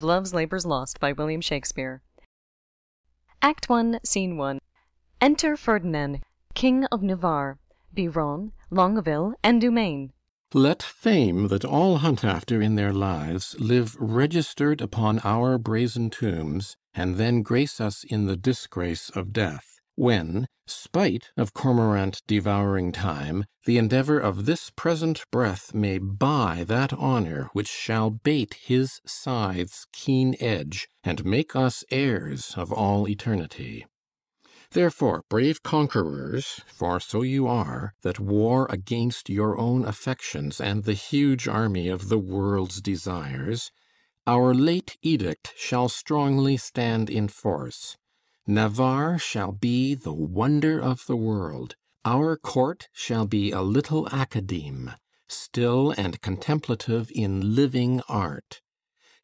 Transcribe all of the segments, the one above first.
Love's Labour's Lost by William Shakespeare. Act I, Scene 1. Enter Ferdinand, King of Navarre, Biron, Longueville, and Dumain. Let fame that all hunt after in their lives live registered upon our brazen tombs, and then grace us in the disgrace of death when, spite of cormorant devouring time, the endeavour of this present breath may buy that honour which shall bait his scythe's keen edge, and make us heirs of all eternity. Therefore, brave conquerors, for so you are, that war against your own affections and the huge army of the world's desires, our late edict shall strongly stand in force. Navarre shall be the wonder of the world. Our court shall be a little academe, still and contemplative in living art.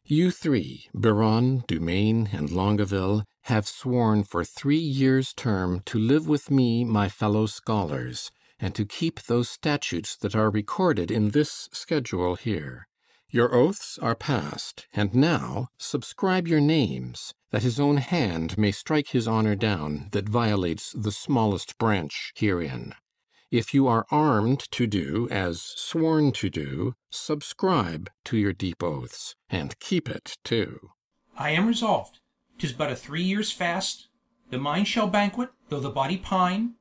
You three, Biron, Dumain, and Longueville, have sworn for three years' term to live with me, my fellow scholars, and to keep those statutes that are recorded in this schedule here. Your oaths are passed, and now subscribe your names, that his own hand may strike his honour down that violates the smallest branch herein. If you are armed to do as sworn to do, subscribe to your deep oaths, and keep it too. I am resolved. 'Tis but a three years' fast. The mind shall banquet, though the body pine.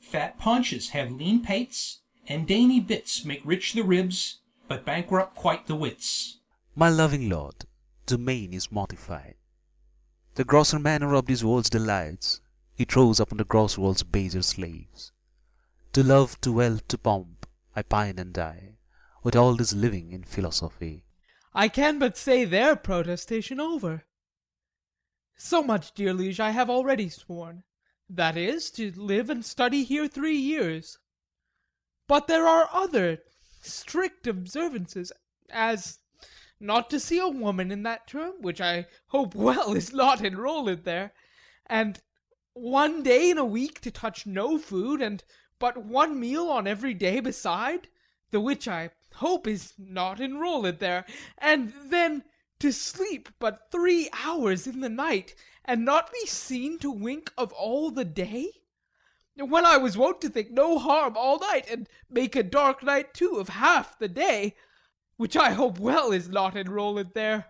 Fat paunches have lean pates, and dainty bits make rich the ribs but bankrupt quite the wits. My loving lord, Dumain is mortified. The grosser manner of this world's delights He throws upon the gross world's baser slaves. To love, to wealth, to pomp, I pine and die, With all this living in philosophy. I can but say their protestation over. So much, dear liege, I have already sworn, that is, to live and study here three years. But there are other strict observances, as not to see a woman in that term, which I hope well is not enrolled there, and one day in a week to touch no food, and but one meal on every day beside, the which I hope is not enrolled there, and then to sleep but three hours in the night, and not be seen to wink of all the day? When I was wont to think no harm all night, and make a dark night too of half the day, which I hope well is not enrolled there.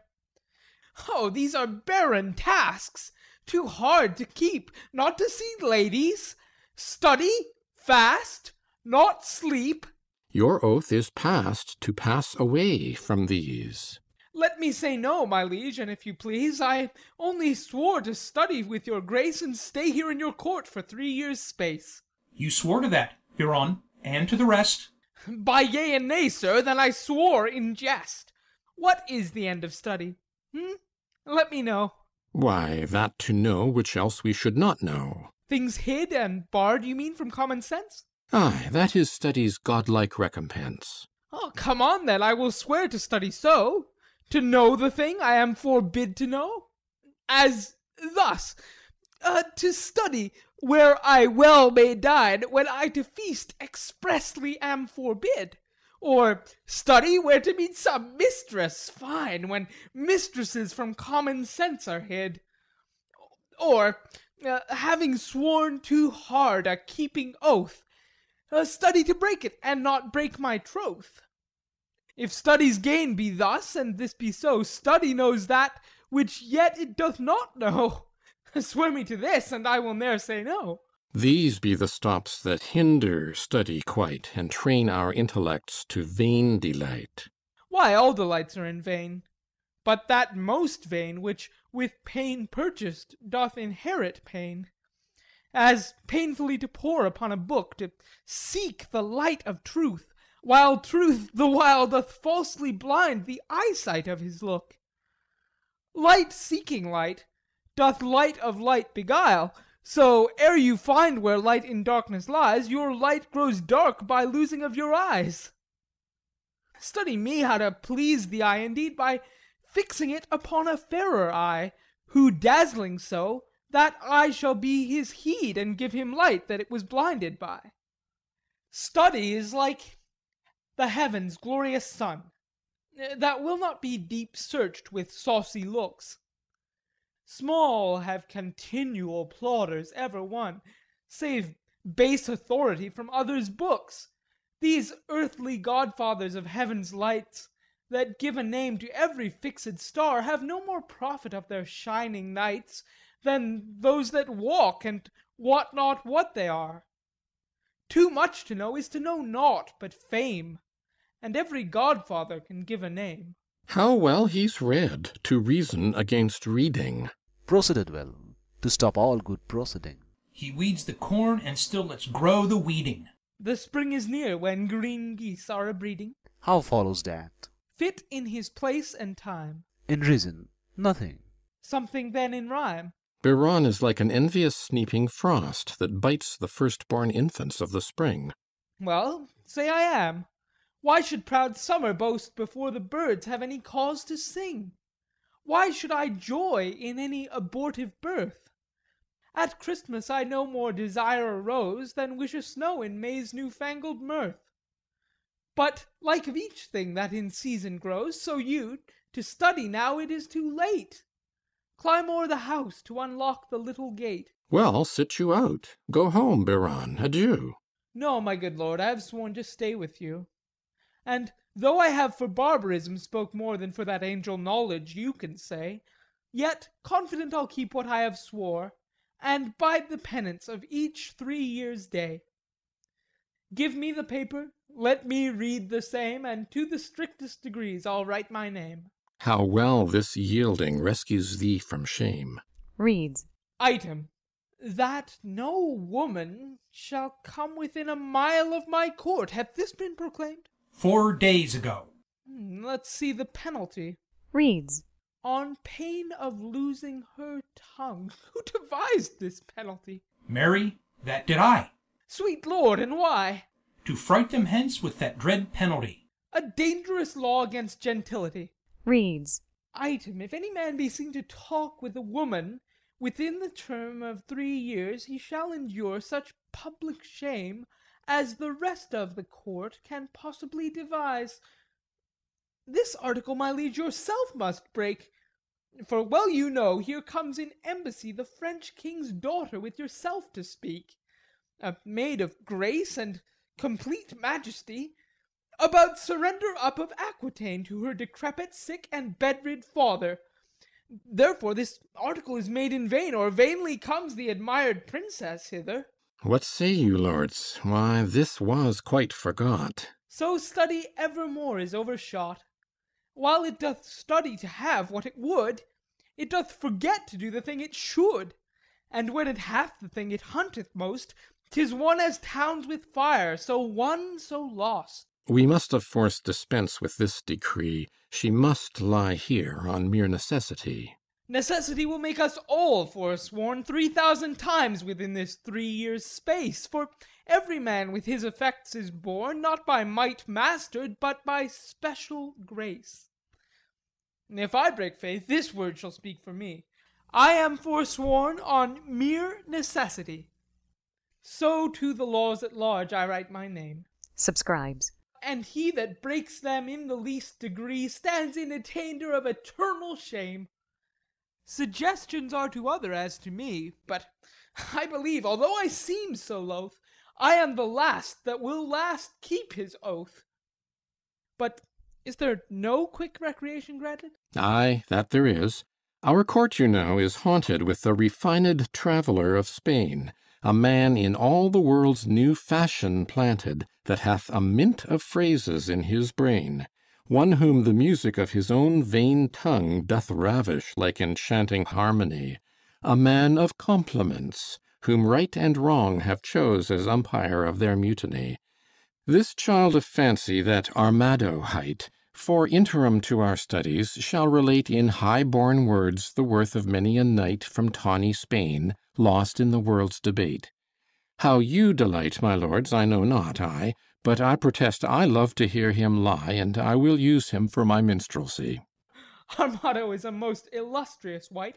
Oh, these are barren tasks, too hard to keep, not to see ladies, study, fast, not sleep. Your oath is passed to pass away from these. Let me say no, my liege, and if you please, I only swore to study with your grace and stay here in your court for three years' space. You swore to that, Biron, and to the rest. By yea and nay, sir, then I swore in jest. What is the end of study? Hm? Let me know. Why, that to know which else we should not know. Things hid and barred, you mean, from common sense? Ay, that is study's godlike recompense. Oh, come on, then, I will swear to study so to know the thing I am forbid to know? As thus, to study where I well may dine, when I to feast expressly am forbid. Or study where to meet some mistress fine, when mistresses from common sense are hid. Or, uh, having sworn too hard a keeping oath, uh, study to break it, and not break my troth. If study's gain be thus, and this be so, study knows that which yet it doth not know. Swear me to this, and I will ne'er say no. These be the stops that hinder study quite, and train our intellects to vain delight. Why, all delights are in vain. But that most vain, which with pain purchased doth inherit pain. As painfully to pore upon a book, to seek the light of truth, while truth the while doth falsely blind the eyesight of his look. Light seeking light, doth light of light beguile, so ere you find where light in darkness lies, your light grows dark by losing of your eyes. Study me how to please the eye indeed by fixing it upon a fairer eye, who dazzling so, that eye shall be his heed and give him light that it was blinded by. Study is like the heaven's glorious sun. eh, that will not be deep searched with saucy looks. Small have continual plauders ever won, save base authority from others' books, these earthly godfathers of heaven's lights, that give a name to every fixed star, have no more profit of their shining nights than those that walk and wot not what they are. Too much to know is to know naught but fame, and every godfather can give a name. How well he's read to reason against reading. Proceeded well, to stop all good proceeding. He weeds the corn and still lets grow the weeding. The spring is near when green geese are a breeding, How follows that? fit in his place and time. In reason, nothing. Something then in rhyme. Biron is like an envious sneeping frost that bites the firstborn infants of the spring. Well, say I am. Why should proud summer boast before the birds have any cause to sing? Why should I joy in any abortive birth? At Christmas I no more desire a rose Than wish a snow in May's new fangled mirth. But like of each thing that in season grows, So you, to study now it is too late. Climb o'er the house to unlock the little gate. Well, sit you out. Go home, Biron. Adieu. No, my good lord, I have sworn to stay with you. And though I have for barbarism spoke more than for that angel knowledge you can say, yet confident I'll keep what I have swore, and bide the penance of each three years' day. Give me the paper, let me read the same, and to the strictest degrees I'll write my name. How well this yielding rescues thee from shame. Reads. Item that no woman shall come within a mile of my court. Hath this been proclaimed? Four days ago. Hmm, Let's see the penalty. Reads. On pain of losing her tongue. Who devised this penalty? Mary, that did I. Sweet lord, and why? To fright them hence with that dread penalty. A dangerous law against gentility. Reads. Item, if any man be seen to talk with a woman within the term of three years, he shall endure such public shame as the rest of the court can possibly devise. This article, my liege, yourself must break. For well you know, here comes in embassy the French king's daughter with yourself to speak, a maid of grace and complete majesty, about surrender up of Aquitaine to her decrepit, sick, and bedrid father. Therefore this article is made in vain, or vainly comes the admired princess hither. What say you, lords? Why, this was quite forgot. So study evermore is overshot. While it doth study to have what it would, it doth forget to do the thing it should. And when it hath the thing it hunteth most, 'tis one as towns with fire, so won, so lost. We must of force dispense with this decree. She must lie here on mere necessity. Necessity will make us all forsworn three thousand times within this three years' space. For every man with his effects is born, not by might mastered, but by special grace. If I break faith, this word shall speak for me. I am forsworn on mere necessity. So to the laws at large I write my name. Subscribes. And he that breaks them in the least degree stands in attainder of eternal shame. Suggestions are to other as to me, but I believe, although I seem so loth, I am the last that will last keep his oath. But is there no quick recreation granted? Ay, that there is. Our court, you know, is haunted with the refined traveller of Spain, a man in all the world's new fashion planted, that hath a mint of phrases in his brain, one whom the music of his own vain tongue doth ravish like enchanting harmony, a man of compliments, whom right and wrong have chose as umpire of their mutiny. This child of fancy that Armado hight, for interim to our studies, shall relate in high born words the worth of many a knight from tawny Spain, lost in the world's debate. How you delight, my lords, I know not, I, but I protest I love to hear him lie, and I will use him for my minstrelsy. Armado is a most illustrious wight,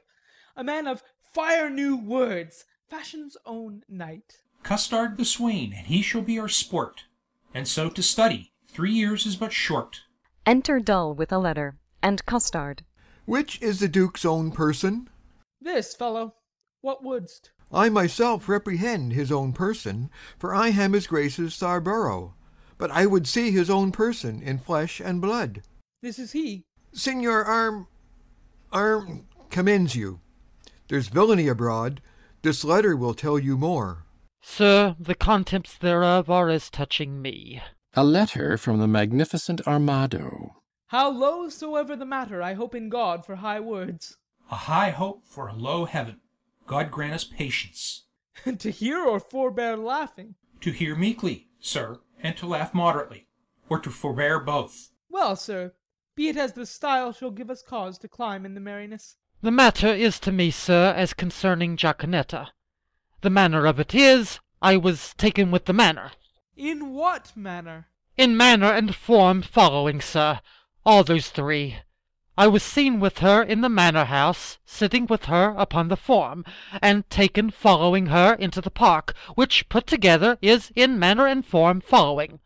a man of fire new words, fashion's own knight. Costard the swain, and he shall be our sport. And so to study, three years is but short. Enter Dull with a letter, and Costard. Which is the Duke's own person? This, fellow. What wouldst? I myself reprehend his own person, for I am his Grace's Scarborough. But I would see his own person in flesh and blood. This is he. Signor Arm... Arm... commends you. There's villainy abroad. This letter will tell you more. Sir, the contents thereof are as touching me. A letter from the magnificent Armado. How low soever the matter, I hope in God for high words. A high hope for a low heaven. God grant us patience. to hear or forbear laughing? To hear meekly, sir, and to laugh moderately, or to forbear both. Well, sir, be it as the style shall give us cause to climb in the merriness. The matter is to me, sir, as concerning Jaquenetta. The manner of it is, I was taken with the manner. In what manner? In manner and form following, sir, all those three. I was seen with her in the manor house, sitting with her upon the form, and taken following her into the park, which put together is in manner and form following.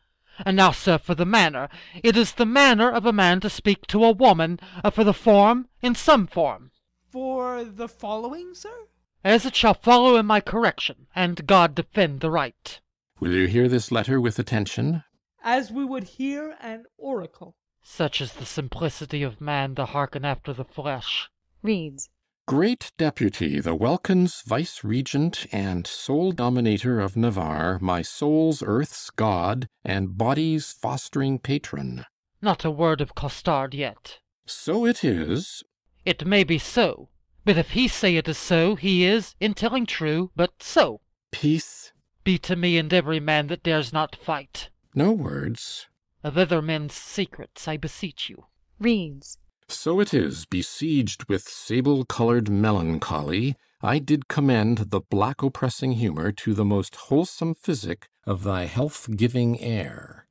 And now, sir, for the manner. It is the manner of a man to speak to a woman, uh, for the form in some form. For the following, sir? As it shall follow in my correction, and God defend the right. Will you hear this letter with attention? As we would hear an oracle. Such is the simplicity of man to hearken after the flesh. Reads. Great Deputy, the Welkins Vice Regent and sole Dominator of Navarre, my soul's earth's God, and body's fostering patron. Not a word of Costard yet. So it is. It may be so, but if he say it is so, he is, in telling true, but so. Peace. Be to me and every man that dares not fight. No words. Of other men's secrets, I beseech you. Reads. So it is, besieged with sable coloured melancholy, I did commend the black oppressing humour to the most wholesome physic of thy health giving air.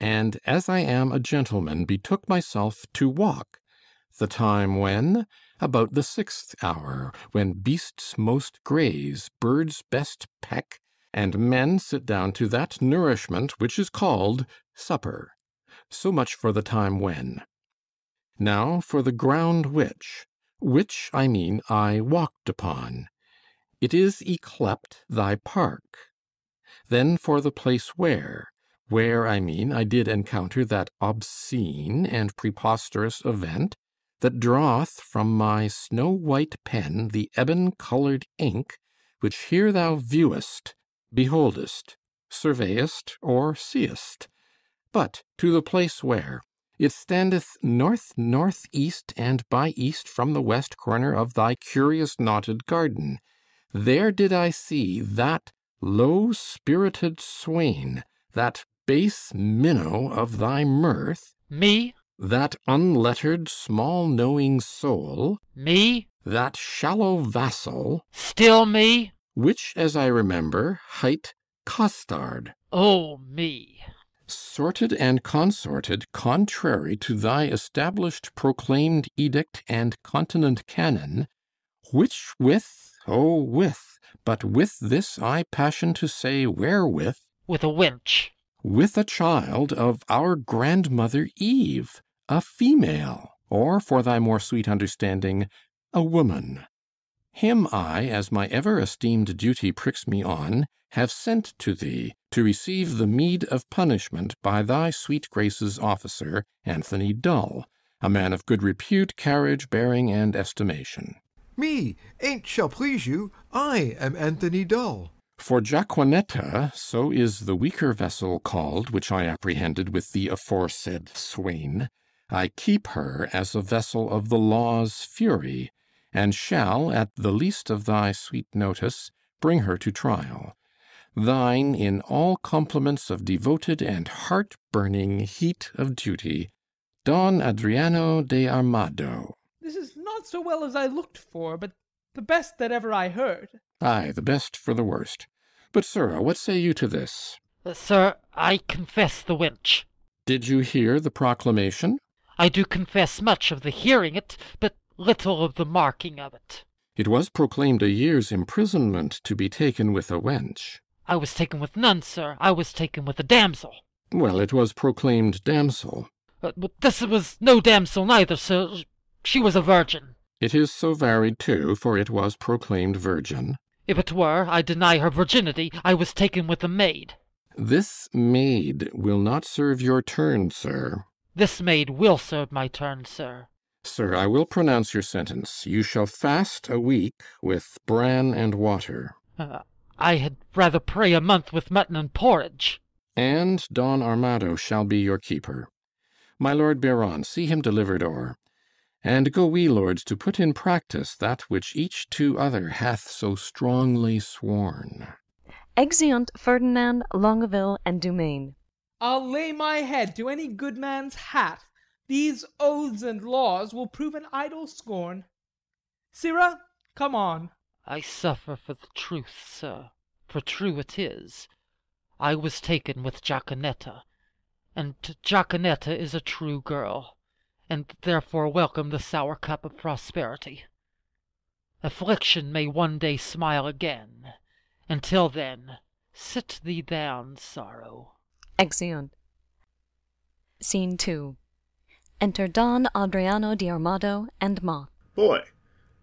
And as I am a gentleman, betook myself to walk, the time when, about the sixth hour, when beasts most graze, birds best peck, and men sit down to that nourishment which is called supper. So much for the time when. Now for the ground which, which, I mean, I walked upon. It is yclept thy park. Then for the place where, where, I mean, I did encounter that obscene and preposterous event that draweth from my snow white pen the ebon coloured ink, which here thou viewest, beholdest, surveyest, or seest, but to the place where it standeth north north east and by east from the west corner of thy curious knotted garden. There did I see that low spirited swain, that base minnow of thy mirth, Me? that unlettered small knowing soul, Me? that shallow vassal, Still me? which, as I remember, hight Costard. Oh, me. Sorted and consorted contrary to thy established proclaimed edict and continent canon, which with, oh with, but with this I passion to say wherewith, With a wench, with a child of our grandmother Eve, a female, or for thy more sweet understanding, a woman. Him I, as my ever esteemed duty pricks me on, have sent to thee, to receive the meed of punishment by thy sweet grace's officer, Anthony Dull, a man of good repute, carriage, bearing, and estimation. Me, ain't shall please you, I am Anthony Dull. For Jaquenetta, so is the weaker vessel called, which I apprehended with the aforesaid swain. I keep her as a vessel of the law's fury, and shall, at the least of thy sweet notice, bring her to trial. Thine in all compliments of devoted and heart burning heat of duty, Don Adriano de Armado. This is not so well as I looked for, but the best that ever I heard. Ay, the best for the worst. But, sirrah, what say you to this? Uh, sir, I confess the wench. Did you hear the proclamation? I do confess much of the hearing it, but little of the marking of it. It was proclaimed a year's imprisonment to be taken with a wench. I was taken with none, sir. I was taken with a damsel. Well, it was proclaimed damsel. But, but this was no damsel neither, sir. She was a virgin. It is so varied too, for it was proclaimed virgin. If it were, I deny her virginity. I was taken with a maid. This maid will not serve your turn, sir. This maid will serve my turn, sir. Sir, I will pronounce your sentence. You shall fast a week with bran and water. Uh, I had rather pray a month with mutton and porridge. And Don Armado shall be your keeper. My lord Biron, see him delivered o'er. And go we, lords, to put in practice that which each to other hath so strongly sworn. Exeunt Ferdinand, Longueville, and Dumain. I'll lay my head to any good man's hat, these oaths and laws will prove an idle scorn. Sirrah, come on. I suffer for the truth, sir, for true it is. I was taken with Jaquenetta, and Jaquenetta is a true girl, and therefore welcome the sour cup of prosperity. Affliction may one day smile again. Until then, sit thee down, sorrow. Exeunt. Scene 2. Enter Don Adriano de Armado and Ma. Boy,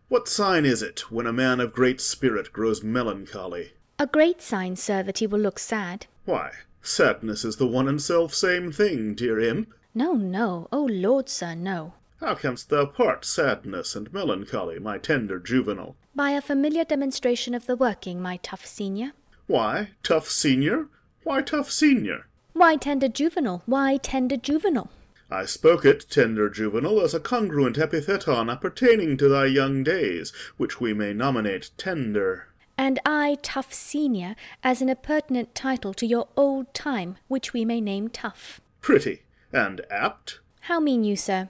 what sign is it when a man of great spirit grows melancholy? A great sign, sir, that he will look sad. Why, sadness is the one and self same thing, dear imp. No, no, O Lord, sir, no. How canst thou part sadness and melancholy, my tender juvenile? By a familiar demonstration of the working, my tough senior. Why, tough senior? Why tough senior? Why tender juvenile? Why tender juvenile? I spoke it, tender juvenile, as a congruent epitheton appertaining to thy young days, which we may nominate tender. And I, tough senior, as an appurtenant title to your old time, which we may name tough. Pretty and apt. How mean you, sir?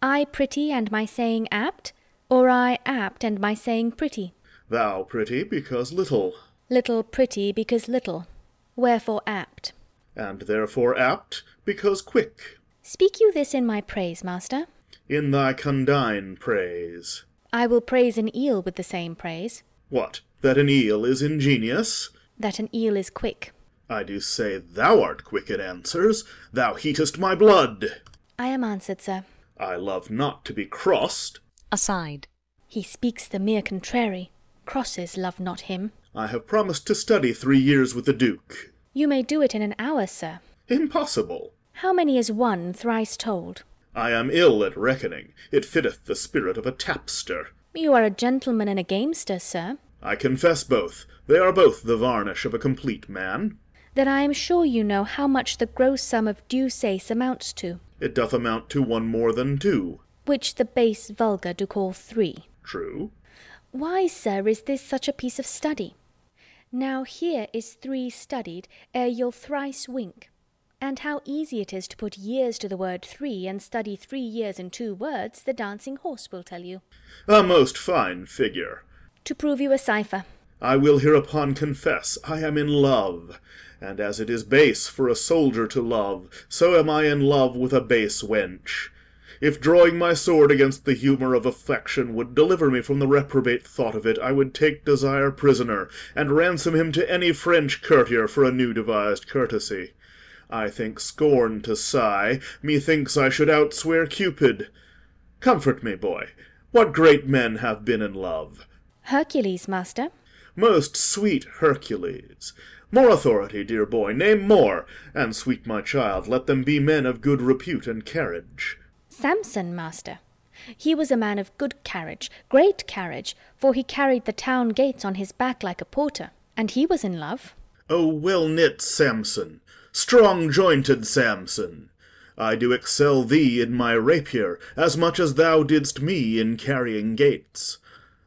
I pretty and my saying apt, or I apt and my saying pretty? Thou pretty because little. Little pretty because little. Wherefore apt. And therefore apt because quick. Speak you this in my praise, master? In thy condign praise. I will praise an eel with the same praise. What, that an eel is ingenious? That an eel is quick. I do say thou art quick at answers. Thou heatest my blood. I am answered, sir. I love not to be crossed. Aside. He speaks the mere contrary. Crosses love not him. I have promised to study three years with the Duke. You may do it in an hour, sir. Impossible. How many is one thrice told? I am ill at reckoning. It fitteth the spirit of a tapster. You are a gentleman and a gamester, sir. I confess both. They are both the varnish of a complete man. Then I am sure you know how much the gross sum of deuce-ace amounts to. It doth amount to one more than two. Which the base vulgar do call three. True. Why, sir, is this such a piece of study? Now here is three studied, ere you'll thrice wink. And how easy it is to put years to the word three, and study three years in two words, the dancing horse will tell you. A most fine figure. To prove you a cipher. I will hereupon confess I am in love, and as it is base for a soldier to love, so am I in love with a base wench. If drawing my sword against the humour of affection would deliver me from the reprobate thought of it, I would take desire prisoner, and ransom him to any French courtier for a new devised courtesy. I think scorn to sigh, methinks I should outswear Cupid. Comfort me, boy. What great men have been in love? Hercules, master. Most sweet Hercules. More authority, dear boy, name more, and, sweet my child, let them be men of good repute and carriage. Samson, master. He was a man of good carriage, great carriage, for he carried the town gates on his back like a porter, and he was in love. Oh, o well-knit Samson, strong-jointed Samson, I do excel thee in my rapier as much as thou didst me in carrying gates.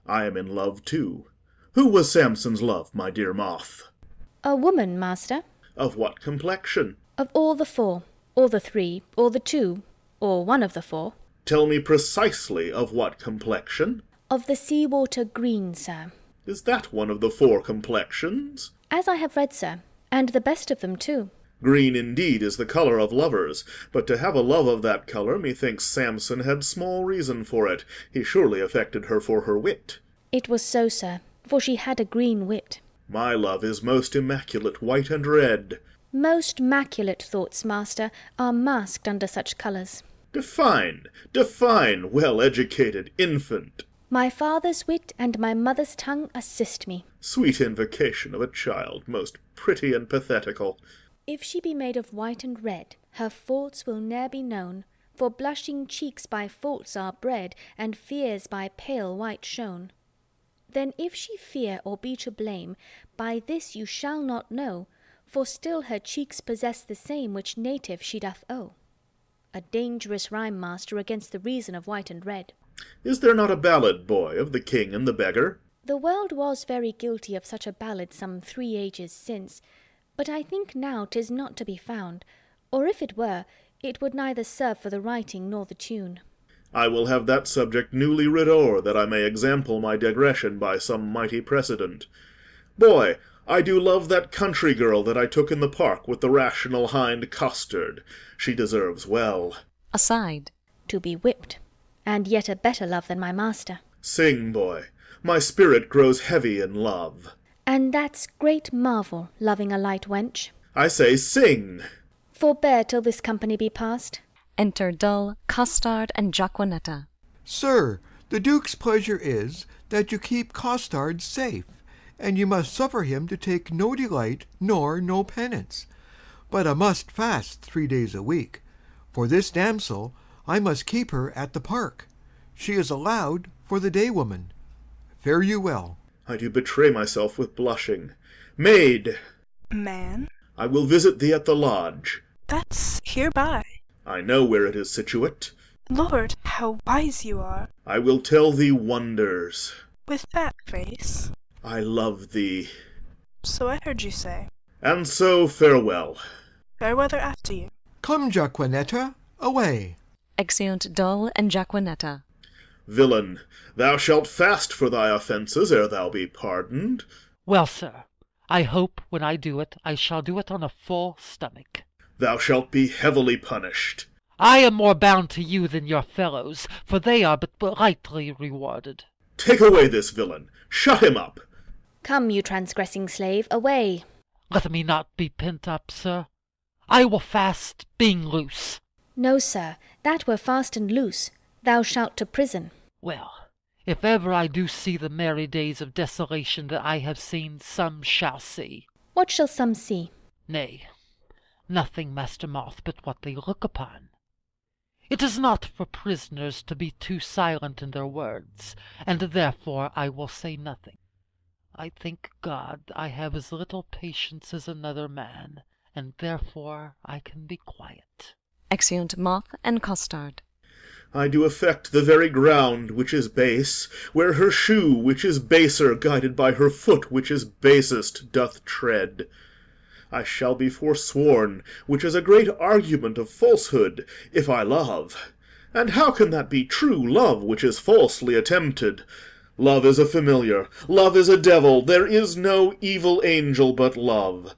I am in love too. Who was Samson's love, my dear moth? A woman, master. Of what complexion? Of all the four, or the three, or the two, or one of the four. Tell me precisely of what complexion. Of the sea-water green, sir. Is that one of the four complexions? As I have read, sir, and the best of them too. Green indeed is the colour of lovers, but to have a love of that colour, methinks Samson had small reason for it. He surely affected her for her wit. It was so, sir, for she had a green wit. My love is most immaculate, white and red. Most maculate thoughts, master, are masked under such colours. Define, define, well-educated infant. My father's wit and my mother's tongue assist me. Sweet invocation of a child, most pretty and pathetical. If she be made of white and red, her faults will ne'er be known. For blushing cheeks by faults are bred, and fears by pale white shown. Then if she fear or be to blame, by this you shall not know, for still her cheeks possess the same which native she doth owe. A dangerous rhyme, master, against the reason of white and red. Is there not a ballad, boy, of the king and the beggar? The world was very guilty of such a ballad some three ages since, but I think now 'tis not to be found, or if it were, it would neither serve for the writing nor the tune. I will have that subject newly writ o'er, that I may example my digression by some mighty precedent. Boy, I do love that country girl that I took in the park with the rational hind costard. She deserves well. Aside. To be whipped, and yet a better love than my master. Sing, boy. My spirit grows heavy in love. And that's great marvel, loving a light wench. I say, sing. Forbear till this company be past. Enter Dull, Costard, and Jaquenetta. Sir, the Duke's pleasure is that you keep Costard safe, and you must suffer him to take no delight nor no penance, but a must fast three days a week. For this damsel I must keep her at the park. She is allowed for the day woman. Fare you well. I do betray myself with blushing. Maid, Man, I will visit thee at the lodge. that's hereby. I know where it is situate. Lord, how wise you are. I will tell thee wonders. With that face. I love thee. So I heard you say. And so farewell. Fair weather after you. Come, Jaquenetta, away. Exeunt Dull and Jaquenetta. Villain, thou shalt fast for thy offences ere thou be pardoned. Well, sir, I hope when I do it, I shall do it on a full stomach. Thou shalt be heavily punished. I am more bound to you than your fellows, for they are but lightly rewarded. Take away this villain. Shut him up. Come, you transgressing slave, away. Let me not be pent up, sir. I will fast being loose. No, sir, that were fast and loose. Thou shalt to prison. Well, if ever I do see the merry days of desolation that I have seen, some shall see. What shall some see? Nay, nothing, Master Moth, but what they look upon. It is not for prisoners to be too silent in their words, and therefore I will say nothing. I thank God I have as little patience as another man, and therefore I can be quiet. Exeunt Moth and Costard. I do affect the very ground which is base, where her shoe which is baser, guided by her foot which is basest, doth tread. I shall be forsworn, which is a great argument of falsehood, if I love. And how can that be true love which is falsely attempted? Love is a familiar, love is a devil, there is no evil angel but love.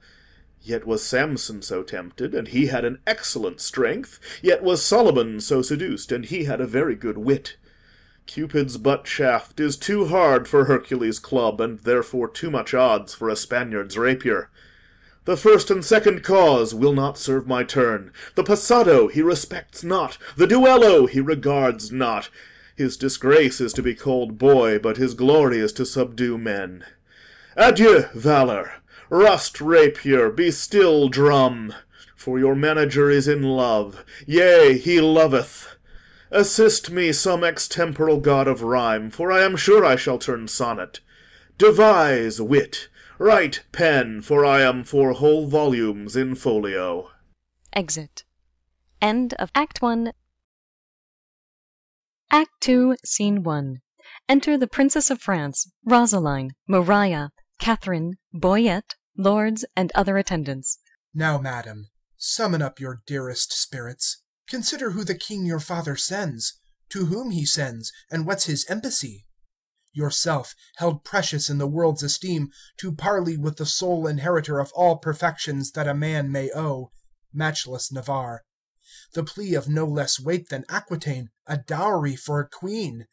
Yet was Samson so tempted, and he had an excellent strength, yet was Solomon so seduced, and he had a very good wit. Cupid's butt shaft is too hard for Hercules' club, and therefore too much odds for a Spaniard's rapier. The first and second cause will not serve my turn. The passado he respects not, the duello he regards not. His disgrace is to be called boy, but his glory is to subdue men. Adieu, valour! Rust rapier, be still drum! For your manager is in love, yea, he loveth. Assist me, some extemporal god of rhyme, for I am sure I shall turn sonnet. Devise, wit! Write, pen, for I am for whole volumes in folio. Exit. End of Act 1. Act 2, Scene 1. Enter the Princess of France, Rosaline, Maria, Catherine, Boyet, lords, and other attendants. Now, madam, summon up your dearest spirits. Consider who the king your father sends, to whom he sends, and what's his embassy. Yourself, held precious in the world's esteem, to parley with the sole inheritor of all perfections that a man may owe, matchless Navarre. The plea of no less weight than Aquitaine, a dowry for a queen.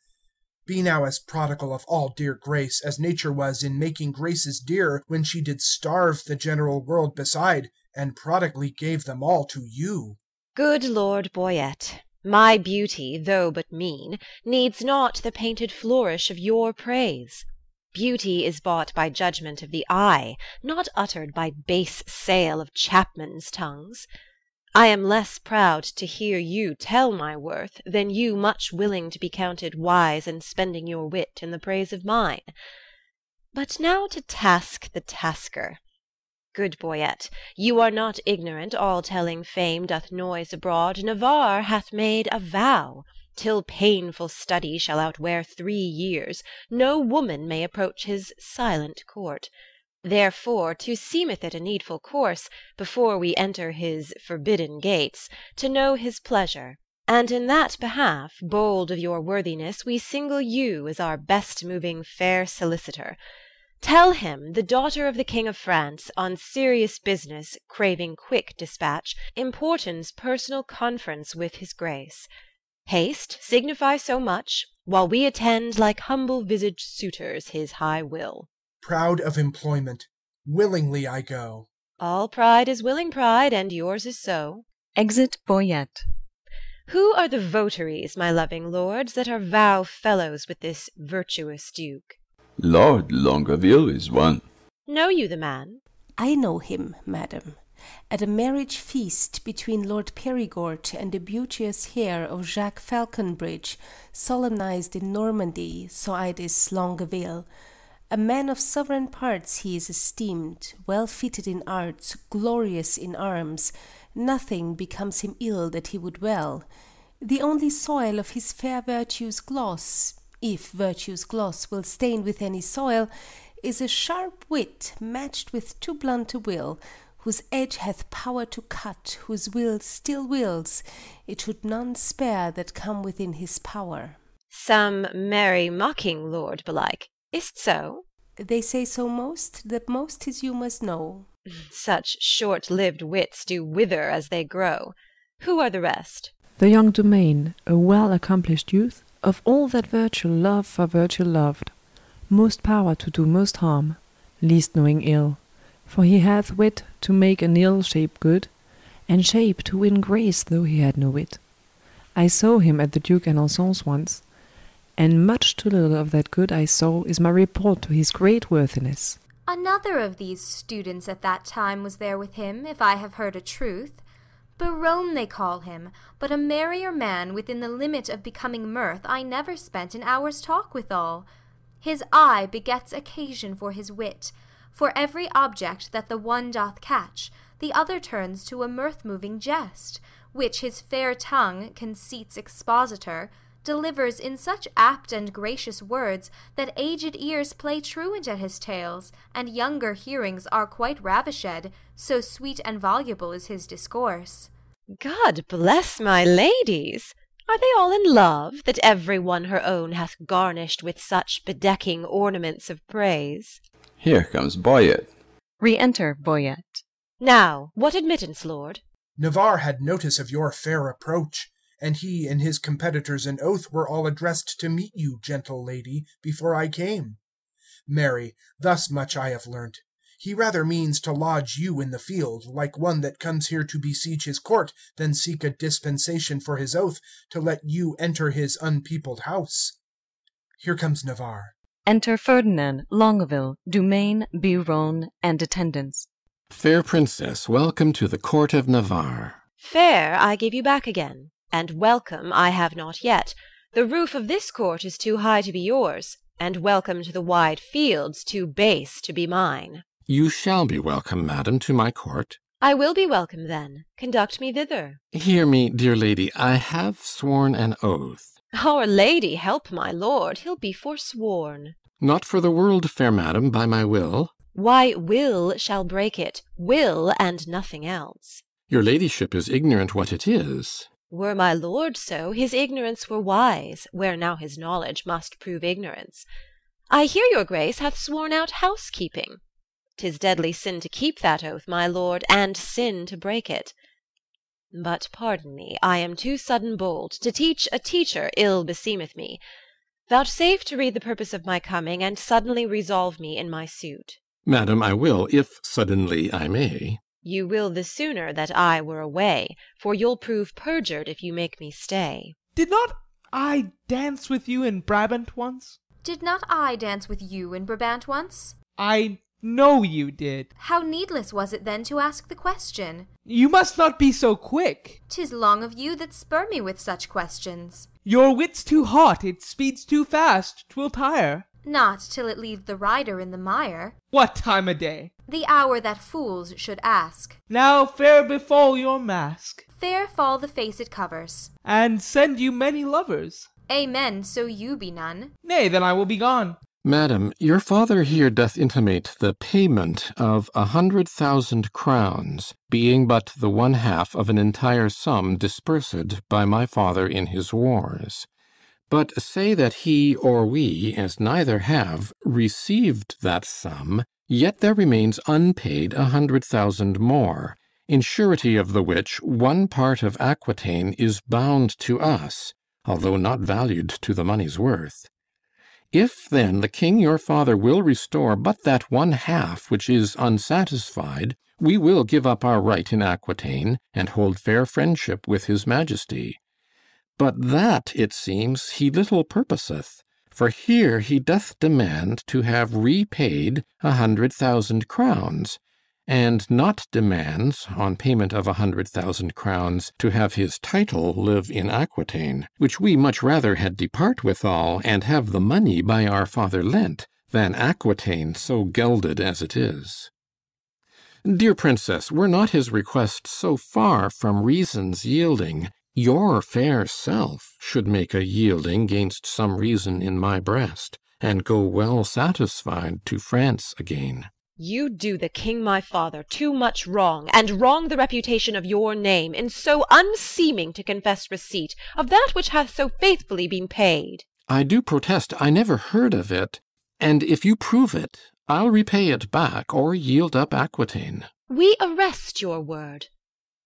Be now as prodigal of all dear grace as nature was in making graces dear when she did starve the general world beside, and prodigally gave them all to you. Good Lord Boyet, my beauty, though but mean, needs not the painted flourish of your praise. Beauty is bought by judgment of the eye, not uttered by base sale of chapmen's tongues. I am less proud to hear you tell my worth than you much willing to be counted wise in spending your wit in the praise of mine. But now to task the tasker. Good Boyet, you are not ignorant all telling fame doth noise abroad Navarre hath made a vow, till painful study shall outwear three years, no woman may approach his silent court. Therefore to seemeth it a needful course, before we enter his forbidden gates, to know his pleasure, and in that behalf, bold of your worthiness, we single you as our best moving fair solicitor. Tell him the daughter of the King of France, on serious business, craving quick dispatch, importunes personal conference with his grace. Haste, signify so much, while we attend like humble visaged suitors his high will. Proud of employment, willingly I go. All pride is willing pride, and yours is so. Exit Boyet. Who are the votaries, my loving lords, that are vow fellows with this virtuous duke? Lord Longueville is one. Know you the man? I know him, madam. At a marriage feast between Lord Perigord and the beauteous heir of Jacques Falconbridge, solemnized in Normandy, saw I this Longueville. A man of sovereign parts he is esteemed, well fitted in arts, glorious in arms; nothing becomes him ill that he would well. The only soil of his fair virtue's gloss, if virtue's gloss will stain with any soil, is a sharp wit matched with too blunt a will, whose edge hath power to cut, whose will still wills, it should none spare that come within his power. Some merry mocking lord belike. Is't so? They say so most, that most his humours know. Such short lived wits do wither as they grow. Who are the rest? The young Dumain, a well accomplished youth, of all that virtue love for virtue loved, most power to do most harm, least knowing ill, for he hath wit to make an ill shape good, and shape to win grace though he had no wit. I saw him at the Duke Alençon's once, and much too little of that good I saw is my report to his great worthiness. Another of these students at that time was there with him, if I have heard a truth. Biron they call him, but a merrier man within the limit of becoming mirth I never spent an hour's talk withal. His eye begets occasion for his wit; for every object that the one doth catch, the other turns to a mirth-moving jest, which his fair tongue, conceit's expositor, delivers in such apt and gracious words that aged ears play truant at his tales, and younger hearings are quite ravished, so sweet and voluble is his discourse. God bless my ladies! Are they all in love, that every one her own hath garnished with such bedecking ornaments of praise? Here comes Boyet. Re-enter Boyet. Now, what admittance, lord? Navarre had notice of your fair approach and he and his competitors in oath were all addressed to meet you, gentle lady, before I came. Marry, thus much I have learnt. He rather means to lodge you in the field, like one that comes here to besiege his court, than seek a dispensation for his oath, to let you enter his unpeopled house. Here comes Navarre. Enter Ferdinand, Longueville, Dumain, Biron, and attendants. Fair princess, welcome to the court of Navarre. Fair I give you back again and welcome I have not yet. The roof of this court is too high to be yours, and welcome to the wide fields too base to be mine. You shall be welcome, madam, to my court. I will be welcome then. Conduct me thither. Hear me, dear lady, I have sworn an oath. Our lady help my lord, he'll be forsworn. Not for the world, fair madam, by my will. Why, will shall break it, will and nothing else. Your ladyship is ignorant what it is. Were my lord so, his ignorance were wise, where now his knowledge must prove ignorance. I hear your grace hath sworn out housekeeping. 'Tis deadly sin to keep that oath, my lord, and sin to break it. But pardon me, I am too sudden bold; to teach a teacher ill beseemeth me. Vouchsafe to read the purpose of my coming, and suddenly resolve me in my suit. Madam, I will, if suddenly I may. You will the sooner that I were away, for you'll prove perjured if you make me stay. Did not I dance with you in Brabant once? Did not I dance with you in Brabant once? I know you did. How needless was it then to ask the question? You must not be so quick. 'Tis long of you that spur me with such questions. Your wit's too hot, it speeds too fast, 'twill tire. Not till it leave the rider in the mire. What time o' day? The hour that fools should ask. Now fair befall your mask, Fair fall the face it covers. and send you many lovers. Amen, so you be none. Nay, then I will be gone. Madam, your father here doth intimate the payment of a hundred thousand crowns, being but the one half of an entire sum dispersed by my father in his wars. But say that he or we, as neither have, received that sum, yet there remains unpaid a hundred thousand more, in surety of the which one part of Aquitaine is bound to us, although not valued to the money's worth. If then the king your father will restore but that one half which is unsatisfied, we will give up our right in Aquitaine, and hold fair friendship with his majesty. But that, it seems, he little purposeth, for here he doth demand to have repaid a hundred thousand crowns, and not demands, on payment of a hundred thousand crowns, to have his title live in Aquitaine, which we much rather had depart withal, and have the money by our father lent, than Aquitaine so gelded as it is. Dear princess, were not his request so far from reason's yielding, your fair self should make a yielding gainst some reason in my breast, and go well satisfied to France again. You do the king my father too much wrong, and wrong the reputation of your name, in so unseeming to confess receipt of that which hath so faithfully been paid. I do protest I never heard of it, and if you prove it, I'll repay it back or yield up Aquitaine. We arrest your word.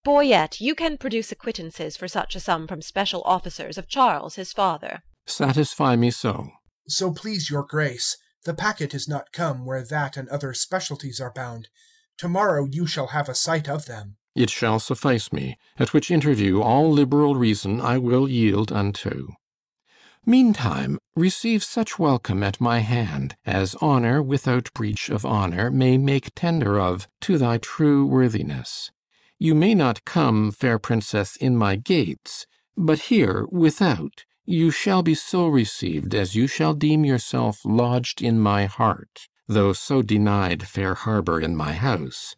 Boyet, you can produce acquittances for such a sum from special officers of Charles his father. Satisfy me so. So please your grace, the packet is not come where that and other specialties are bound. Tomorrow you shall have a sight of them. It shall suffice me, at which interview all liberal reason I will yield unto. Meantime, receive such welcome at my hand as honour without breach of honour may make tender of to thy true worthiness. You may not come, fair princess, in my gates, but here without you shall be so received as you shall deem yourself lodged in my heart, though so denied fair harbour in my house.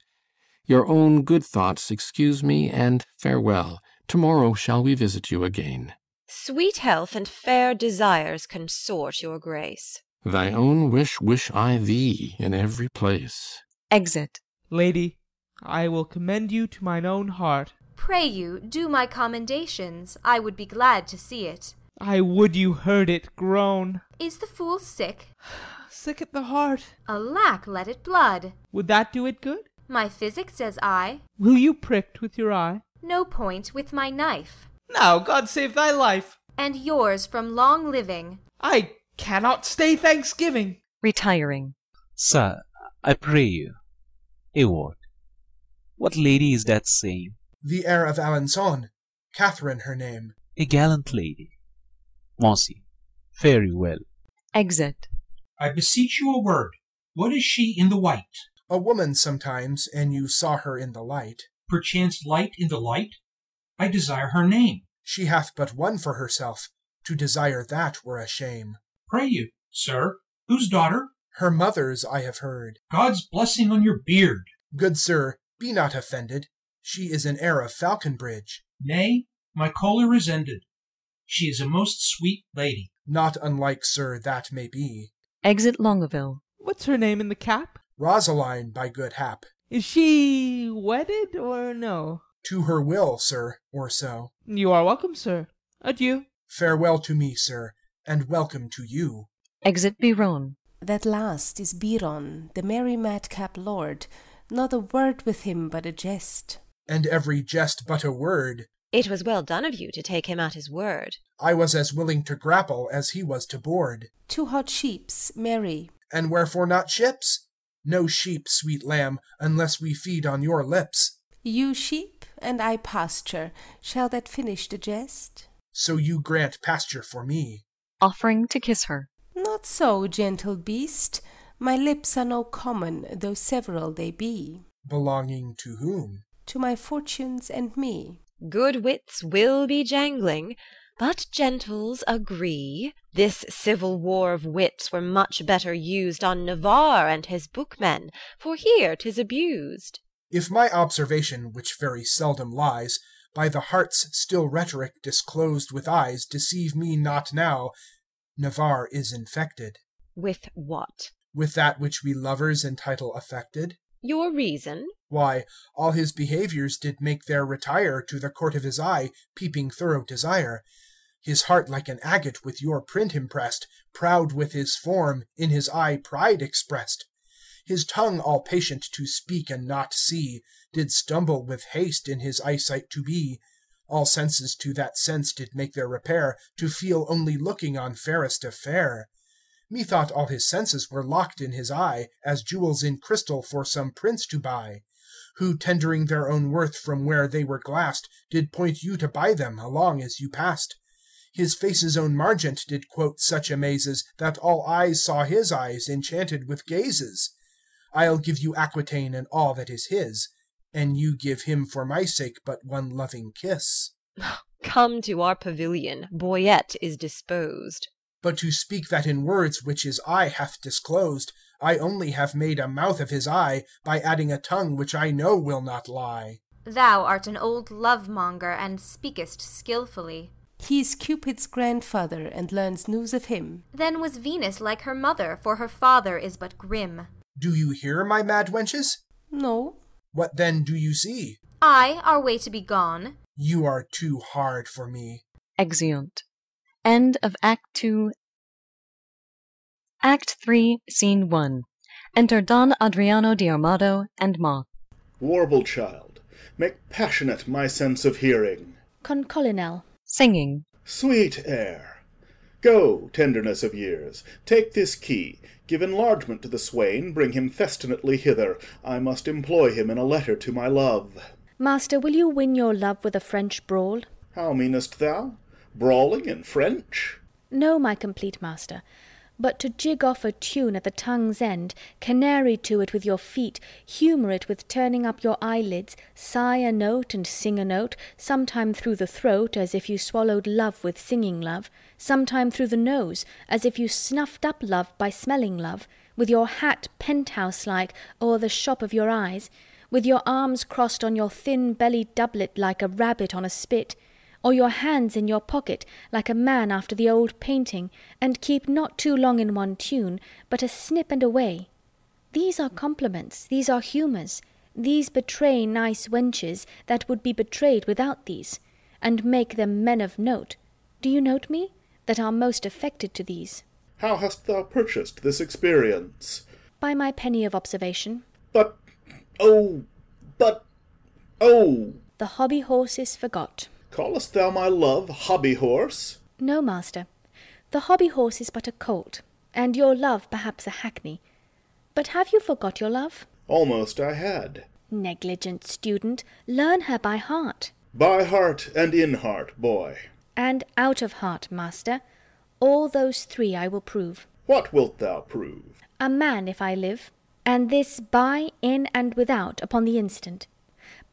Your own good thoughts excuse me, and farewell. Tomorrow shall we visit you again. Sweet health and fair desires consort your grace. Thy own wish wish I thee in every place. Exit. Lady, I will commend you to mine own heart. Pray you, do my commendations. I would be glad to see it. I would you heard it groan. Is the fool sick? Sick at the heart. Alack, let it blood. Would that do it good? My physic says I. Will you pricked with your eye? No point with my knife. Now, God save thy life. And yours from long living. I cannot stay Thanksgiving. Retiring. Sir, I pray you. Award. What lady is that same? The heir of Alençon, Catherine her name. A gallant lady. Monsieur, very well. Exit. I beseech you a word. What is she in the white? A woman sometimes, and you saw her in the light. Perchance light in the light? I desire her name. She hath but one for herself. To desire that were a shame. Pray you, sir, whose daughter? Her mother's, I have heard. God's blessing on your beard. Good sir, be not offended. She is an heir of Falconbridge. Nay, my choler is ended. She is a most sweet lady. Not unlike, sir, that may be. Exit Longueville. What's her name in the cap? Rosaline, by good hap. Is she wedded or no? To her will, sir, or so. You are welcome, sir. Adieu. Farewell to me, sir, and welcome to you. Exit Biron. That last is Biron, the merry madcap lord. Not a word with him but a jest. And every jest but a word. It was well done of you to take him at his word. I was as willing to grapple as he was to board. Two hot sheeps, merry. And wherefore not ships? No sheep, sweet lamb, unless we feed on your lips. You sheep, and I pasture. Shall that finish the jest? So you grant pasture for me. Offering to kiss her. Not so, gentle beast. My lips are no common, though several they be. Belonging to whom? To my fortunes and me. Good wits will be jangling, but gentles agree This civil war of wits were much better used On Navarre and his bookmen, for here 'tis abused. If my observation, which very seldom lies, By the heart's still rhetoric disclosed with eyes, Deceive me not now, Navarre is infected. With what? With that which we lovers entitle affected. Your reason? Why, all his behaviours did make there retire To the court of his eye peeping thorough desire. His heart like an agate with your print impressed, Proud with his form, in his eye pride expressed. His tongue all patient to speak and not see, Did stumble with haste in his eyesight to be. All senses to that sense did make their repair, To feel only looking on fairest of fair. Methought all his senses were locked in his eye, As jewels in crystal for some prince to buy. Who, tendering their own worth from where they were glassed, Did point you to buy them, along as you passed. His face's own margent did quote such amazes, That all eyes saw his eyes enchanted with gazes. I'll give you Aquitaine and all that is his, And you give him for my sake but one loving kiss. Come to our pavilion, Boyet is disposed. But to speak that in words which his eye hath disclosed, I only have made a mouth of his eye, By adding a tongue which I know will not lie. Thou art an old love monger, and speakest skilfully. He is Cupid's grandfather, and learns news of him. Then was Venus like her mother, for her father is but grim. Do you hear, my mad wenches? No. What then do you see? I, our way to be gone. You are too hard for me. Exeunt. End of Act Two. Act Three, Scene One. Enter Don Adriano di Armado and Moth. Warble child, make passionate my sense of hearing. Concolinel. Singing. Sweet air. Go, tenderness of years, take this key, give enlargement to the swain, bring him festinately hither. I must employ him in a letter to my love. Master, will you win your love with a French brawl? How meanest thou? Brawling in French? No, my complete master. But to jig off a tune at the tongue's end, canary to it with your feet, humour it with turning up your eyelids, sigh a note and sing a note, sometime through the throat, as if you swallowed love with singing love, sometime through the nose, as if you snuffed up love by smelling love, with your hat penthouse like o'er the shop of your eyes, with your arms crossed on your thin bellied doublet like a rabbit on a spit, or your hands in your pocket, like a man after the old painting, and keep not too long in one tune, but a snip and away. These are compliments, these are humours, these betray nice wenches that would be betrayed without these, and make them men of note. Do you note me? That are most affected to these. How hast thou purchased this experience? By my penny of observation. But, oh, but, oh! The hobby horse is forgot. Callest thou my love hobby horse? No, master. The hobby horse is but a colt, and your love perhaps a hackney. But have you forgot your love? Almost I had. Negligent student, learn her by heart. By heart and in heart, boy. And out of heart, master. All those three I will prove. What wilt thou prove? A man, if I live, and this by, in, and without, upon the instant.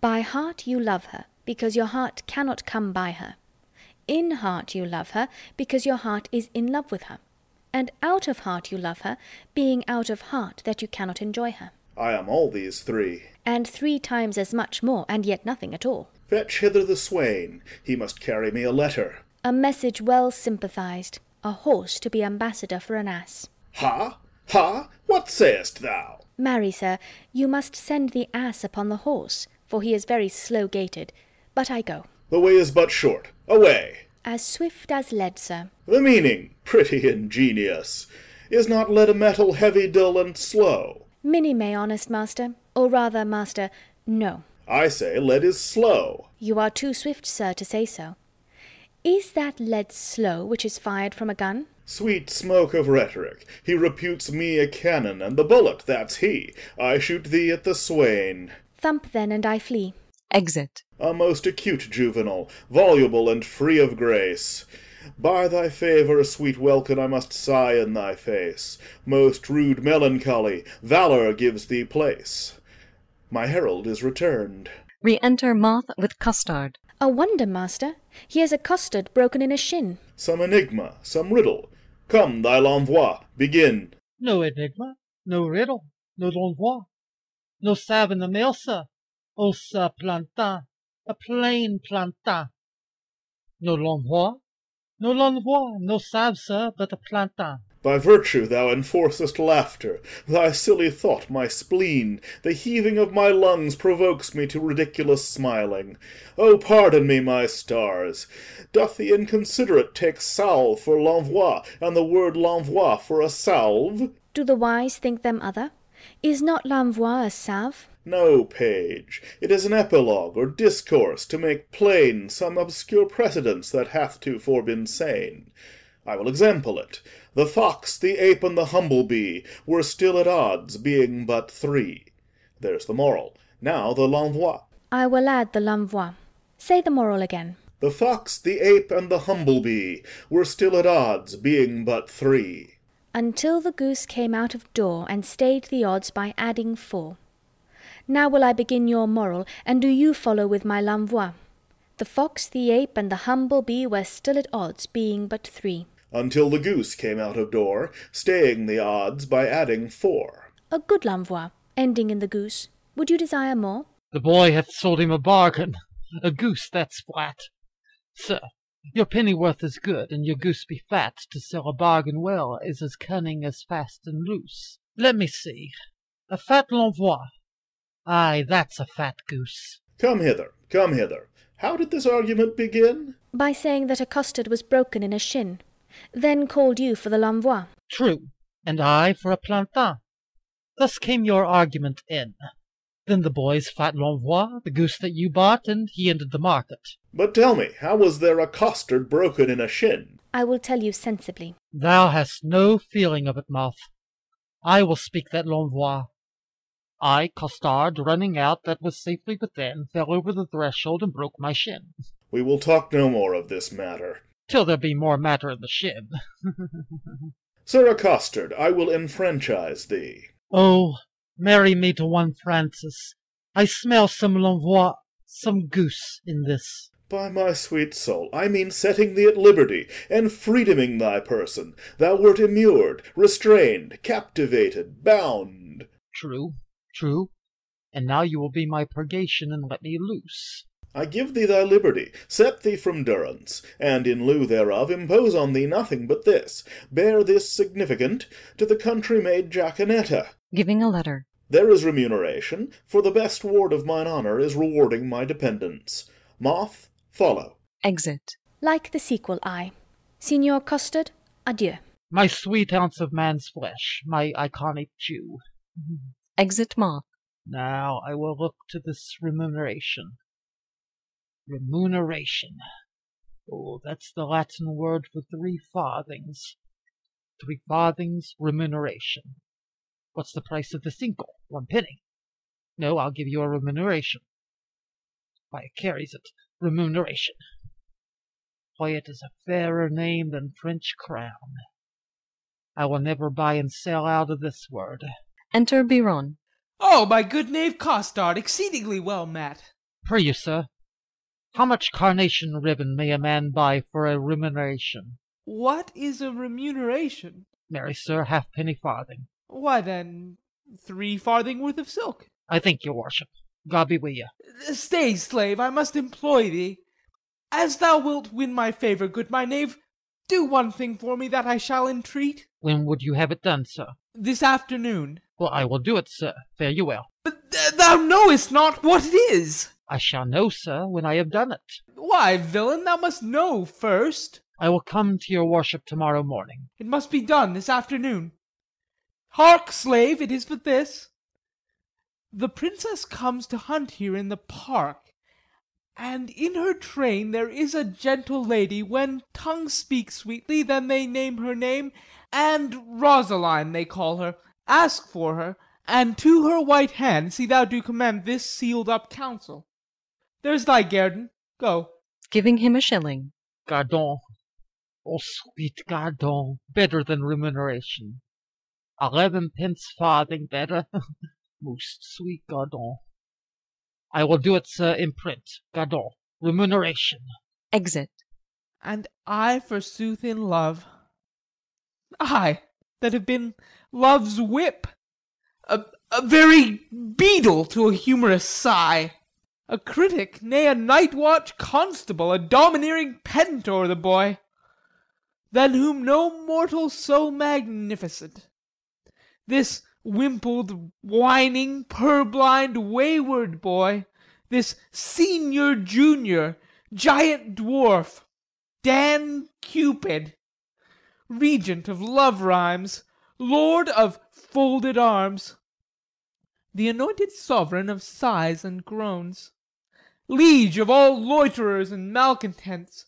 By heart you love her, because your heart cannot come by her. In heart you love her, because your heart is in love with her. And out of heart you love her, being out of heart that you cannot enjoy her. I am all these three. And three times as much more, and yet nothing at all. Fetch hither the swain. He must carry me a letter. A message well sympathized, a horse to be ambassador for an ass. Ha? Ha? What sayest thou? Marry, sir, you must send the ass upon the horse, for he is very slow gaited. But I go. The way is but short. Away. As swift as lead, sir. The meaning, pretty ingenious. Is not lead a metal heavy, dull, and slow? Many may, honest master, or rather, master, no. I say lead is slow. You are too swift, sir, to say so. Is that lead slow which is fired from a gun? Sweet smoke of rhetoric! He reputes me a cannon, and the bullet, that's he. I shoot thee at the swain. Thump then, and I flee. Exit. A most acute juvenal, voluble and free of grace. By thy favour, a sweet welkin, I must sigh in thy face. Most rude melancholy, valour gives thee place. My herald is returned. Re-enter Moth with Costard. A wonder, master. Here's a costard broken in a shin. Some enigma, some riddle. Come, thy l'envoi, begin. No enigma, no riddle, no l'envoi, no salve in the mail, sir. Oh, sir, plantain, a plain plantain. No l'envoi, no l'envoi, no salve, sir, but a plantain. By virtue thou enforcest laughter. Thy silly thought my spleen. The heaving of my lungs provokes me to ridiculous smiling. O pardon me, my stars! Doth the inconsiderate take salve for l'envoi, and the word l'envoi for a salve? Do the wise think them other? Is not l'envoi a salve? No, page. It is an epilogue or discourse to make plain some obscure precedence that hath tofore been sane. I will example it. The fox, the ape, and the humble bee were still at odds, being but three. There's the moral. Now the l'envoi. I will add the l'envoi. Say the moral again. The fox, the ape, and the humble bee were still at odds, being but three. Until the goose came out of door and stayed the odds by adding four. Now will I begin your moral, and do you follow with my l'envoi. The fox, the ape, and the humble bee were still at odds, being but three. Until the goose came out of door, staying the odds by adding four. A good l'envoi, ending in the goose. Would you desire more? The boy hath sold him a bargain. A goose, that's flat. Sir, your pennyworth is good, and your goose be fat. To sell a bargain well is as cunning as fast and loose. Let me see. A fat l'envoi. Ay, that's a fat goose. Come hither, come hither. How did this argument begin? By saying that a costard was broken in a shin. Then called you for the l'envoi. True, and I for a plantain. Thus came your argument in. Then the boy's fat l'envoi, the goose that you bought, and he entered the market. But tell me, how was there a costard broken in a shin? I will tell you sensibly. Thou hast no feeling of it, Moth. I will speak that l'envoi. I, Costard, running out that was safely within, fell over the threshold and broke my shin. We will talk no more of this matter. Till there be more matter in the shin. Sir a Costard, I will enfranchise thee. Oh, marry me to one Francis. I smell some l'envoi, some goose in this. By my sweet soul, I mean setting thee at liberty, and freedoming thy person. Thou wert immured, restrained, captivated, bound. True, true. And now you will be my purgation and let me loose. I give thee thy liberty, set thee from durance, and in lieu thereof impose on thee nothing but this. Bear this significant to the country maid Jaquenetta. Giving a letter. There is remuneration, for the best ward of mine honour is rewarding my dependence. Moth, follow. Exit. Like the sequel, I. Signor Costard, adieu. My sweet ounce of man's flesh, my incony Jew. Exit Moth. Now I will look to this remuneration. Remuneration. Oh, that's the Latin word for three farthings. Three farthings remuneration. What's the price of the cinco? One penny. No, I'll give you a remuneration. Why, it carries it. Remuneration. Why, it is a fairer name than French crown. I will never buy and sell out of this word. Enter Biron. Oh, my good knave Costard, exceedingly well met. Pray you, sir, how much carnation ribbon may a man buy for a remuneration? What is a remuneration? Marry, sir, halfpenny farthing. Why then, three farthing worth of silk. I think, your worship. God be with you. Stay, slave, I must employ thee. As thou wilt win my favour, good my knave, do one thing for me that I shall entreat. When would you have it done, sir? This afternoon. Well, I will do it, sir. Fare you well. But th- thou knowest not what it is. I shall know, sir, when I have done it. Why, villain, thou must know first. I will come to your worship tomorrow morning. It must be done this afternoon. Hark, slave, it is but this. The princess comes to hunt here in the park, And in her train there is a gentle lady, When tongues speak sweetly, then they name her name, And Rosaline they call her. Ask for her, And to her white hand see thou do commend This sealed up counsel. There's thy guerdon. Go. Giving him a shilling. Guerdon. Oh, sweet guerdon, better than remuneration. Eleven pence farthing better. Most sweet guerdon. I will do it, sir, in print. Guerdon. Remuneration. Exit. And I, forsooth, in love. I, that have been love's whip, a, a very beadle to a humorous sigh, a critic, nay, a night watch constable, a domineering pedant o'er the boy, than whom no mortal so magnificent. This wimpled, whining, purblind, wayward boy, this senior junior, giant dwarf, Dan Cupid, regent of love rhymes, lord of folded arms, the anointed sovereign of sighs and groans, liege of all loiterers and malcontents,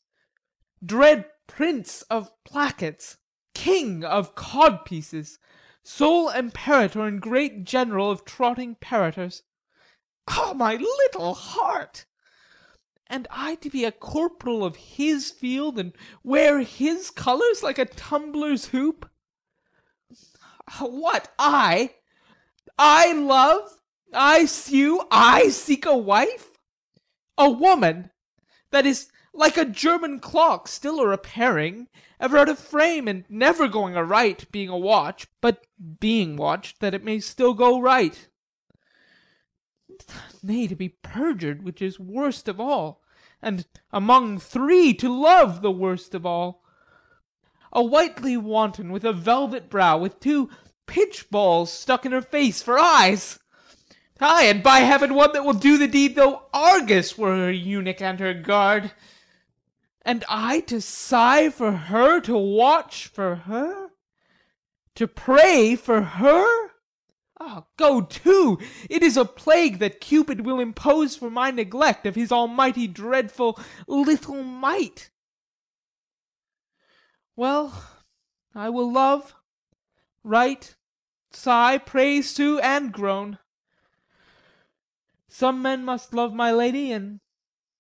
dread prince of plackets, king of codpieces, sole imperator and great general of trotting paritors. Ah, my little heart! And I to be a corporal of his field, and wear his colours like a tumbler's hoop? What, I? I love? I sue? I seek a wife? A woman that is like a German clock still a repairing, ever out of frame, and never going aright, being a watch, but being watched that it may still go right. Nay, to be perjured, which is worst of all, and among three to love the worst of all. A whitely wanton with a velvet brow, with two pitch balls stuck in her face for eyes. Ay, and by heaven, one that will do the deed though Argus were her eunuch and her guard. And I to sigh for her, to watch for her, to pray for her? Ah, go to! It is a plague that Cupid will impose for my neglect of his almighty dreadful little might. Well, I will love, write, sigh, praise to, and groan. Some men must love my lady, and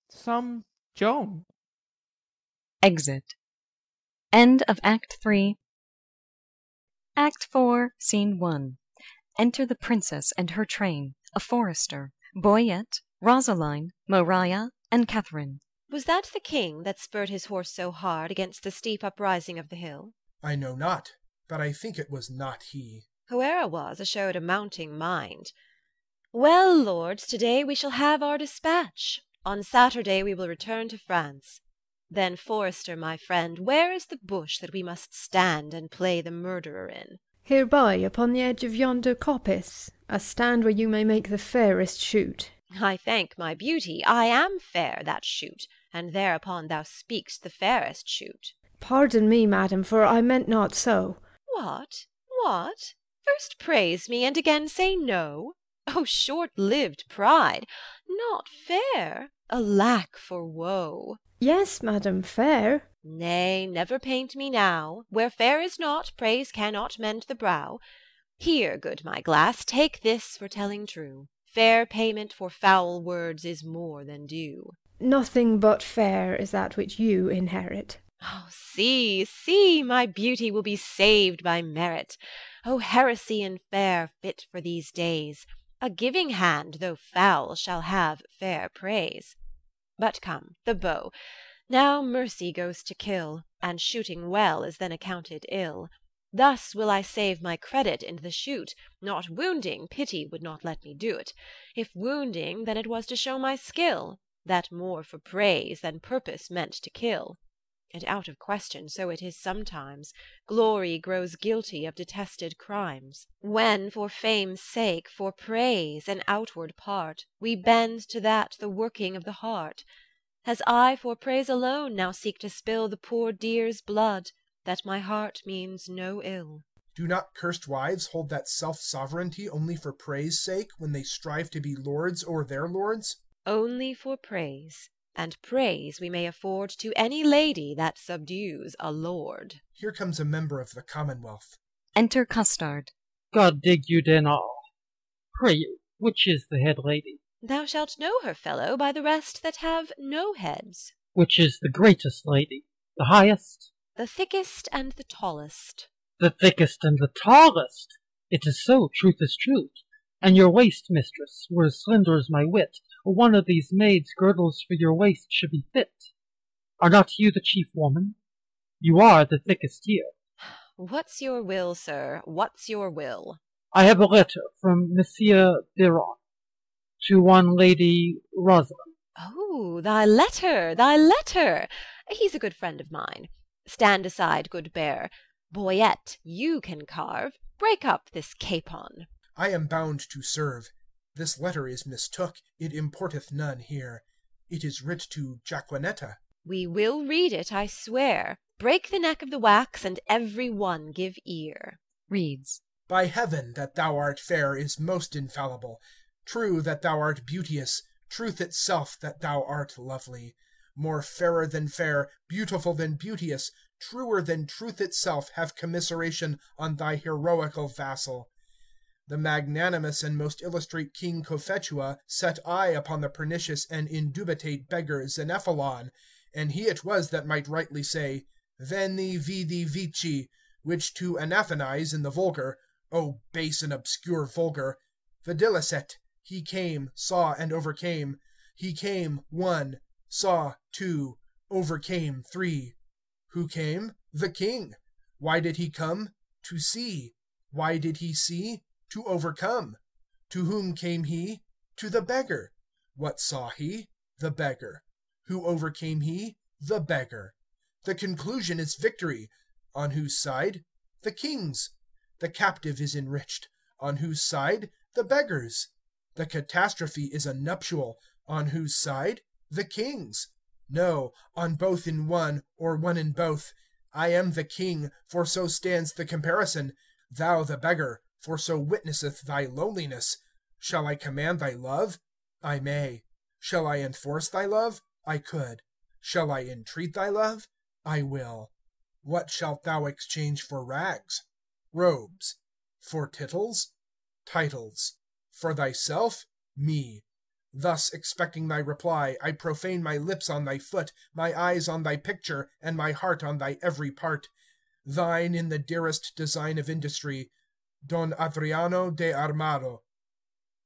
some Joan. Exit. End of Act Three. Act Four, Scene One. Enter the princess and her train, a forester, Boyet, Rosaline, Maria, and Catherine. Was that the king that spurred his horse so hard against the steep uprising of the hill? I know not, but I think it was not he. Whoe'er was showed a mounting mind. Well, lords, to-day we shall have our dispatch. On Saturday we will return to France. Then, forester, my friend, where is the bush that we must stand and play the murderer in? Hereby, upon the edge of yonder coppice, a stand where you may make the fairest shoot. I thank my beauty, I am fair that shoot, and thereupon thou speak'st the fairest shoot. Pardon me, madam, for I meant not so. What? What? First praise me, and again say no? O short-lived pride! Not fair? Alack for woe! Yes, madam, fair. Nay, never paint me now. Where fair is not, praise cannot mend the brow. Here, good my glass, take this for telling true. Fair payment for foul words is more than due. Nothing but fair is that which you inherit. Oh, see, see, my beauty will be saved by merit. O heresy and fair fit for these days! A giving hand, though foul, shall have fair praise. But come, the bow. Now mercy goes to kill, and shooting well is then accounted ill. Thus will I save my credit in the shoot; not wounding, pity would not let me do't; if wounding, then it was to show my skill, that more for praise than purpose meant to kill. And out of question so it is sometimes, glory grows guilty of detested crimes, when for fame's sake, for praise, an outward part, we bend to that the working of the heart. As I for praise alone now seek to spill the poor dear's blood, that my heart means no ill. Do not cursed wives hold that self sovereignty only for praise sake when they strive to be lords o'er their lords? Only for praise. And praise we may afford to any lady that subdues a lord. Here comes a member of the Commonwealth. Enter Costard. God dig you den all. Pray you, which is the head lady? Thou shalt know her, fellow, by the rest that have no heads. Which is the greatest lady? The highest? The thickest and the tallest. The thickest and the tallest? It is so, truth is truth. And your waist, mistress, were as slender as my wit, or one of these maids' girdles for your waist should be fit. Are not you the chief woman? You are the thickest here. What's your will, sir? What's your will? I have a letter from Monsieur Biron to one Lady Rosalind. Oh, thy letter, thy letter! He's a good friend of mine. Stand aside, good bear. Boyet, you can carve. Break up this capon. I am bound to serve. This letter is mistook. It importeth none here. It is writ to Jaquenetta. We will read it, I swear. Break the neck of the wax, and every one give ear. Reads. By heaven, that thou art fair is most infallible. True that thou art beauteous, truth itself that thou art lovely. More fairer than fair, beautiful than beauteous, truer than truth itself have commiseration on thy heroical vassal. The magnanimous and most illustrate King Cophetua set eye upon the pernicious and indubitate beggar Zenelophon, and he it was that might rightly say, Veni vidi vici, which to anathenize in the vulgar, O base and obscure vulgar, videlicet, he came, saw, and overcame. He came, one, saw, two, overcame, three. Who came? The king. Why did he come? To see. Why did he see? To overcome. To whom came he? To the beggar. What saw he? The beggar. Who overcame he? The beggar. The conclusion is victory. On whose side? The king's. The captive is enriched. On whose side? The beggar's. The catastrophe is a nuptial. On whose side? The king's. No, on both in one, or one in both. I am the king, for so stands the comparison. Thou the beggar, for so witnesseth thy lowliness. Shall I command thy love? I may. Shall I enforce thy love? I could. Shall I entreat thy love? I will. What shalt thou exchange for rags? Robes. For tittles? Titles. For thyself? Me. Thus, expecting thy reply, I profane my lips on thy foot, my eyes on thy picture, and my heart on thy every part. Thine in the dearest design of industry, Don Adriano de Armado.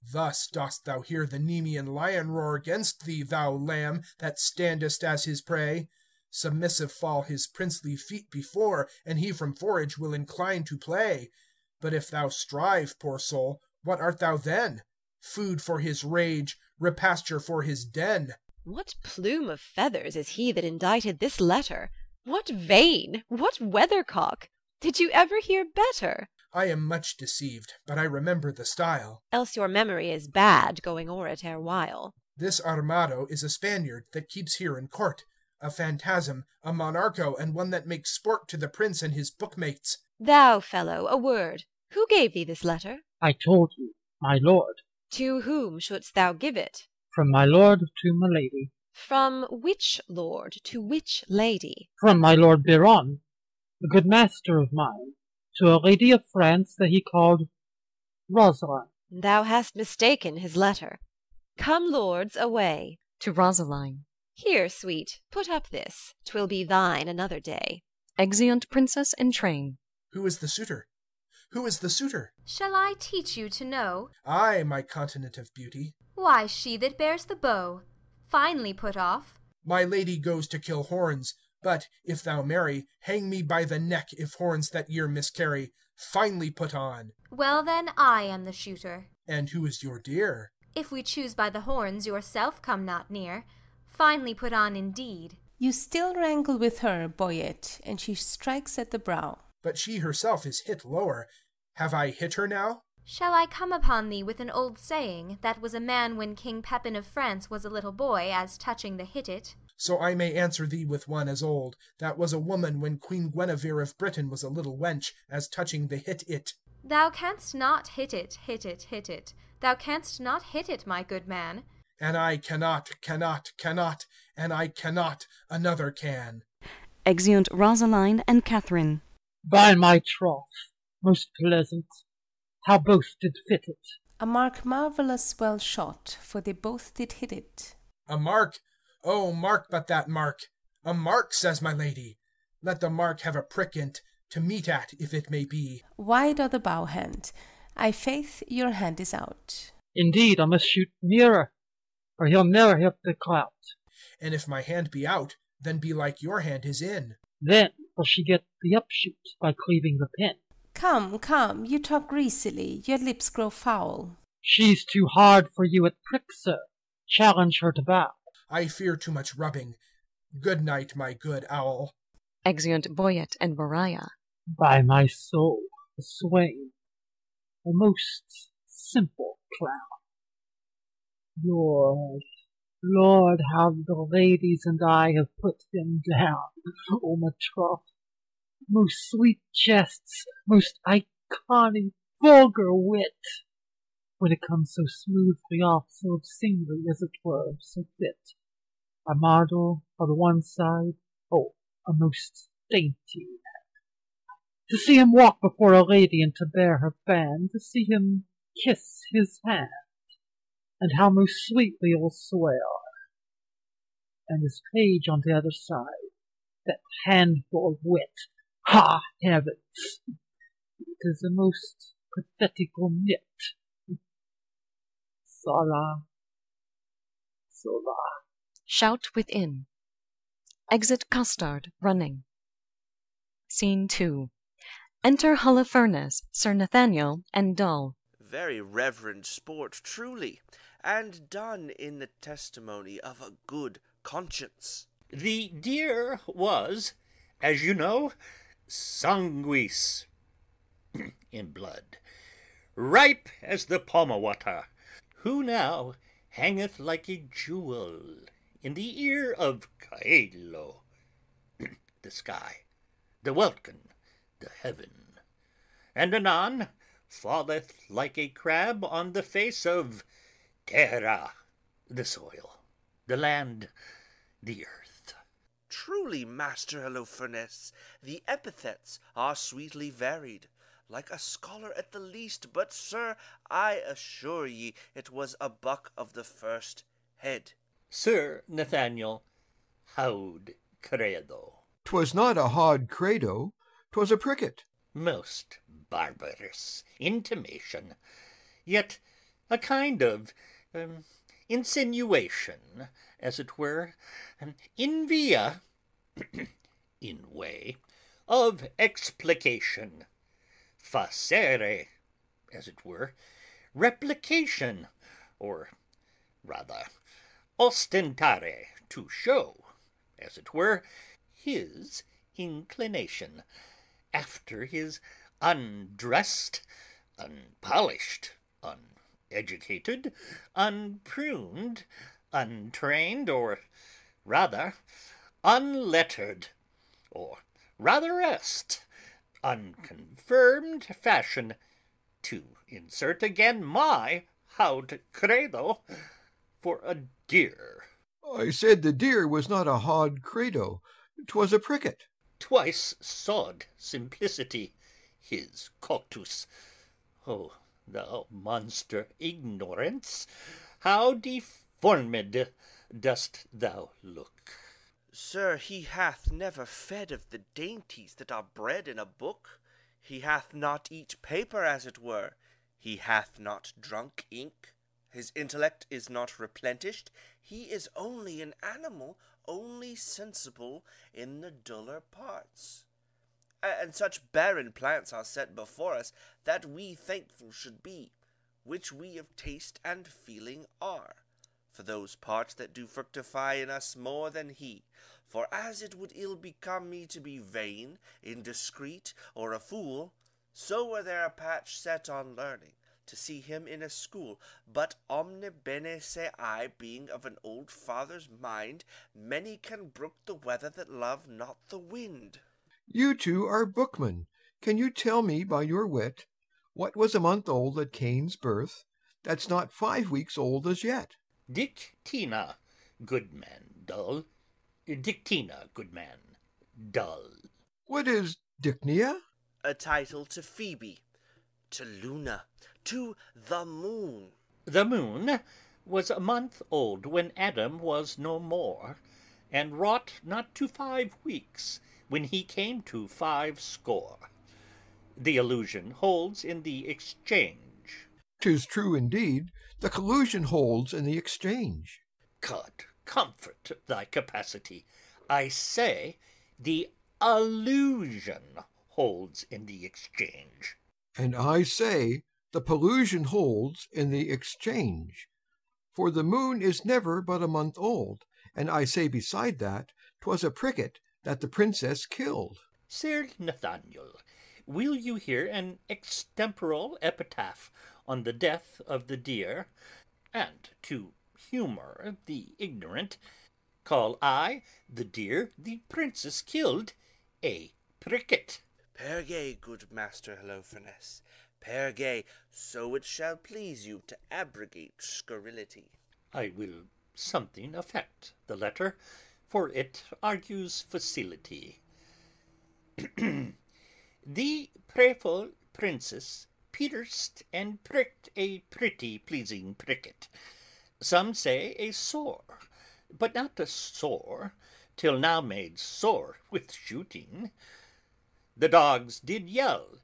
Thus dost thou hear the Nemean lion roar against thee, thou lamb, that standest as his prey. Submissive fall his princely feet before, and he from forage will incline to play. But if thou strive, poor soul, what art thou then? Food for his rage, repasture for his den. What plume of feathers is he that indited this letter? What vane? What weathercock? Did you ever hear better? I am much deceived, but I remember the style. Else your memory is bad, going o'er it erewhile. This Armado is a Spaniard that keeps here in court, a phantasm, a monarcho, and one that makes sport to the prince and his bookmates. Thou, fellow, a word. Who gave thee this letter? I told you, my lord. To whom shouldst thou give it? From my lord to my lady. From which lord to which lady? From my lord Biron, a good master of mine, to a lady of France that he called Rosalind. Thou hast mistaken his letter. Come, lords, away. To Rosaline. Here, sweet, put up this. 'Twill be thine another day. Exeunt princess in train. Who is the suitor? Who is the suitor? Shall I teach you to know? I, my continent of beauty. Why, she that bears the bow. Finely put off. My lady goes to kill horns. But, if thou marry, hang me by the neck if horns that year miscarry. Finely put on. Well, then, I am the shooter. And who is your dear? If we choose by the horns, yourself come not near. Finely put on indeed. You still wrangle with her, Boyet, and she strikes at the brow. But she herself is hit lower. Have I hit her now? Shall I come upon thee with an old saying, that was a man when King Pepin of France was a little boy, as touching the hit it? So I may answer thee with one as old, that was a woman when Queen Guinevere of Britain was a little wench, as touching the hit it. Thou canst not hit it, hit it, hit it. Thou canst not hit it, my good man. And I cannot, cannot, cannot, and I cannot, another can. Exeunt Rosaline and Catherine. By my troth, most pleasant, how both did fit it. A mark marvellous well shot, for they both did hit it. A mark? Oh, mark but that mark. A mark, says my lady. Let the mark have a prick in't, to meet at, if it may be. Wide are the bow hand. I faith your hand is out. Indeed, I must shoot nearer, or he'll ne'er hit the clout. And if my hand be out, then be like your hand is in. Then will she get the upshoot by cleaving the pin. Come, come, you talk greasily, your lips grow foul. She's too hard for you at prick, sir. Challenge her to bow. I fear too much rubbing. Good night, my good owl. Exeunt Boyet and Maria. By my soul, the swain, a most simple clown. Lord, Lord, how the ladies and I have put him down, O my troth. Most sweet jests, most incony, vulgar wit, when it comes so smoothly off, so obscenely, as it were, so fit. Armado on the one side, oh, a most dainty. To see him walk before a lady and to bear her fan, to see him kiss his hand, and how most sweetly he'll swear. And his page on the other side, that handful of wit, ha, heavens! It is a most pathetical knit. Sala, Sola. Shout within. Exit Costard, running. Scene 2. Enter Holofernes, Sir Nathaniel, and Dull. Very reverend sport, truly, and done in the testimony of a good conscience. The deer was, as you know, sanguis in blood, ripe as the pomewater, who now hangeth like a jewel in the ear of Caelo, the sky, the welkin, the heaven, and anon falleth like a crab on the face of terra, the soil, the land, the earth. Truly, Master Holofernes, the epithets are sweetly varied, like a scholar at the least, but, sir, I assure ye it was a buck of the first head. Sir Nathaniel, haud credo. 'Twas not a hod credo, 'twas a pricket. Most barbarous intimation, yet a kind of um, insinuation, as it were, in via, in way, of explication, facere, as it were, replication, or rather ostentare, to show, as it were, his inclination, after his undressed, unpolished, uneducated, unpruned, untrained, or rather unlettered, or rather est, unconfirmed fashion, to insert again my haud credo for a deer. I said the deer was not a hod credo, 'twas a pricket. Twice sod simplicity, his coctus. O thou monster ignorance, how deformed dost thou look! Sir, he hath never fed of the dainties that are bred in a book. He hath not eat paper, as it were. He hath not drunk ink. His intellect is not replenished. He is only an animal, only sensible in the duller parts. And such barren plants are set before us that we thankful should be, which we of taste and feeling are, for those parts that do fructify in us more than he. For as it would ill become me to be vain, indiscreet, or a fool, so were there a patch set on learning, to see him in a school. But omne bene se I, being of an old father's mind, many can brook the weather that love not the wind. You two are bookmen. Can you tell me by your wit what was a month old at Cain's birth that's not five weeks old as yet? Dictynna, good man, dull. Dictynna, good man, dull. What is Dicnia? A title to Phoebe, to Luna, to the moon. The moon was a month old when Adam was no more, and wrought not to five weeks when he came to five score. The allusion holds in the exchange. 'Tis true indeed, the collusion holds in the exchange. God comfort thy capacity. I say the allusion holds in the exchange. And I say the pollution holds in the exchange. For the moon is never but a month old, and I say beside that, 'twas a pricket that the princess killed. Sir Nathaniel, will you hear an extemporal epitaph on the death of the deer, and to humour the ignorant, call I the deer the princess killed a pricket. Perge, good Master Holofernes, perge, so it shall please you to abrogate scurrility. I will something affect the letter, for it argues facility. the prayerful princess pierced and pricked a pretty pleasing pricket. Some say a sore, but not a sore, till now made sore with shooting. The dogs did yell,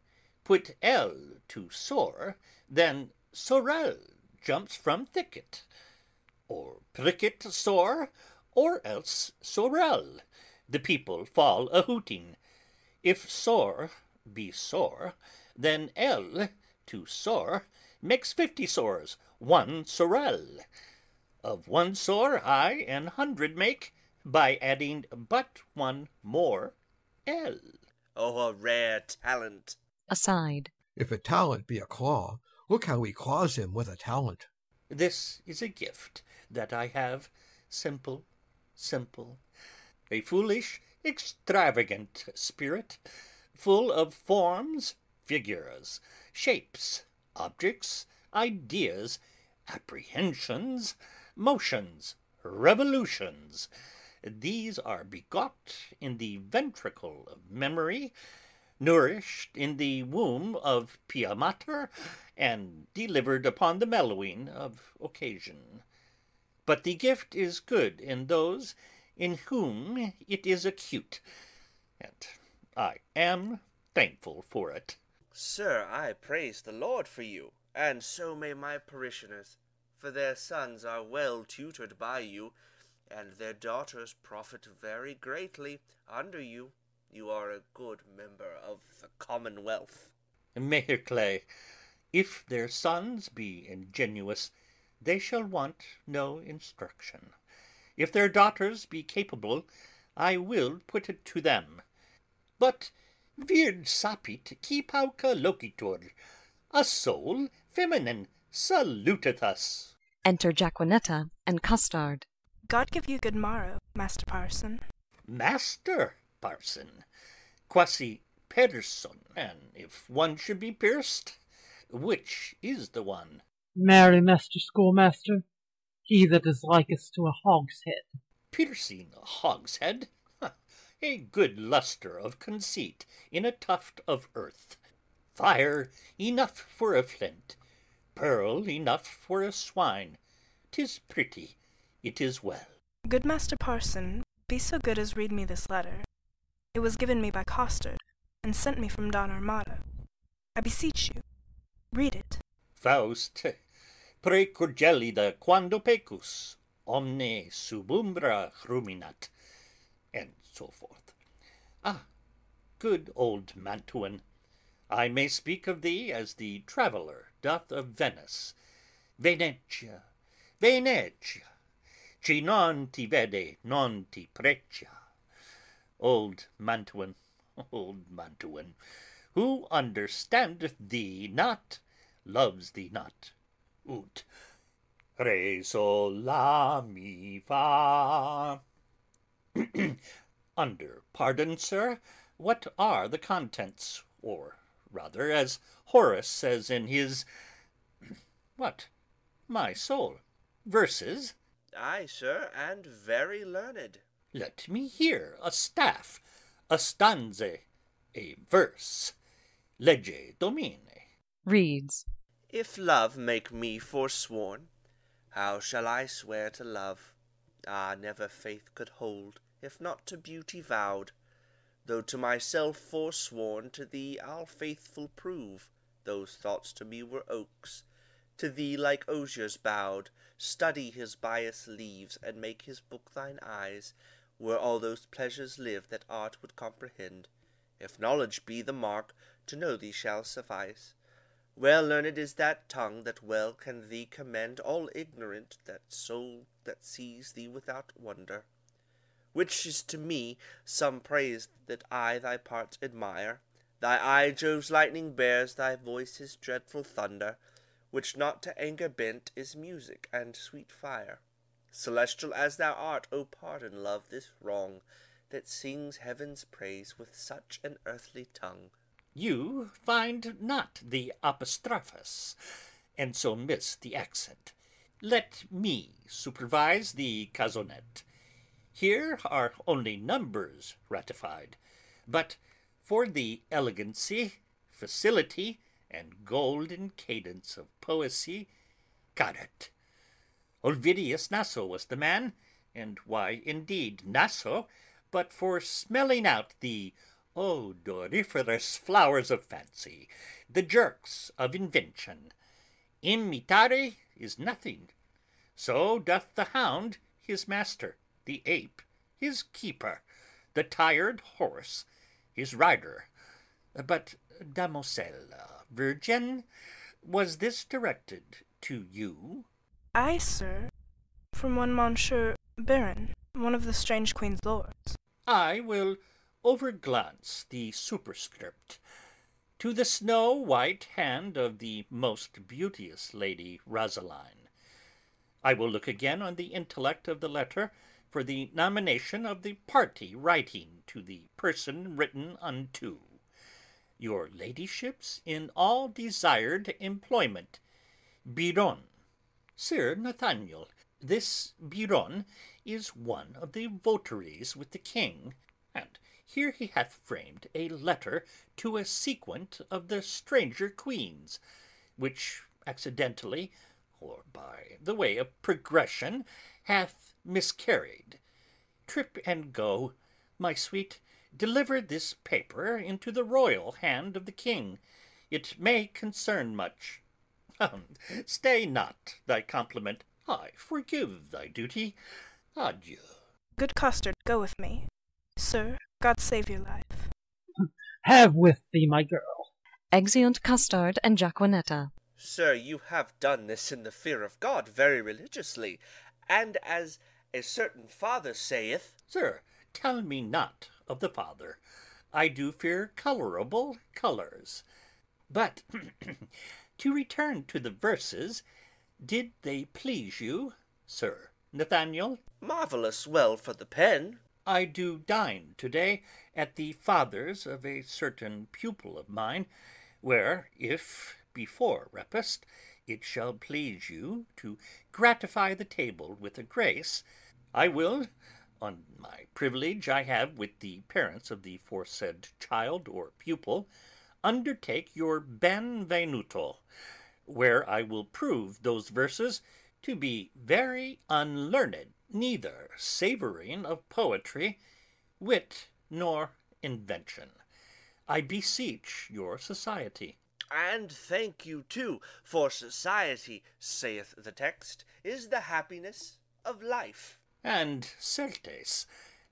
put L to sore, then sorel jumps from thicket, or pricket sore, or else sorel, The people fall a hooting. If sore be sore, then L to sore makes fifty sores, one sorrel. Of one sore I an hundred make by adding but one more L. Oh, a rare talent! Aside. If a talent be a claw, look how he claws him with a talent. This is a gift that I have, simple, simple, a foolish, extravagant spirit, full of forms, figures, shapes, objects, ideas, apprehensions, motions, revolutions. These are begot in the ventricle of memory, nourished in the womb of Pia Mater, and delivered upon the mellowing of occasion. But the gift is good in those in whom it is acute, and I am thankful for it. Sir, I praise the Lord for you, and so may my parishioners, for their sons are well tutored by you, and their daughters profit very greatly under you. You are a good member of the Commonwealth. Mehercle, if their sons be ingenuous, they shall want no instruction. If their daughters be capable, I will put it to them. But vir sapit qui pauca loquitur, a soul feminine saluteth us. Enter Jaquenetta and Costard. God give you good morrow, Master Parson. Master parson, quasi Pederson, and if one should be pierced, which is the one? Marry, Master Schoolmaster, he that is likest to a hogshead. Piercing a hogshead? A good lustre of conceit in a tuft of earth, fire enough for a flint, pearl enough for a swine. Tis pretty, it is well. Good Master Parson, be so good as read me this letter. It was given me by Costard, and sent me from Don Armado. I beseech you, read it. Faust, precor gelida quando pecus, omne sub umbra ruminat, and so forth. Ah, good old Mantuan, I may speak of thee as the traveller doth of Venice. Venetia, Venetia, chi non ti vede non ti precia. Old Mantuan, old Mantuan, who understandeth thee not, loves thee not. Ut re sol la mi fa. Under pardon, sir, what are the contents, or rather, as Horace says in his what, my soul? verses? Ay, sir, and very learned. Let me hear a staff, a stanze, a verse. Legge, Domine. Reads. If love make me forsworn, how shall I swear to love? Ah, never faith could hold, if not to beauty vowed. Though to myself forsworn, to thee I'll faithful prove. Those thoughts to me were oaks, to thee like osiers bowed. Study his bias leaves, and make his book thine eyes, where all those pleasures live that art would comprehend. If knowledge be the mark, to know thee shall suffice. Well learned is that tongue that well can thee commend, all ignorant that soul that sees thee without wonder. Which is to me some praise that I thy parts admire. Thy eye Jove's lightning bears, thy voice his dreadful thunder, which not to anger bent is music and sweet fire. Celestial as thou art, O pardon, love, this wrong, that sings heaven's praise with such an earthly tongue. You find not the apostrophus, and so miss the accent. Let me supervise the canzonet. Here are only numbers ratified, but for the elegancy, facility, and golden cadence of poesy, cadet. Ovidius Naso was the man, and why indeed Naso, but for smelling out the odoriferous flowers of fancy, the jerks of invention. Imitare is nothing. So doth the hound his master, the ape his keeper, the tired horse his rider. But, damosel, virgin, was this directed to you? Ay, sir, from one Monsieur Biron, one of the strange queen's lords. I will overglance the superscript. To the snow white hand of the most beauteous Lady Rosaline. I will look again on the intellect of the letter for the nomination of the party writing to the person written unto. Your ladyship's in all desired employment. Biron. Sir Nathaniel, this Biron is one of the votaries with the king, and here he hath framed a letter to a sequent of the stranger queens, which accidentally, or by the way of progression, hath miscarried. Trip and go, my sweet, deliver this paper into the royal hand of the king. It may concern much. Um, stay not thy compliment. I forgive thy duty. Adieu. Good Costard, go with me. Sir, God save your life. Have with thee, my girl. Exeunt Costard and Jaquenetta. Sir, you have done this in the fear of God very religiously, and as a certain father saith. Sir, tell me not of the father. I do fear colorable colours. But to return to the verses, did they please you, Sir Nathaniel? Marvellous well for the pen. I do dine to day at the father's of a certain pupil of mine, where, if before repast it shall please you to gratify the table with a grace, I will, on my privilege I have with the parents of the foresaid child or pupil, undertake your benvenuto, where I will prove those verses to be very unlearned, neither savouring of poetry, wit, nor invention. I beseech your society. And thank you too, for society, saith the text, is the happiness of life. And certes,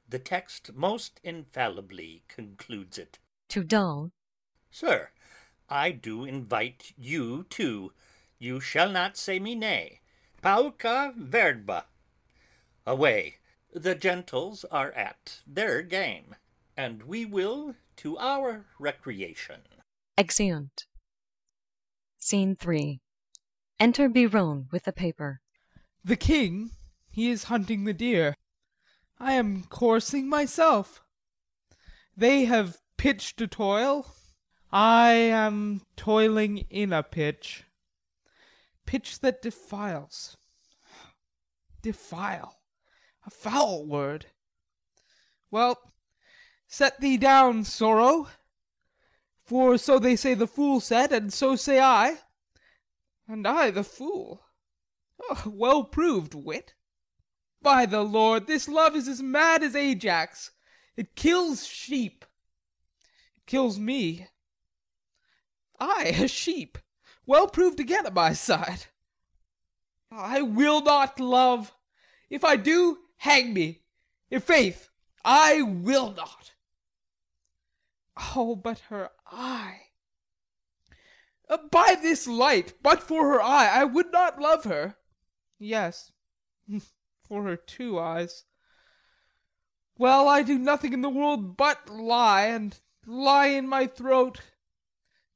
the text most infallibly concludes it. To dull. Sir, I do invite you too. You shall not say me nay. Pauca verba. Away, the gentles are at their game, and we will to our recreation. Exeunt. Scene 3. Enter Biron with the paper. The king, he is hunting the deer. I am coursing myself. They have pitched a toil. I am toiling in a pitch. Pitch that defiles. Defile. A foul word. Well, set thee down, sorrow. For so they say the fool said, and so say I. And I the fool. Oh, well proved wit. By the Lord, this love is as mad as Ajax. It kills sheep. It kills me. I, a sheep, well proved again at my side. I will not love. If I do, hang me. I' faith, I will not. Oh, but her eye. Uh, By this light, but for her eye, I would not love her. Yes, for her two eyes. Well, I do nothing in the world but lie, and lie in my throat.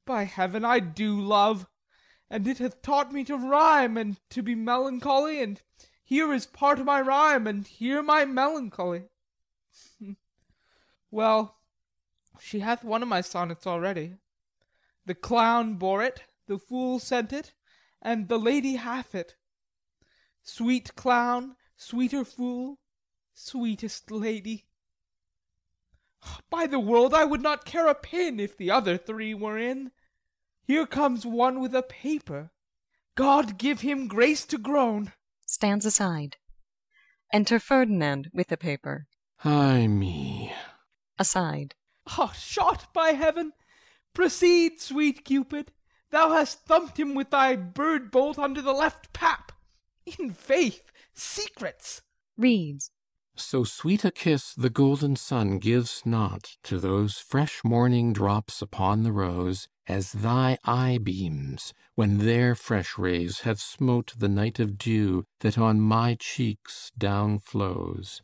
By heaven, I do love, and it hath taught me to rhyme and to be melancholy, and here is part of my rhyme, and here my melancholy. Well, she hath one of my sonnets already. The clown bore it, the fool sent it, and the lady hath it. Sweet clown, sweeter fool, sweetest lady. By the world, I would not care a pin if the other three were in. Here comes one with a paper. God give him grace to groan. Stands aside. Enter Ferdinand with a paper. Ay me. Aside. Ah, shot by heaven! Proceed, sweet Cupid. Thou hast thumped him with thy bird bolt under the left pap. In faith, secrets! Reads. So sweet a kiss the golden sun gives not To those fresh morning drops upon the rose, As thy eye beams, when their fresh rays have smote The night of dew that on my cheeks down flows.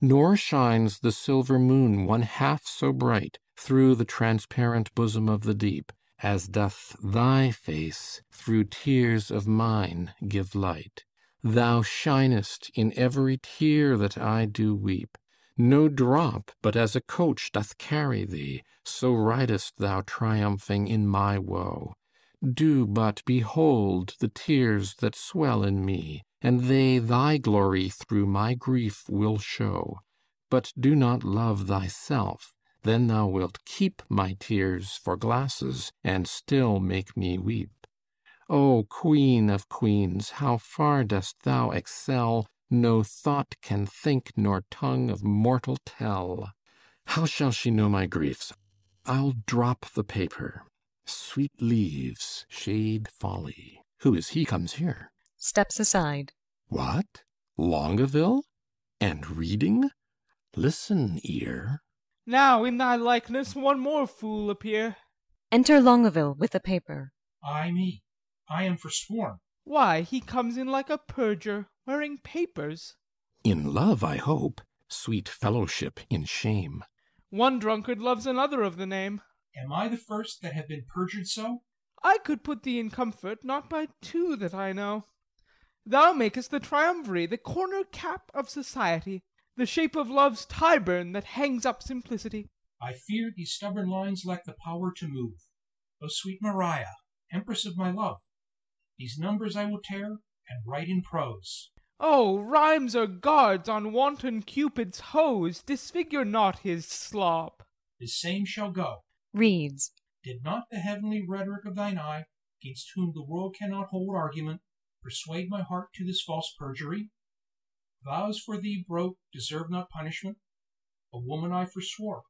Nor shines the silver moon one half so bright Through the transparent bosom of the deep, As doth thy face through tears of mine give light. Thou shinest in every tear that I do weep. No drop but as a coach doth carry thee, So ridest thou triumphing in my woe. Do but behold the tears that swell in me, And they thy glory through my grief will show. But do not love thyself, then thou wilt keep My tears for glasses, and still make me weep. O queen of queens, how far dost thou excel, No thought can think, nor tongue of mortal tell. How shall she know my griefs? I'll drop the paper. Sweet leaves shade folly. Who is he comes here? Steps aside. What? Longaville? And reading? Listen, ear. Now, in thy likeness, one more fool appear. Enter Longaville with a paper. Ay me, I am forsworn. Why, he comes in like a perjure, wearing papers. In love, I hope. Sweet fellowship in shame. One drunkard loves another of the name. Am I the first that have been perjured so? I could put thee in comfort, not by two that I know. Thou makest the triumvirate, the corner cap of society, the shape of love's Tyburn that hangs up simplicity. I fear these stubborn lines lack the power to move. O sweet Maria, empress of my love, these numbers I will tear and write in prose. Oh, rhymes are guards on wanton Cupid's hose, disfigure not his slop. The same shall go. Reads. Did not the heavenly rhetoric of thine eye, against whom the world cannot hold argument, persuade my heart to this false perjury? Vows for thee broke deserve not punishment. A woman I forswore,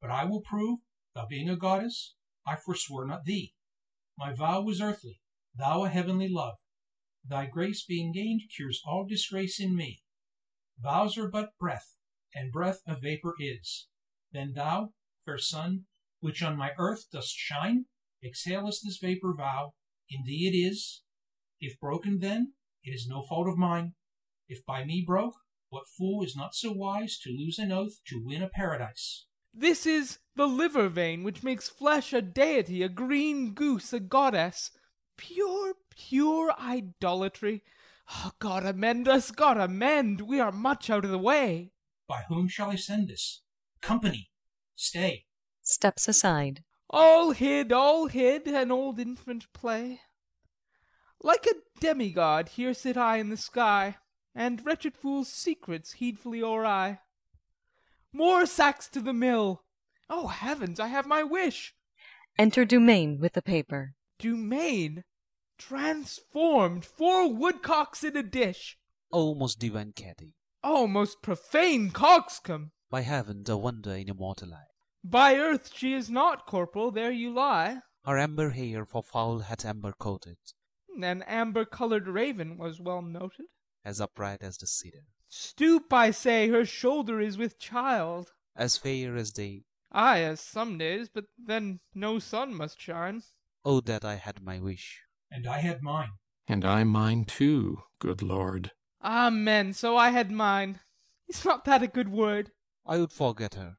but I will prove, thou being a goddess, I forswore not thee. My vow was earthly, thou a heavenly love. Thy grace being gained cures all disgrace in me. Vows are but breath, and breath a vapor is. Then thou, fair sun, which on my earth dost shine, exhalest this vapor vow, in thee it is. If broken then, it is no fault of mine. If by me broke, what fool is not so wise to lose an oath to win a paradise? This is the liver vein which makes flesh a deity, a green goose a goddess. Pure, pure idolatry. Oh, God amend us, God amend! We are much out of the way. By whom shall I send this? Company, stay. Steps aside. All hid, all hid, an old infant play. Like a demigod, here sit I in the sky. and wretched fools' secrets heedfully o'ereye. More sacks to the mill! Oh, heavens, I have my wish! Enter Dumaine with the paper. Dumaine! Transformed! Four woodcocks in a dish! O most divine Cathy, Oh, most profane coxcomb! by heaven a wonder in immortal eye. By earth she is not, corporal, there you lie. Her amber hair for foul hath amber coated, An amber coloured raven was well noted. as upright as the cedar, Stoop, I say, her shoulder is with child. as fair as day. Ay, as some days, but then no sun must shine. Oh that I had my wish. And I had mine. And I mine too, good Lord. Amen, so I had mine. Is not that a good word? I would forget her,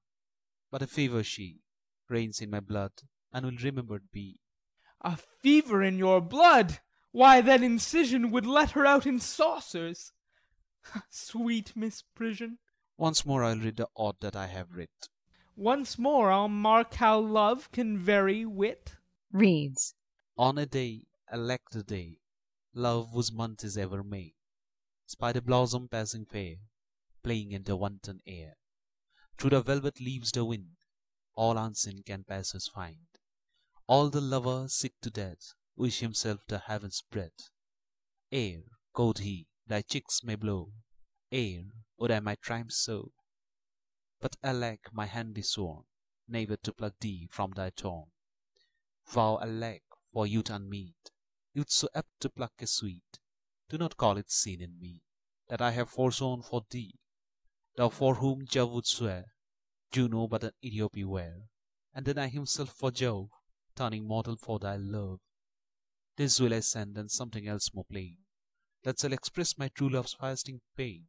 but a fever she reigns in my blood, and will remembered be. A fever in your blood! Why, that incision would let her out in saucers. Sweet Miss misprision. Once more I'll read the odd that I have writ. Once more I'll mark how love can vary wit. Reads. On a day, elect the day, love whose month is ever May, spied a blossom passing fair, playing in the wanton air. Through the velvet leaves the wind, all unseen can passers find. All the lover sick to death, wish himself the heavens bread. Air, quoth he, thy cheeks may blow, air, would I might triumph so. But alack, my hand is sworn, never to pluck thee from thy thorn. Vow alack for youth unmeet, youth so apt to pluck a sweet. Do not call it sin in me, that I have forsworn for thee. Thou for whom Jove would swear, Juno but an Ethiope were, and deny himself for Jove, turning mortal for thy love. This will I send and something else more plain, that shall express my true love's fasting pain.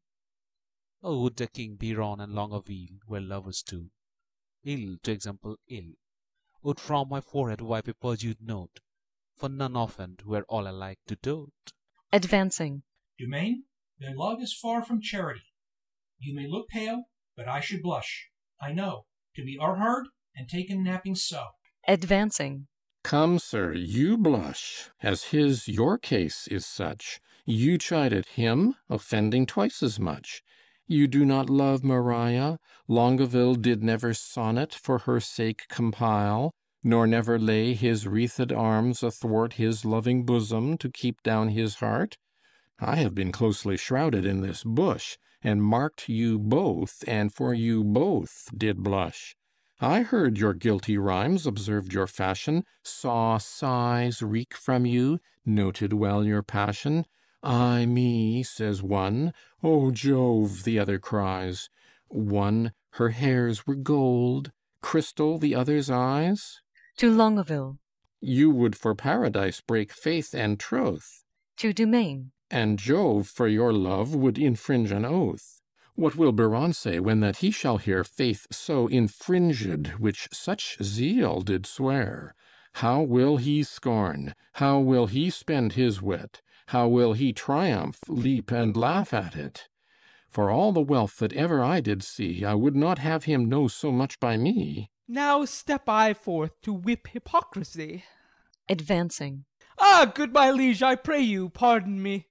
Oh, would the king be and long a weal where lovers two, ill to example ill, would from my forehead wipe a perjured note, for none offend where all alike do dote. Advancing. Dumaine, their love is far from charity. You may look pale, but I should blush, I know, to be unheard and taken napping so. Advancing. Come, sir, you blush, as his your case is such. You chided him, offending twice as much. You do not love Maria, Longueville did never sonnet for her sake compile, nor never lay his wreathed arms athwart his loving bosom to keep down his heart. I have been closely shrouded in this bush, and marked you both, and for you both did blush. I heard your guilty rhymes, observed your fashion, saw sighs reek from you, noted well your passion. Ay me, says one, O Jove, the other cries. One, her hairs were gold, crystal the other's eyes. To Longueville. You would for paradise break faith and troth, To Dumaine. and Jove for your love would infringe an oath. What will Biron say when that he shall hear faith so infringed, which such zeal did swear? How will he scorn? How will he spend his wit? How will he triumph, leap, and laugh at it? For all the wealth that ever I did see, I would not have him know so much by me. Now step I forth to whip hypocrisy. Advancing. Ah, good my liege, I pray you, pardon me.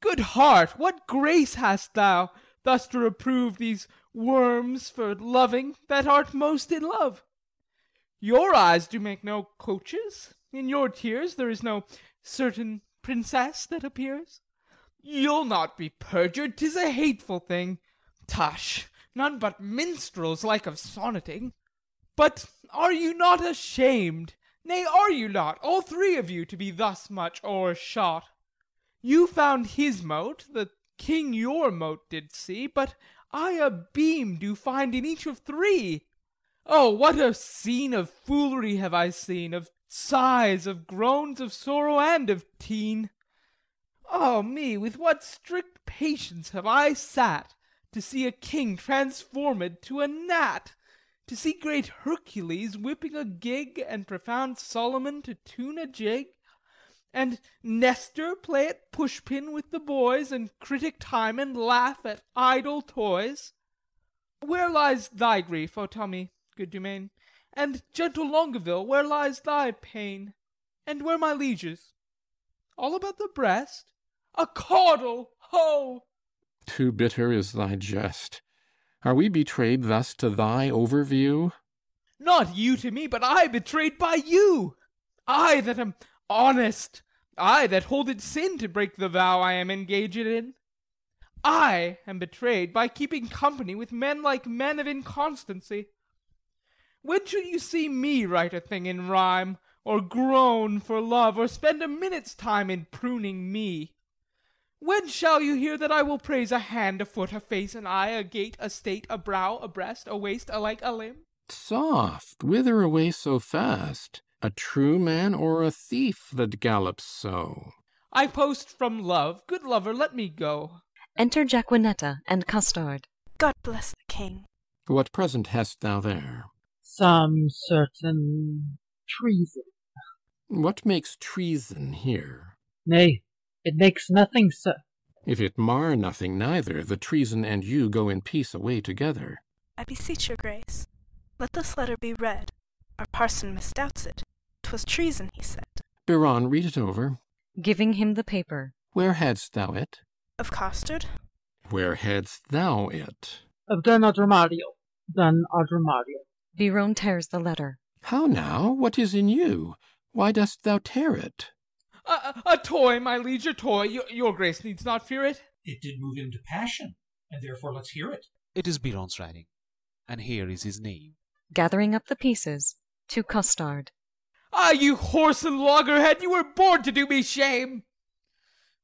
Good heart, what grace hast thou, thus to reprove these worms for loving that art most in love? Your eyes do make no coaches, in your tears there is no certain princess that appears. You'll not be perjured, 'tis a hateful thing. Tush, none but minstrels like of sonneting. But are you not ashamed, nay, are you not, all three of you, to be thus much o'ershot? You found his mote, the king your mote did see, but I a beam do find in each of three. Oh, what a scene of foolery have I seen, of sighs, of groans, of sorrow, and of teen! Ah me, with what strict patience have I sat to see a king transformed to a gnat! To see great Hercules whipping a gig, and profound Solomon to tune a jig, and Nestor play at pushpin with the boys, and critic Timon laugh at idle toys. Where lies thy grief, O tell me, good Dumaine? And gentle Longueville, where lies thy pain? And where my liege's? All about the breast? A caudle, ho! Too bitter is thy jest. Are we betrayed thus to thy overview? Not you to me, but I betrayed by you. I that am honest, I that hold it sin to break the vow I am engaged in. I am betrayed by keeping company with men like men of inconstancy. When should you see me write a thing in rhyme, or groan for love, or spend a minute's time in pruning me? When shall you hear that I will praise a hand, a foot, a face, an eye, a gait, a state, a brow, a breast, a waist, alike a limb? Soft, whither away so fast? A true man or a thief that gallops so? I post from love. Good lover, let me go. Enter Jaquenetta and Costard. God bless the king. What present hast thou there? Some certain treason. What makes treason here? Nay, it makes nothing, sir. If it mar nothing neither, the treason and you go in peace away together. I beseech your grace, let this letter be read. Our parson misdoubts it. 'Twas treason, he said. Biron, read it over. Giving him the paper. Where hadst thou it? Of Costard? Where hadst thou it? Of Don Adromario. Don Adromario. Biron tears the letter. How now? What is in you? Why dost thou tear it? A, a, a toy, my liege, a toy. Your, your grace needs not fear it. It did move him to passion, and therefore let's hear it. It is Biron's writing, and here is his name. Gathering up the pieces, to Costard. Ah, you horse and loggerhead, you were born to do me shame.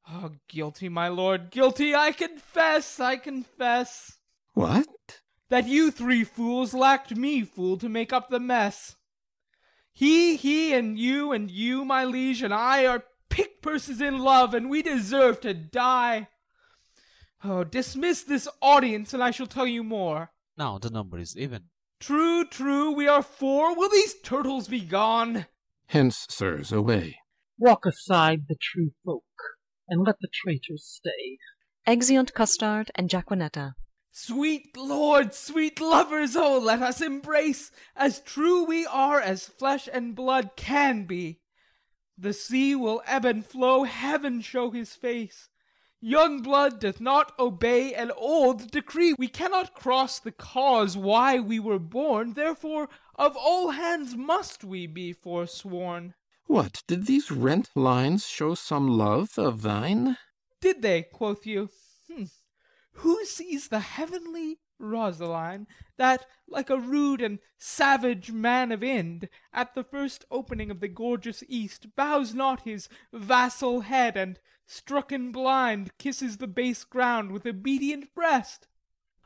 Oh, guilty, my lord, guilty, I confess, I confess. What? That you three fools lacked me, fool, to make up the mess. He, he, and you, and you, my liege, and I are pick purses in love, and we deserve to die. Oh, dismiss this audience, and I shall tell you more. Now the number is even. True, true, we are four. Will these turtles be gone? Hence, sirs, away. Walk aside the true folk, and let the traitors stay. Exeunt Costard and Jaquenetta. Sweet lords, sweet lovers, oh, let us embrace, as true we are as flesh and blood can be. The sea will ebb and flow, heaven show his face. Young blood doth not obey an old decree. We cannot cross the cause why we were born, therefore of all hands must we be forsworn. What, did these rent lines show some love of thine? Did they, quoth you? Hmm. Who sees the heavenly Rosaline, that, like a rude and savage man of Ind, at the first opening of the gorgeous East, bows not his vassal head, and, strucken blind, kisses the base ground with obedient breast?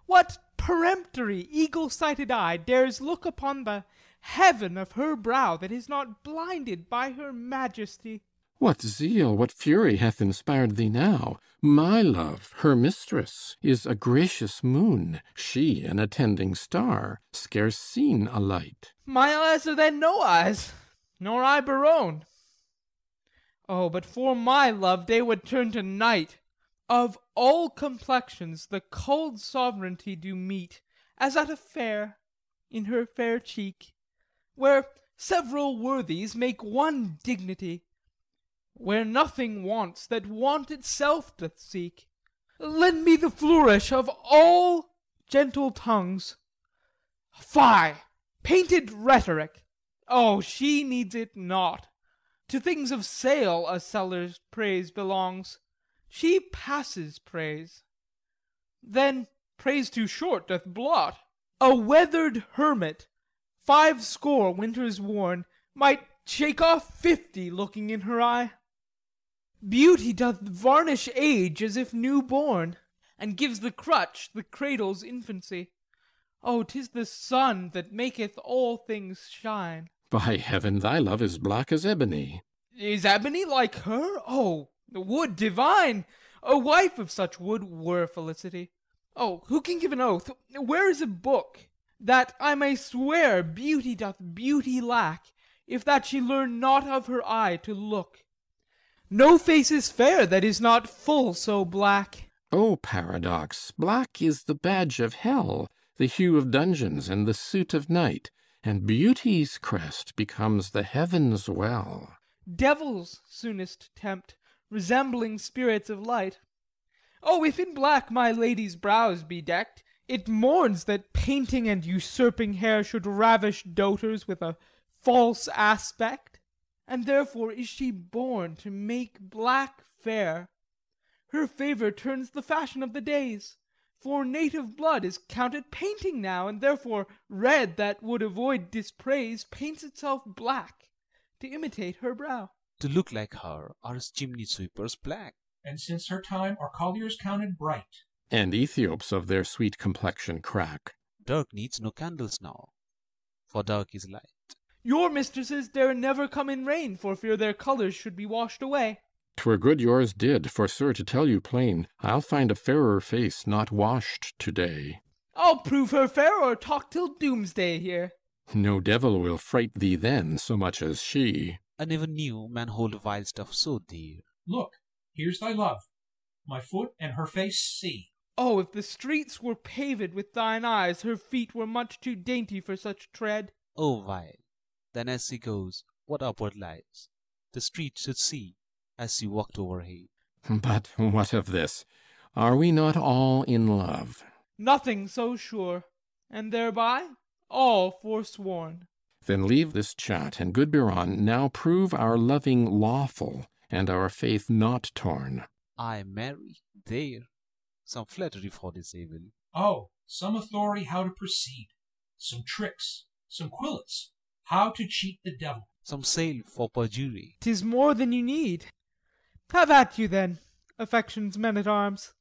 What peremptory, eagle-sighted eye dares look upon the heaven of her brow that is not blinded by her majesty? What zeal, what fury hath inspired thee now? My love, her mistress, is a gracious moon, she an attending star, scarce seen a light. My eyes are then no eyes, nor I Biron. Oh, but for my love day would turn to night. Of all complexions the cold sovereignty do meet, As at a fair, in her fair cheek, Where several worthies make one dignity, Where nothing wants that want itself doth seek. Lend me the flourish of all gentle tongues. Fie! painted rhetoric! Oh, she needs it not. To things of sale a seller's praise belongs. She passes praise. Then praise too short doth blot. A weathered hermit, five score winters worn, Might shake off fifty looking in her eye. Beauty doth varnish age as if new born, And gives the crutch the cradle's infancy. Oh, 'tis the sun that maketh all things shine. By heaven, thy love is black as ebony. Is ebony like her? Oh, the wood divine! A wife of such wood were felicity. Oh, who can give an oath? Where is a book? That I may swear beauty doth beauty lack, If that she learn not of her eye to look. No face is fair that is not full so black. O paradox! Black is the badge of hell, the hue of dungeons, and the suit of night, and beauty's crest becomes the heavens' well. Devils soonest tempt, resembling spirits of light. Oh, if in black my lady's brows be decked, It mourns that painting and usurping hair Should ravish doters with a false aspect; And therefore is she born to make black fair. Her favour turns the fashion of the days; For native blood is counted painting now, And therefore red that would avoid dispraise Paints itself black to imitate her brow. To look like her are chimney sweepers black. And since her time are colliers counted bright. And Ethiops of their sweet complexion crack. Dark needs no candles now, for dark is light. Your mistresses dare never come in rain For fear their colours should be washed away. 'Twere good yours did, for, sir, to tell you plain, I'll find a fairer face not washed to day. I'll prove her fair or talk till doomsday here. No devil will fright thee then so much as she. I never knew man hold vile stuff so dear. Look, here's thy love. My foot and her face see. Oh, if the streets were paved with thine eyes, Her feet were much too dainty for such tread. Oh, vile! Then as she goes, what upward lies The street should see, as she walked overhead. But what of this? Are we not all in love? Nothing so sure, and thereby all forsworn. Then leave this chat, and good Biron, now prove our loving lawful, and our faith not torn. I marry, there! Some flattery for this evil. Oh, some authority how to proceed, some tricks, some quillets, how to cheat the devil. Some sale for perjury. 'Tis more than you need. Have at you then, affection's men at arms.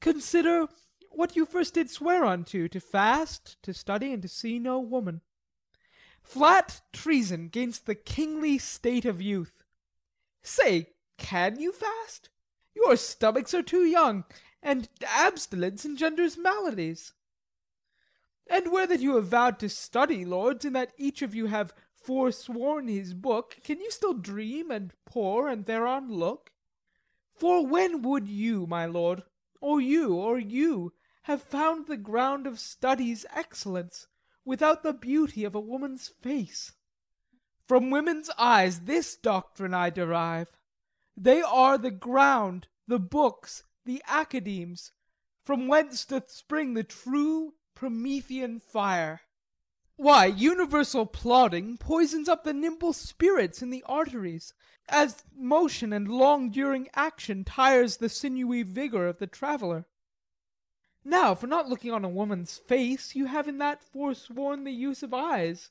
Consider what you first did swear unto, to fast, to study, and to see no woman. Flat treason 'gainst the kingly state of youth. Say, can you fast? Your stomachs are too young, and abstinence engenders maladies. And where that you have vowed to study, lords, and that each of you have forsworn his book, can you still dream and pore and thereon look? For when would you, my lord, or you, or you, have found the ground of study's excellence, without the beauty of a woman's face? From women's eyes this doctrine I derive. They are the ground, the books, the academes, From whence doth spring the true Promethean fire. Why, universal plodding poisons up the nimble spirits in the arteries, As motion and long during action tires the sinewy vigour of the traveller. Now for not looking on a woman's face, You have in that forsworn the use of eyes,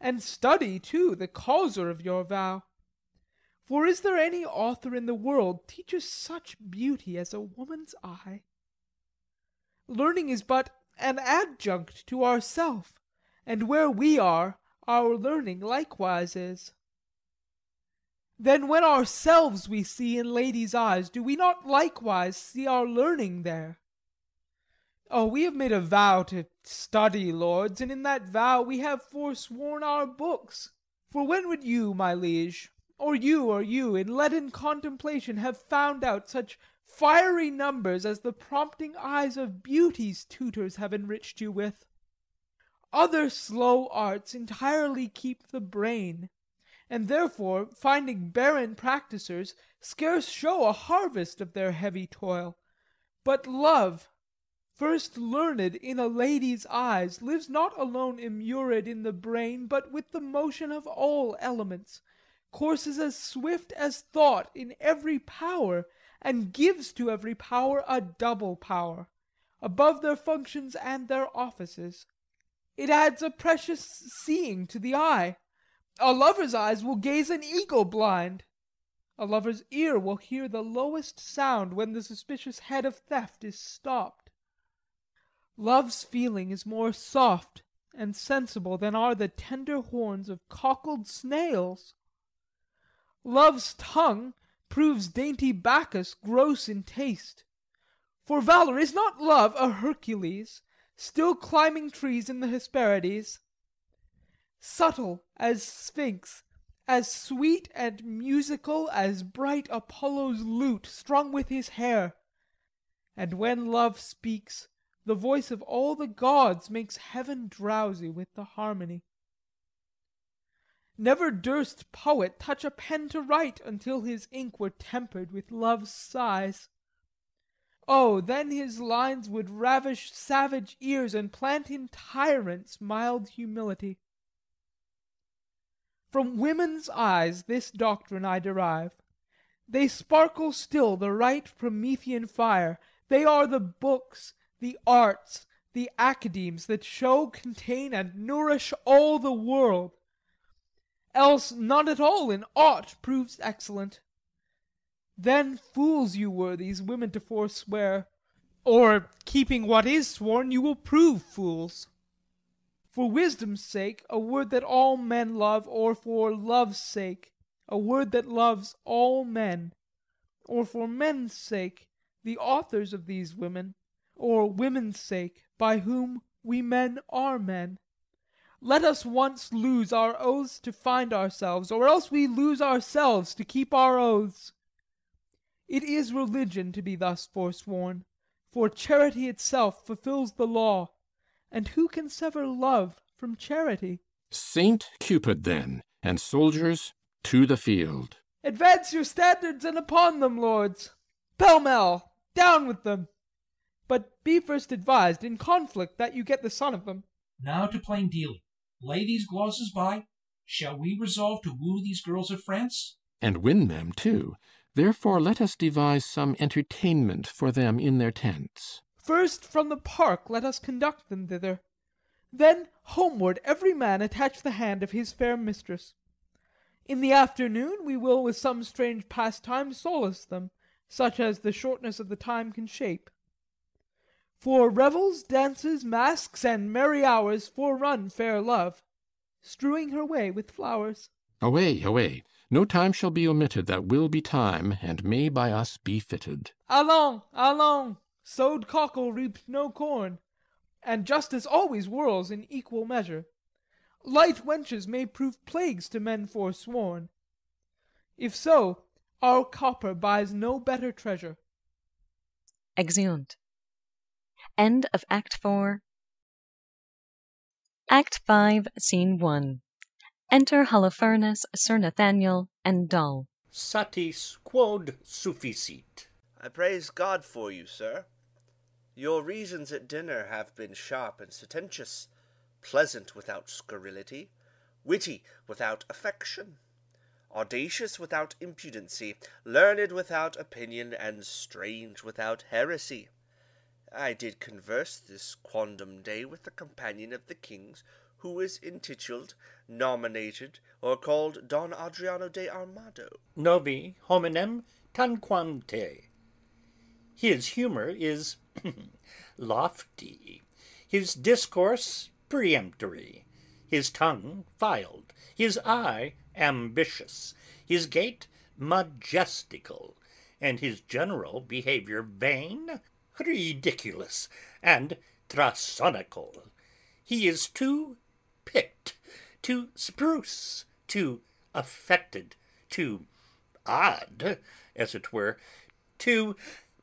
And study too, the causer of your vow. For is there any author in the world Teaches such beauty as a woman's eye? Learning is but an adjunct to ourself, And where we are, our learning likewise is. Then when ourselves we see in ladies' eyes, Do we not likewise see our learning there? Oh, we have made a vow to study, lords, And in that vow we have forsworn our books. For when would you, my liege, or you, or you, In leaden contemplation have found out Such fiery numbers as the prompting eyes Of Beauty's tutors have enriched you with? Other slow arts entirely keep the brain, And therefore, finding barren practisers, Scarce show a harvest of their heavy toil. But love, first learned in a lady's eyes, Lives not alone immured in the brain, But with the motion of all elements, Courses as swift as thought in every power, And gives to every power a double power, Above their functions and their offices. It adds a precious seeing to the eye. A lover's eyes will gaze an eagle blind. A lover's ear will hear the lowest sound When the suspicious head of theft is stopped. Love's feeling is more soft and sensible Than are the tender horns of cockled snails. Love's tongue proves dainty Bacchus gross in taste. For valour is not love a Hercules, Still climbing trees in the Hesperides? Subtle as Sphinx, as sweet and musical As bright Apollo's lute strung with his hair; And when love speaks, the voice of all the gods Makes heaven drowsy with the harmony. Never durst poet touch a pen to write Until his ink were tempered with love's sighs. Oh, then his lines would ravish savage ears And plant in tyrants mild humility. From women's eyes this doctrine I derive. They sparkle still the right Promethean fire, They are the books, the arts, the academes That show, contain, and nourish all the world; Else not at all in aught proves excellent. Then fools you were these women to forswear, Or, keeping what is sworn, you will prove fools. For wisdom's sake, a word that all men love, Or for love's sake, a word that loves all men, Or for men's sake, the authors of these women, Or women's sake, by whom we men are men. Let us once lose our oaths to find ourselves, Or else we lose ourselves to keep our oaths. It is religion to be thus forsworn, For charity itself fulfils the law, And who can sever love from charity? Saint Cupid, then, and soldiers, to the field! Advance your standards, and upon them, lords! Pell mell, down with them! But be first advised in conflict that you get the sun of them. Now to plain dealing. Lay these glosses by. Shall we resolve to woo these girls of France? And win them too. Therefore let us devise some entertainment for them in their tents. First from the park let us conduct them thither; Then homeward every man attach the hand Of his fair mistress. In the afternoon We will with some strange pastime solace them, Such as the shortness of the time can shape. For revels, dances, masques, and merry hours Forerun fair love, strewing her way with flowers. Away, away! No time shall be omitted That will be time, and may by us be fitted. Allons, allons! Sowed cockle reaped no corn, And justice always whirls in equal measure. Light wenches may prove plagues to men forsworn. If so, our copper buys no better treasure. Exeunt. End of Act Four. Act Five, Scene One. Enter Holofernes, Sir Nathaniel, and Dull. Satis quod sufficit. I praise God for you, sir. Your reasons at dinner have been sharp and sententious, pleasant without scurrility, witty without affection, audacious without impudency, learned without opinion, and strange without heresy. I did converse this quondam day with a companion of the king's, who is intituled, nominated, or called Don Adriano de Armado. Novi hominem tanquam te. His humour is lofty, his discourse peremptory, his tongue filed, his eye ambitious, his gait majestical, and his general behaviour vain, ridiculous, and thrasonical. He is too picked, too spruce, too affected, too odd, as it were, too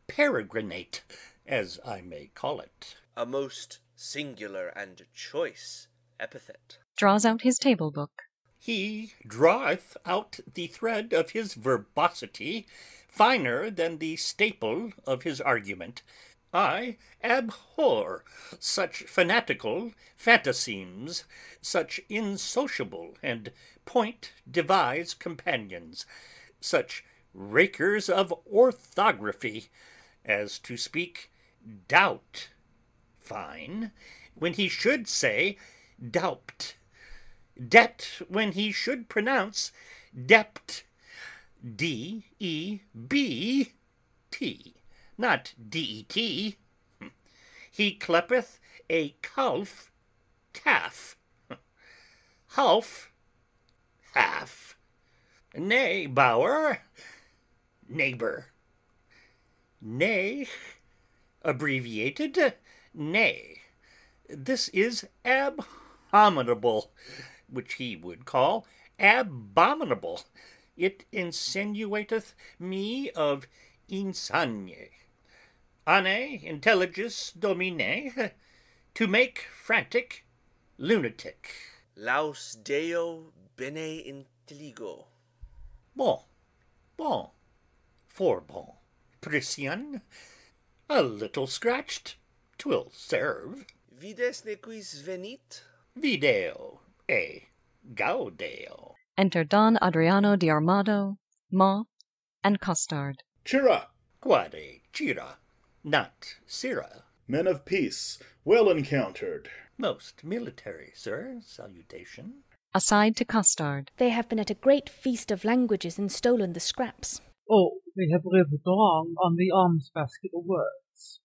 peregrinate, as I may call it. A most singular and choice epithet. Draws out his table book. He draweth out the thread of his verbosity finer than the staple of his argument. I abhor such fanatical phantasimes, such insociable and point devise companions, such rakers of orthography, as to speak doubt fine when he should say doubt, debt when he should pronounce dept, d e b t, not det. He cleppeth a calf calf, half half. Nay, bower, neighbor. Nay, abbreviated nay. This is abominable, which he would call abominable. It insinuateth me of insanie. Ane intelligis domine, to make frantic, lunatic. Laus Deo bene intelligo. Bon, bon, for bon. Priscian, A little scratched, 'twill serve. Videsne quis venit? Video, e gaudeo. Enter Don Adriano di Armado, Ma, and Costard. Chirrah! Quare chirrah, not sirrah. Men of peace, well encountered. Most military, sir, salutation. Aside to Costard. They have been at a great feast of languages and stolen the scraps. Oh, they have lived long on the alms basket of words.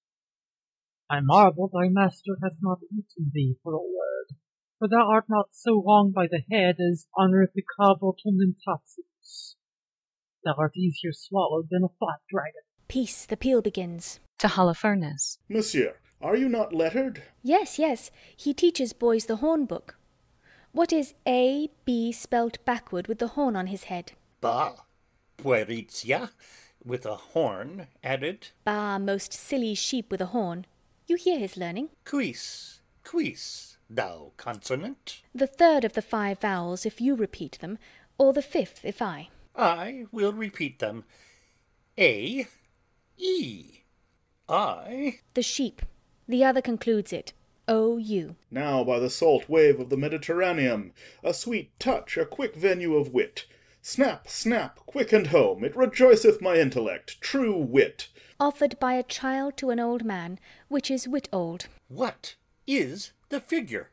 I marvel thy master hath not eaten thee for a word, for thou art not so long by the head as honorificabilitudinitatibus. Thou art easier swallowed than a flat dragon. Peace, the peal begins. To Holofernes. Monsieur, are you not lettered? Yes, yes, he teaches boys the horn book. What is A, B spelt backward with the horn on his head? Bah, pueritia, with a horn added. Bah, most silly sheep with a horn. You hear his learning. Quis, quis, thou consonant? The third of the five vowels if you repeat them, or the fifth if I. I will repeat them. A, E, I. The sheep. The other concludes it. O U. Now by the salt wave of the Mediterranean, a sweet touch, a quick venue of wit. Snap, snap, quick and home, it rejoiceth my intellect, true wit. Offered by a child to an old man, which is wit old. What is the figure?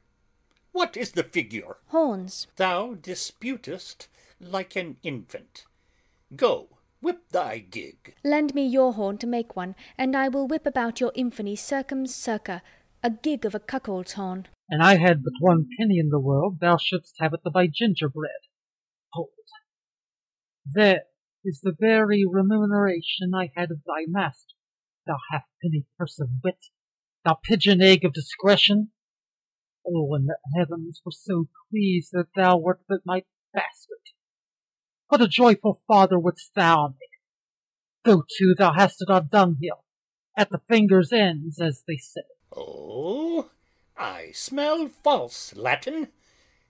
What is the figure? Horns. Thou disputest like an infant. Go, whip thy gig. Lend me your horn to make one, and I will whip about your infamy circum circa, a gig of a cuckold's horn. And I had but one penny in the world, thou shouldst have it to buy gingerbread. Hold. There is the very remuneration I had of thy master, thou halfpenny purse of wit, thou pigeon egg of discretion. Oh, and the heavens were so pleased that thou wert but my bastard. What a joyful father wouldst thou make! Go to, thou hast it on dunghill, at the fingers' ends, as they say. Oh, I smell false Latin.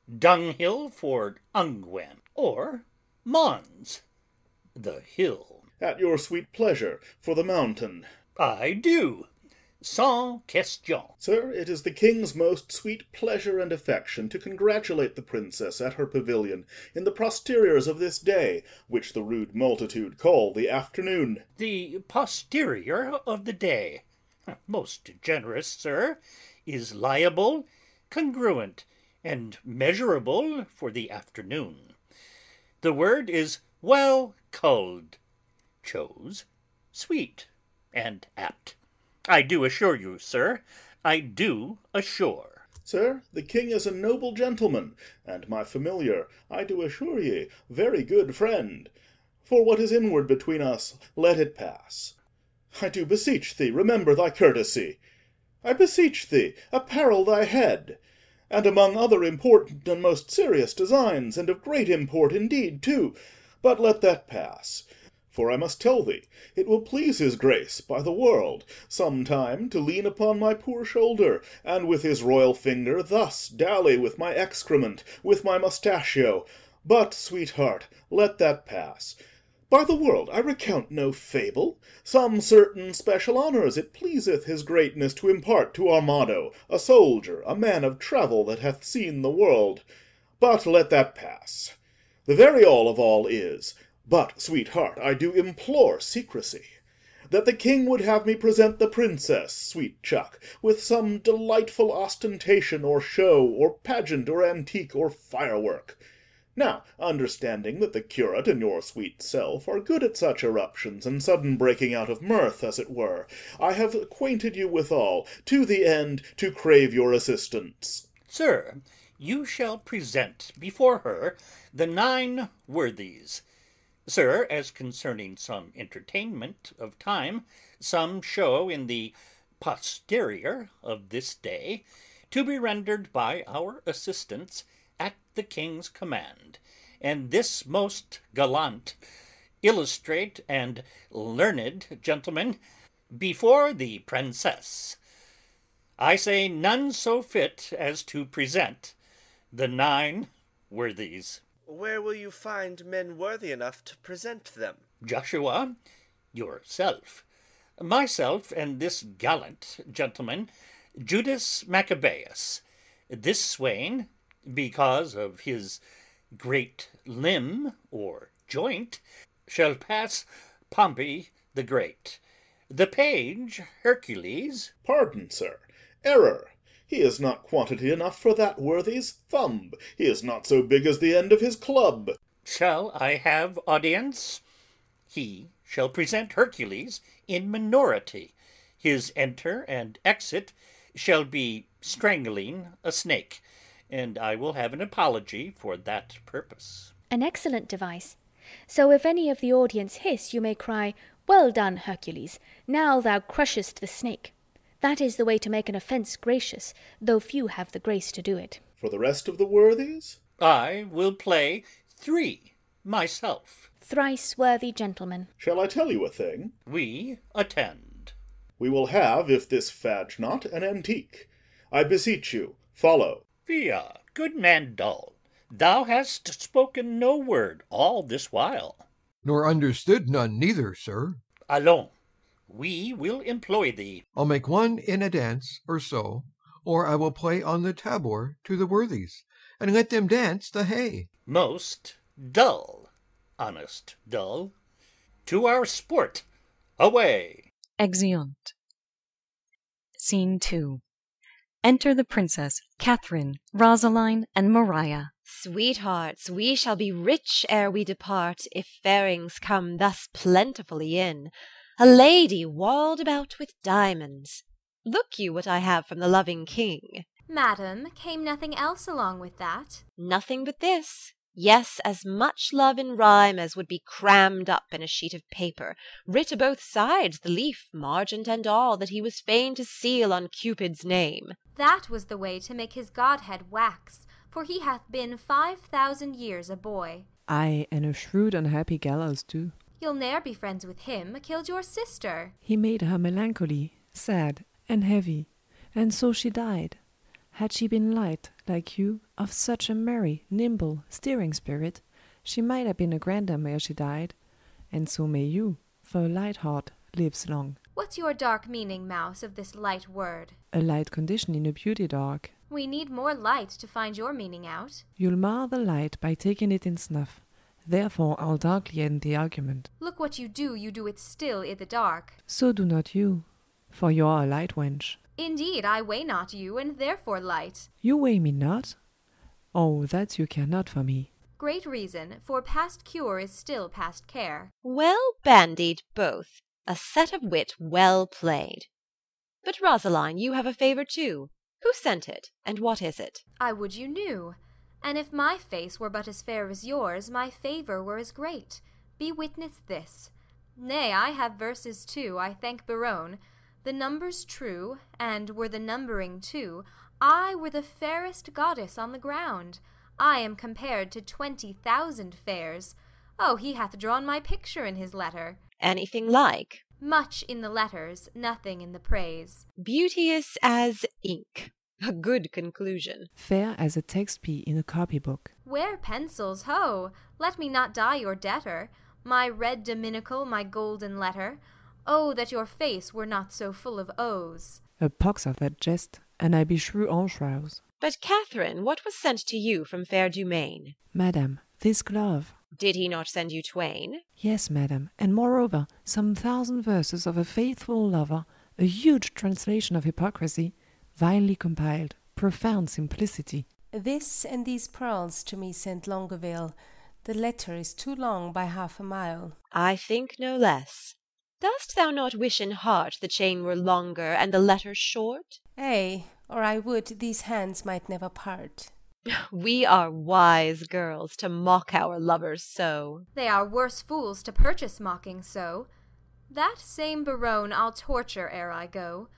Dunghill for unguem, or Mons, the hill. At your sweet pleasure, for the mountain. I do. Sans question. Sir, it is the king's most sweet pleasure and affection to congratulate the princess at her pavilion in the posteriors of this day, which the rude multitude call the afternoon. The posterior of the day, most generous sir, is liable, congruent, and measurable for the afternoon. The word is well culled, chose, sweet, and apt. I do assure you, sir, I do assure. Sir, the king is a noble gentleman, and my familiar, I do assure ye, very good friend. For what is inward between us, let it pass. I do beseech thee, remember thy courtesy. I beseech thee, apparel thy head. And among other important and most serious designs, and of great import indeed too, but let that pass. For I must tell thee, it will please his grace, by the world, some time to lean upon my poor shoulder, and with his royal finger thus dally with my excrement, with my mustachio. But, sweetheart, let that pass. By the world, I recount no fable. Some certain special honours it pleaseth his greatness to impart to Armado, a soldier, a man of travel that hath seen the world. But let that pass. The very all of all is but, sweetheart, I do implore secrecy that the king would have me present the princess, sweet chuck, with some delightful ostentation or show, or pageant, or antique, or firework. Now, understanding that the curate and your sweet self are good at such eruptions and sudden breaking out of mirth, as it were, I have acquainted you withal, to the end to crave your assistance. Sir, you shall present before her the nine worthies. Sir, as concerning some entertainment of time, some show in the posterior of this day, to be rendered by our assistants at the king's command, and this most gallant, illustrate, and learned gentleman before the princess. I say none so fit as to present the nine worthies. Where will you find men worthy enough to present them? Joshua, yourself. myself and this gallant gentleman, Judas Maccabeus. This swain, because of his great limb or joint, shall pass Pompey the Great. The page Hercules. Pardon, sir. Error. He is not quantity enough for that worthy's thumb. He is not so big as the end of his club. Shall I have audience? He shall present Hercules in minority. His enter and exit shall be strangling a snake, and I will have an apology for that purpose. An excellent device. So if any of the audience hiss, you may cry, Well done, Hercules! Now thou crushest the snake. That is the way to make an offence gracious, though few have the grace to do it. For the rest of the worthies? I will play three myself. Thrice worthy gentlemen. Shall I tell you a thing? We attend. We will have, if this fadge not, an antique. I beseech you, follow. Via, good man Dull, thou hast spoken no word all this while. Nor understood none neither, sir. Allons, we will employ thee. I'll make one in a dance, or so, or I will play on the tabor to the worthies, and let them dance the hay. Most dull, honest Dull. To our sport, away! Exeunt. Scene 2. Enter the Princess, Catherine, Rosaline, and Maria. Sweethearts, we shall be rich ere we depart, if farings come thus plentifully in. A lady walled about with diamonds. Look you what I have from the loving king. Madam, came nothing else along with that? Nothing but this. Yes, as much love in rhyme as would be crammed up in a sheet of paper, writ a both sides, the leaf, margent, and all, that he was fain to seal on Cupid's name. That was the way to make his godhead wax, for he hath been five thousand years a boy. Ay, and a shrewd unhappy gallows too. You'll ne'er be friends with him, killed your sister. He made her melancholy, sad, and heavy, and so she died. Had she been light, like you, of such a merry, nimble, stirring spirit, she might have been a grandam ere she died, and so may you, for a light heart lives long. What's your dark meaning, Mouse, of this light word? A light condition in a beauty dark. We need more light to find your meaning out. You'll mar the light by taking it in snuff. Therefore I'll darkly end the argument. Look what you do, you do it still i' the dark. So do not you, for you are a light wench. Indeed, I weigh not you, and therefore light. You weigh me not? Oh, that you care not for me. Great reason, for past cure is still past care. Well bandied both, a set of wit well played. But Rosaline, you have a favour too. Who sent it, and what is it? I would you knew. And if my face were but as fair as yours, my favour were as great. Be witness this. Nay, I have verses too, I thank Biron. The number's true, and were the numbering too, I were the fairest goddess on the ground. I am compared to twenty thousand fairs. Oh, he hath drawn my picture in his letter. Anything like? Much in the letters, nothing in the praise. Beauteous as ink. A good conclusion. Fair as a text be in a copybook. Where pencils, ho! Let me not die your debtor. My red dominical, my golden letter. Oh, that your face were not so full of O's. A pox of that jest, and I beshrew all shrouds. But, Catherine, what was sent to you from fair Dumain? Madam, this glove. Did he not send you twain? Yes, madam, and moreover some thousand verses of a faithful lover, a huge translation of hypocrisy, vilely compiled, profound simplicity. This and these pearls to me sent Longueville. The letter is too long by half a mile. I think no less. Dost thou not wish in heart the chain were longer and the letter short? Ay, or I would these hands might never part. We are wise girls to mock our lovers so. They are worse fools to purchase mocking so. That same Biron I'll torture ere I go.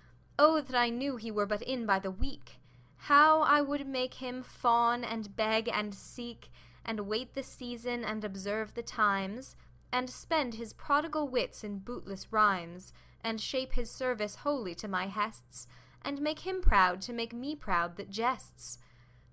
Oh, that I knew he were but in by the week! How I would make him fawn and beg and seek, and wait the season and observe the times, and spend his prodigal wits in bootless rhymes, and shape his service wholly to my hests, and make him proud to make me proud that jests.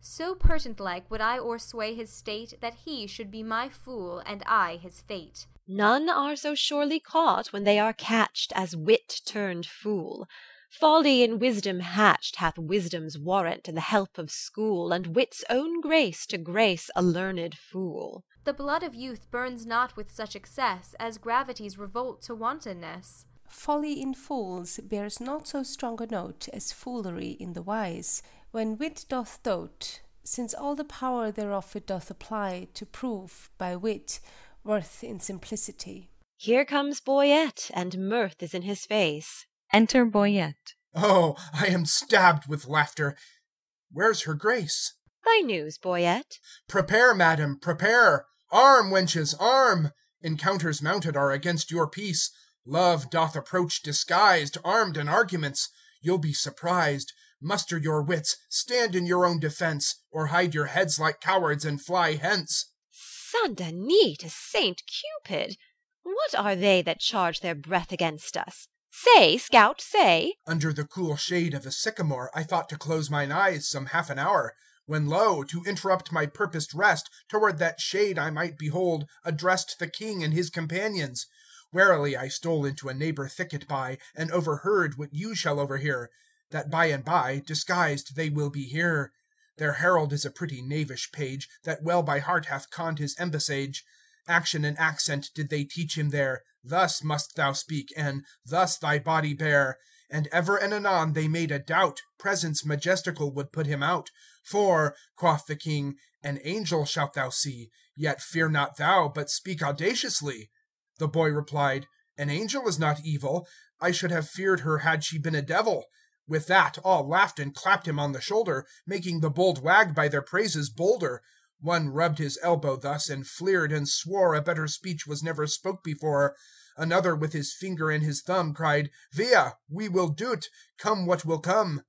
So pertent like would I o'ersway his state that he should be my fool and I his fate. None are so surely caught when they are catched As wit turned fool. Folly in wisdom hatched Hath wisdom's warrant and the help of school, And wit's own grace to grace a learned fool. The blood of youth burns not with such excess As gravity's revolt to wantonness. Folly in fools bears not so strong a note As foolery in the wise, when wit doth dote, Since all the power thereof it doth apply To prove, by wit, worth in simplicity. Here comes Boyet, and mirth is in his face. Enter Boyet. Oh, I am stabbed with laughter. Where's her grace? Thy news, Boyet? Prepare, madam, prepare! Arm, wenches, arm! Encounters mounted are against your peace. Love doth approach disguised, armed in arguments. You'll be surprised. Muster your wits, stand in your own defense, Or hide your heads like cowards and fly hence. Saint Denis to Saint Cupid! What are they that charge their breath against us? Say, scout, say. Under the cool shade of a sycamore I thought to close mine eyes some half an hour, When lo, to interrupt my purposed rest, Toward that shade I might behold addressed The king and his companions. Warily I stole into a neighbor thicket by, And overheard what you shall overhear, That by and by disguised they will be here. Their herald is a pretty knavish page, That well by heart hath conned his embassage. Action and accent did they teach him there, Thus must thou speak, and thus thy body bear. And ever and anon they made a doubt Presence majestical would put him out. For, quoth the king, an angel shalt thou see, Yet fear not thou, but speak audaciously. The boy replied, An angel is not evil. I should have feared her had she been a devil. With that all laughed and clapped him on the shoulder, Making the bold wag by their praises bolder. One rubbed his elbow thus, and fleered, and swore A better speech was never spoke before. Another with his finger and his thumb cried, Via, we will do't, come what will come.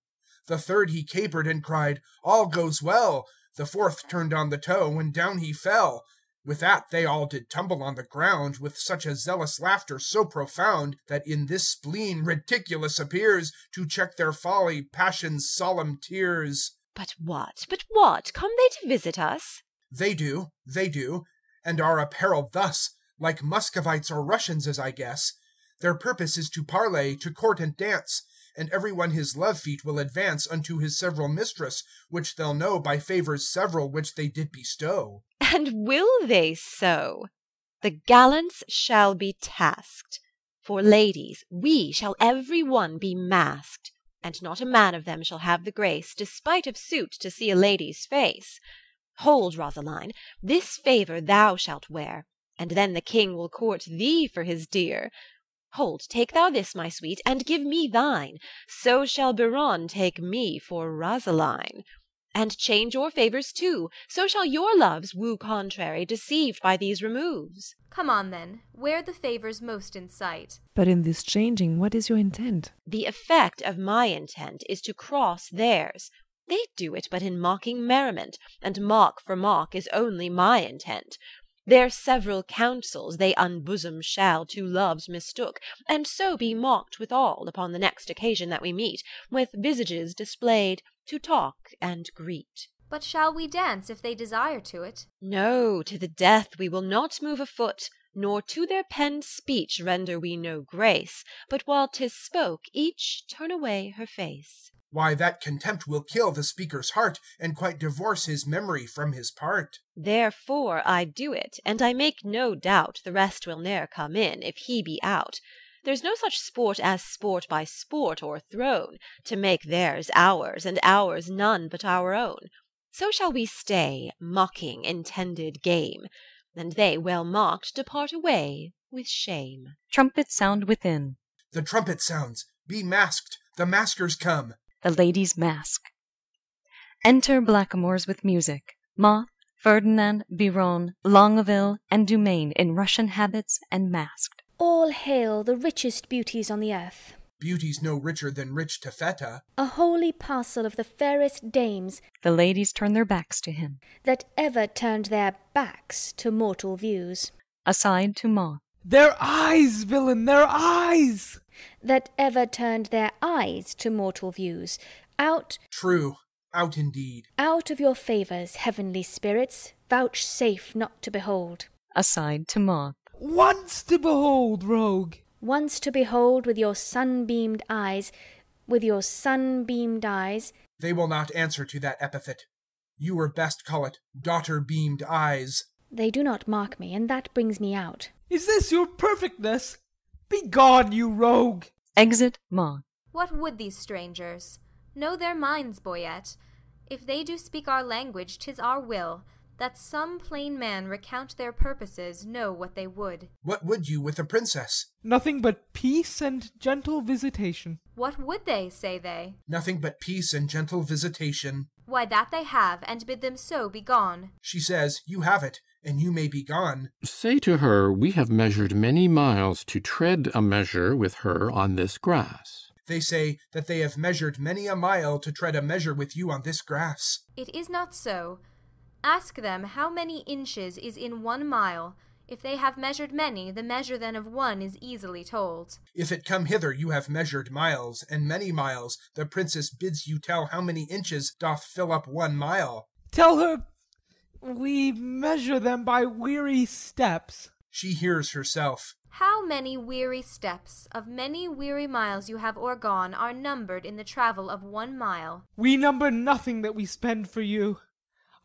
The third he capered, and cried, All goes well. The fourth turned on the toe, and down he fell. With that they all did tumble on the ground, With such a zealous laughter so profound, That in this spleen ridiculous appears, To check their folly, passion's solemn tears. But what, but what, come they to visit us? They do, they do, and are apparelled thus, Like Muscovites or Russians, as I guess. Their purpose is to parley, to court and dance, And every one his love feet will advance Unto his several mistress, which they'll know By favors several which they did bestow. And will they so? The gallants shall be tasked. For ladies, we shall every one be masked, And not a man of them shall have the grace, Despite of suit, to see a lady's face. Hold, Rosaline, this favour thou shalt wear, And then the king will court thee for his dear. Hold, take thou this, my sweet, and give me thine, So shall Biron take me for Rosaline. And change your favours too, so shall your loves woo contrary, Deceived by these removes. Come on then, where the favours most in sight. But in this changing, what is your intent? The effect of my intent is to cross theirs. They do it but in mocking merriment, And mock for mock is only my intent. Their several counsels they unbosom shall To loves mistook, and so be mocked withal Upon the next occasion that we meet, With visages displayed, to talk and greet. But shall we dance if they desire to it? No, to the death we will not move a foot, Nor to their penned speech render we no grace, But while 'tis spoke, each turn away her face. Why, that contempt will kill the speaker's heart, And quite divorce his memory from his part. Therefore I do it, and I make no doubt The rest will ne'er come in, if he be out. There's no such sport as sport by sport o'erthrown, To make theirs ours, and ours none but our own. So shall we stay, mocking intended game, And they, well mocked, depart away with shame. Trumpets sound within. The trumpet sounds. Be masked. The maskers come. The ladies mask. Enter blackamoors with music. Moth, Ferdinand, Biron, Longueville, and Dumaine in Russian habits and masked. All hail the richest beauties on the earth. Beauties no richer than rich Taffeta. A holy parcel of the fairest dames The ladies turn their backs to him. that ever turned their backs to mortal views. Aside to Moth. Their eyes, villain, their eyes! That ever turned their eyes to mortal views. Out, True, out indeed. out of your favours, heavenly spirits, vouchsafe not to behold. Aside to Moth. Once to behold, rogue! Once to behold with your sunbeamed eyes, with your sunbeamed eyes. They will not answer to that epithet. You were best call it daughter beamed eyes. They do not mark me, and that brings me out. Is this your perfectness? Begone, you rogue! Exit Moth. What would these strangers? Know their minds, Boyet. If they do speak our language, 'tis our will that some plain man recount their purposes, know what they would. What would you with a princess? Nothing but peace and gentle visitation. What would they, say they? Nothing but peace and gentle visitation. Why, that they have, and bid them so be gone. She says, You have it, and you may be gone. Say to her, We have measured many miles to tread a measure with her on this grass. They say that they have measured many a mile to tread a measure with you on this grass. It is not so. Ask them how many inches is in one mile. If they have measured many, the measure then of one is easily told. If it come hither you have measured miles, and many miles, the princess bids you tell how many inches doth fill up one mile. Tell her we measure them by weary steps. She hears herself. How many weary steps of many weary miles you have o'ergone are numbered in the travel of one mile? We number nothing that we spend for you.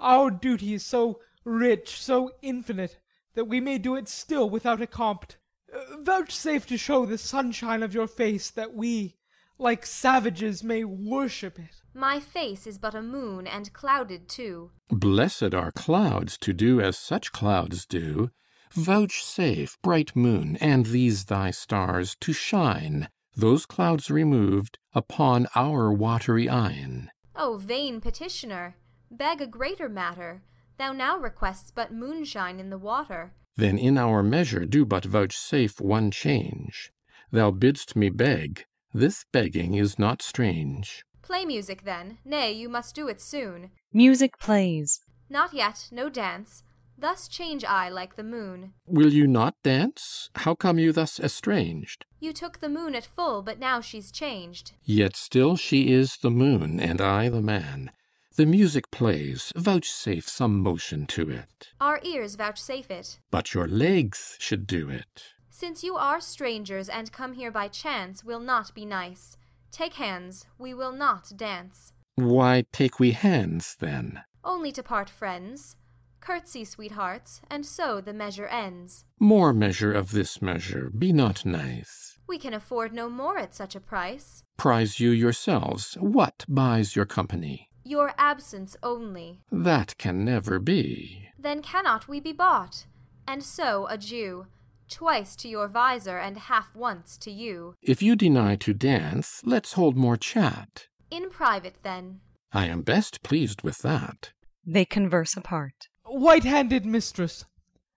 Our duty is so rich, so infinite, that we may do it still without a compt. Uh, Vouchsafe to show the sunshine of your face, that we, like savages, may worship it. My face is but a moon, and clouded too. Blessed are clouds to do as such clouds do. Vouchsafe, bright moon, and these thy stars, to shine, those clouds removed, upon our watery eyne. O vain petitioner! Beg a greater matter. Thou now requests but moonshine in the water. Then in our measure do but vouchsafe one change. Thou bidst me beg, this begging is not strange. Play music then, nay, you must do it soon. Music plays. Not yet, no dance. Thus change I like the moon. Will you not dance? How come you thus estranged? You took the moon at full, but now she's changed. Yet still she is the moon, and I the man. The music plays, vouchsafe some motion to it. Our ears vouchsafe it. But your legs should do it. Since you are strangers and come here by chance, will not be nice. Take hands, we will not dance. Why take we hands then? Only to part friends. Curtsy, sweethearts, and so the measure ends. More measure of this measure, be not nice. We can afford no more at such a price. Prize you yourselves, what buys your company? Your absence only. That can never be. Then cannot we be bought? And so adieu. Twice to your visor, and half once to you. If you deny to dance, let's hold more chat. In private, then. I am best pleased with that. They converse apart. White handed mistress,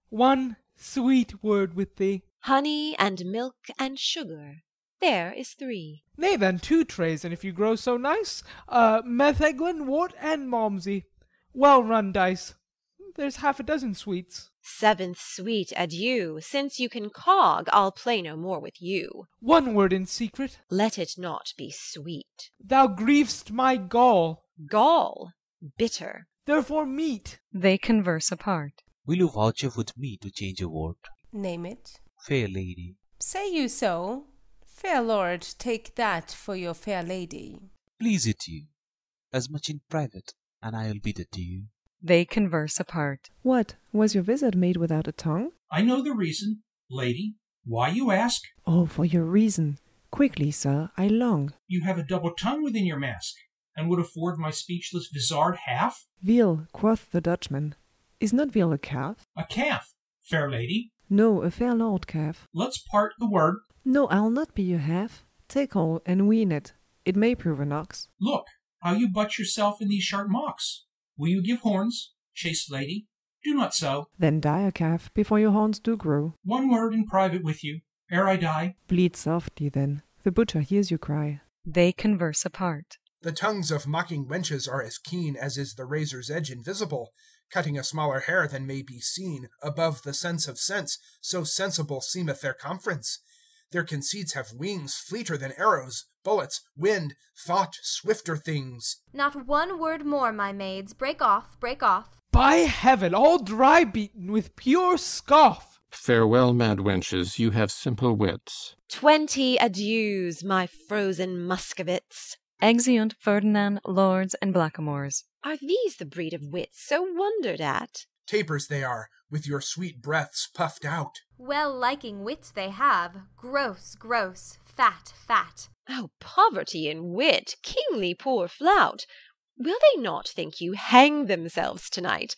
one sweet word with thee. Honey and milk and sugar. There is three. Nay, then two trays, and if you grow so nice, uh, metheglin, wort, and malmsey. Well run dice. There's half a dozen sweets. Seventh sweet adieu. Since you can cog, I'll play no more with you. One word in secret. Let it not be sweet. Thou griev'st my gall. Gall? Bitter. Therefore meat. They converse apart. Will you voucher with me to change a word? Name it. Fair lady. Say you so? Fair lord, take that for your fair lady. Please it you. As much in private, and I'll bid it to you. They converse apart. What, was your visit made without a tongue? I know the reason, lady. Why you ask? Oh, for your reason. Quickly, sir, I long. You have a double tongue within your mask, and would afford my speechless vizard half? Veal, quoth the Dutchman. Is not veal a calf? A calf, fair lady. No, a fair lord calf. Let's part the word. No, I'll not be your half. Take all and wean it. It may prove an ox. Look, how you butt yourself in these sharp mocks. Will you give horns, chaste lady? Do not so. Then die a calf before your horns do grow. One word in private with you, ere I die. Bleed softly then. The butcher hears you cry. They converse apart. The tongues of mocking wenches are as keen as is the razor's edge invisible, cutting a smaller hair than may be seen, above the sense of sense, so sensible seemeth their conference. Their conceits have wings fleeter than arrows, bullets, wind, thought swifter things. Not one word more, my maids. Break off, break off. By heaven, all dry beaten with pure scoff. Farewell, mad wenches, you have simple wits. Twenty adieus, my frozen Muscovites. Exeunt Ferdinand, lords, and blackamoors. Are these the breed of wits so wondered at? Tapers they are, with your sweet breaths puffed out. Well liking wits they have, gross, gross, fat, fat. Oh, poverty in wit, kingly poor flout! Will they not think you hang themselves to-night,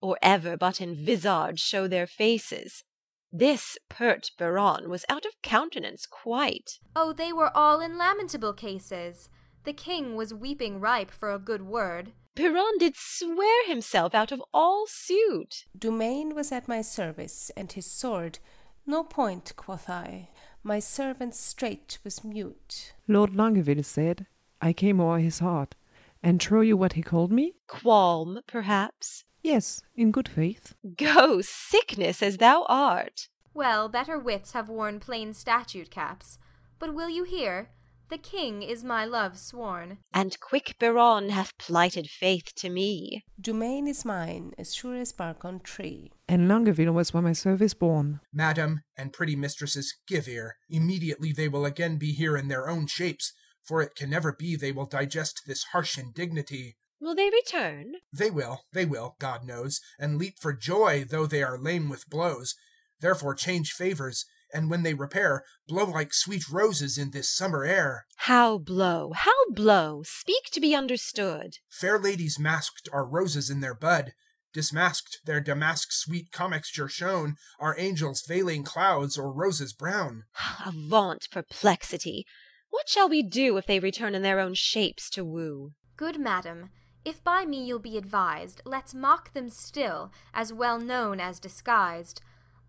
or ever but in visage show their faces? This pert Biron was out of countenance quite. Oh, they were all in lamentable cases. The king was weeping ripe for a good word. Biron did swear himself out of all suit. Dumaine was at my service, and his sword, no point, quoth I. My servant straight was mute. Lord Longueville said, I came o'er his heart, and trow you what he called me? Qualm, perhaps. Yes, in good faith. Go, sickness as thou art. Well, better wits have worn plain statute caps. But will you hear? The king is my love sworn. And quick Biron hath plighted faith to me. Dumaine is mine, as sure as bark on tree. And Longueville was where my service born. Madam and pretty mistresses, give ear. Immediately they will again be here in their own shapes, for it can never be they will digest this harsh indignity. Will they return? They will, they will, God knows, and leap for joy, though they are lame with blows. Therefore change favours, and when they repair, blow like sweet roses in this summer air. How blow? How blow? Speak to be understood. Fair ladies masked are roses in their bud. Dismasked, their damask sweet commixture shown, are angels veiling clouds or roses brown. Avaunt, perplexity! What shall we do if they return in their own shapes to woo? Good madam, if by me you'll be advised, let's mock them still, as well known as disguised.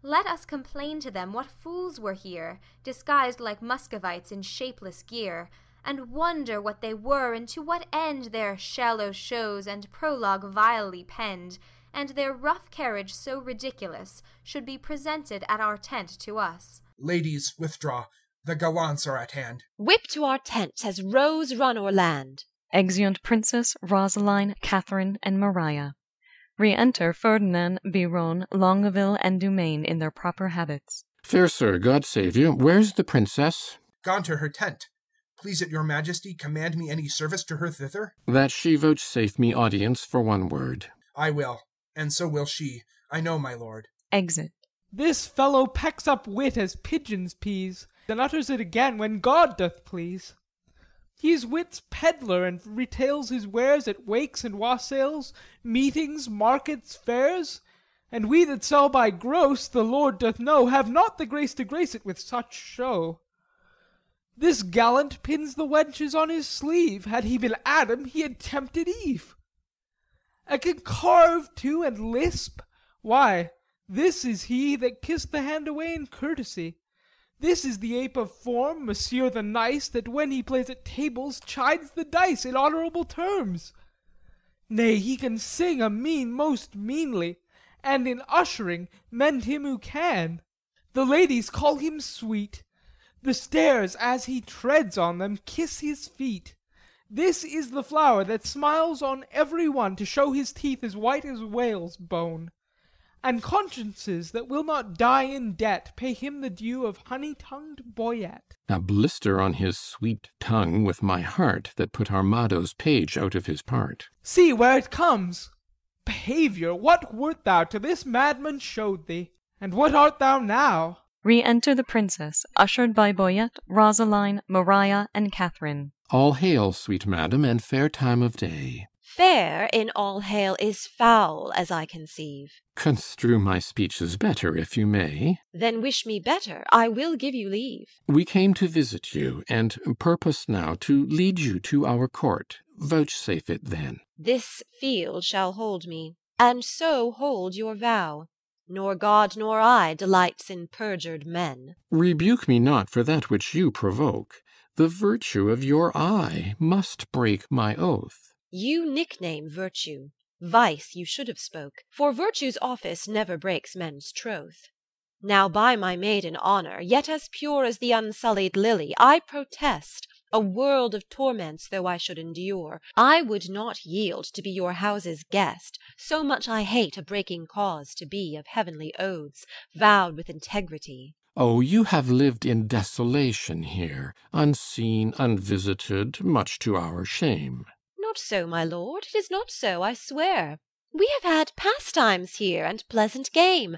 Let us complain to them what fools were here, disguised like Muscovites in shapeless gear, and wonder what they were and to what end their shallow shows and prologue vilely penned, and their rough carriage so ridiculous, should be presented at our tent to us. Ladies, withdraw. The gallants are at hand. Whip to our tents as roes run o'er land. Exeunt Princess, Rosaline, Catherine, and Maria. Re-enter Ferdinand, Biron, Longueville, and Dumaine in their proper habits. Fair sir, God save you. Where's the princess? Gone to her tent. Please it your majesty command me any service to her thither? That she vouchsafe me audience for one word. I will, and so will she. I know, my lord. Exit. This fellow pecks up wit as pigeons peas, then utters it again when God doth please. He's wit's peddler, and retails his wares At wakes and wassails, meetings, markets, fairs; And we that sell by gross, the Lord doth know, Have not the grace to grace it with such show. This gallant pins the wenches on his sleeve; Had he been Adam, he had tempted Eve. And can carve too, and lisp; why, this is he That kissed the hand away in courtesy. This is the ape of form, Monsieur the nice, That when he plays at tables chides the dice In honourable terms. Nay, he can sing a mean most meanly, and in ushering mend him who can. The ladies call him sweet; the stairs, as he treads on them, kiss his feet. This is the flower that smiles on every one To show his teeth as white as whale's bone. And consciences that will not die in debt Pay him the due of honey tongued Boyet. A blister on his sweet tongue with my heart That put Armado's page out of his part. See where it comes! Behaviour, what wert thou till this madman showed thee? And what art thou now? Re-enter the Princess, ushered by Boyet, Rosaline, Maria, and Catherine. All hail, sweet madam, and fair time of day. Fair in all hail is foul, as I conceive. Construe my speeches better, if you may. Then wish me better, I will give you leave. We came to visit you, and purpose now to lead you to our court. Vouchsafe it then. This field shall hold me, and so hold your vow. Nor God nor I delights in perjured men. Rebuke me not for that which you provoke. The virtue of your eye must break my oath. You nickname virtue; vice you should have spoke, For virtue's office never breaks men's troth. Now by my maiden honour, yet as pure As the unsullied lily, I protest A world of torments though I should endure, I would not yield to be your house's guest, So much I hate a breaking cause to be Of heavenly oaths, vowed with integrity. Oh, you have lived in desolation here, unseen, unvisited, much to our shame. Not so, my lord, it is not so, I swear. We have had pastimes here, and pleasant game.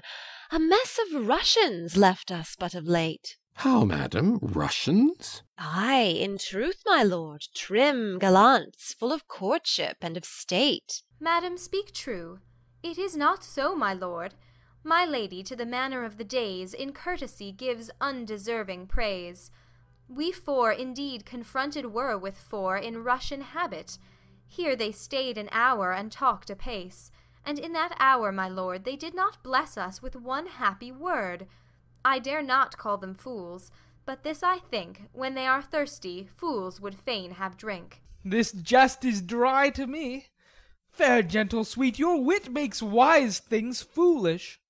A mess of Russians left us but of late. How, madam, Russians? Ay, in truth, my lord, trim gallants, full of courtship and of state. Madam, speak true. It is not so, my lord. My lady to the manner of the days In courtesy gives undeserving praise. We four indeed confronted were with four In Russian habit. Here they stayed an hour And talked apace; and in that hour, my lord, They did not bless us with one happy word. I dare not call them fools; but this I think, When they are thirsty, fools would fain have drink. This jest is dry to me. Fair gentle sweet, your wit makes wise things foolish.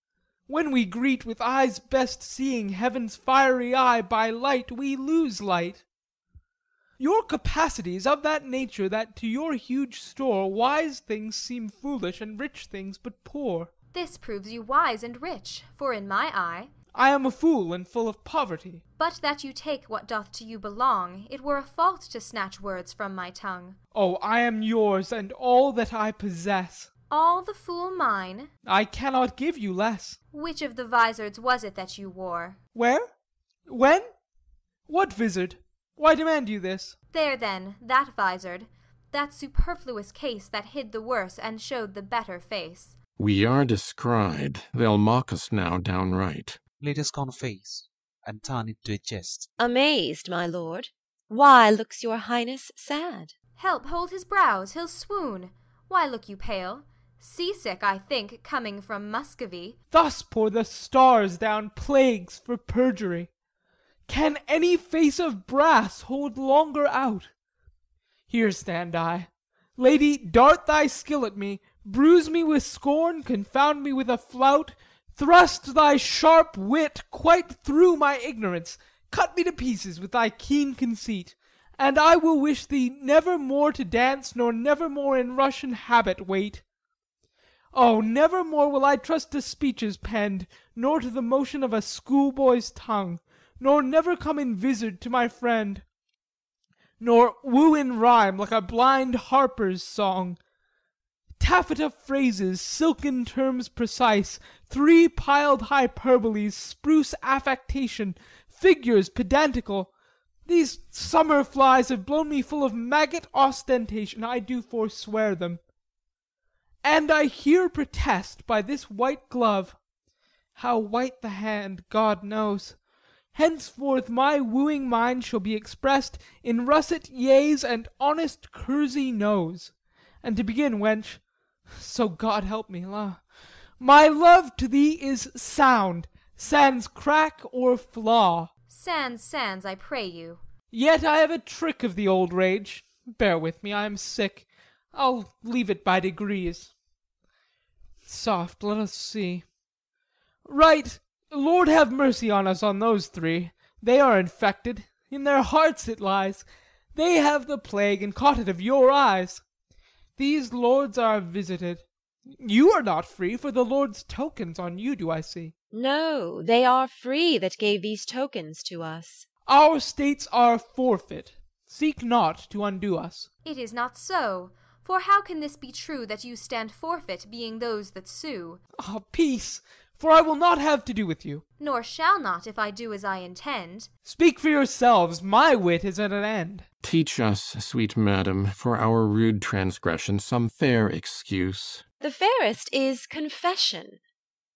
When we greet with eyes best seeing Heaven's fiery eye by light we lose light. Your capacity is of that nature That to your huge store wise things seem foolish And rich things but poor. This proves you wise and rich; for in my eye I am a fool and full of poverty. But that you take what doth to you belong, It were a fault to snatch words from my tongue. Oh, I am yours, and all that I possess. All the fool mine? I cannot give you less. Which of the vizards was it that you wore? Where? When? What vizard? Why demand you this? There then, that vizard; that superfluous case That hid the worse and showed the better face. We are descried. They'll mock us now downright. Let us confess, and turn it to a jest. Amazed, my lord? Why looks your highness sad? Help hold his brows, he'll swoon. Why look you pale? Sea-sick, I think, coming from Muscovy. Thus pour the stars down plagues for perjury. Can any face of brass hold longer out? Here stand I. Lady, dart thy skill at me, Bruise me with scorn, confound me with a flout, Thrust thy sharp wit quite through my ignorance, Cut me to pieces with thy keen conceit, And I will wish thee never more to dance Nor never more in Russian habit wait. Oh, never more will I trust to speeches penned, Nor to the motion of a schoolboy's tongue, Nor never come in vizard to my friend, Nor woo in rhyme like a blind harper's song. Taffeta phrases, silken terms precise, Three piled hyperboles, spruce affectation, Figures pedantical these summer flies Have blown me full of maggot ostentation, I do forswear them. And I here protest by this white glove How white the hand, God knows henceforth my wooing mind shall be expressed In russet yeas and honest kersey noes. And to begin, wench so God help me, la my love to thee is sound, sans crack or flaw. Sans, sans, I pray you. Yet I have a trick of the old rage. Bear with me, I am sick. I'll leave it by degrees. Soft, let us see. Right, Lord have mercy on us on those three. They are infected; in their hearts it lies. They have the plague, and caught it of your eyes. These lords are visited. You are not free, for the Lord's tokens on you do I see. No, they are free that gave these tokens to us. Our states are forfeit. Seek not to undo us. It is not so. For how can this be true that you stand forfeit, being those that sue? Ah, peace! For I will not have to do with you. Nor shall not, if I do as I intend. Speak for yourselves, my wit is at an end. Teach us, sweet madam, for our rude transgression some fair excuse. The fairest is confession.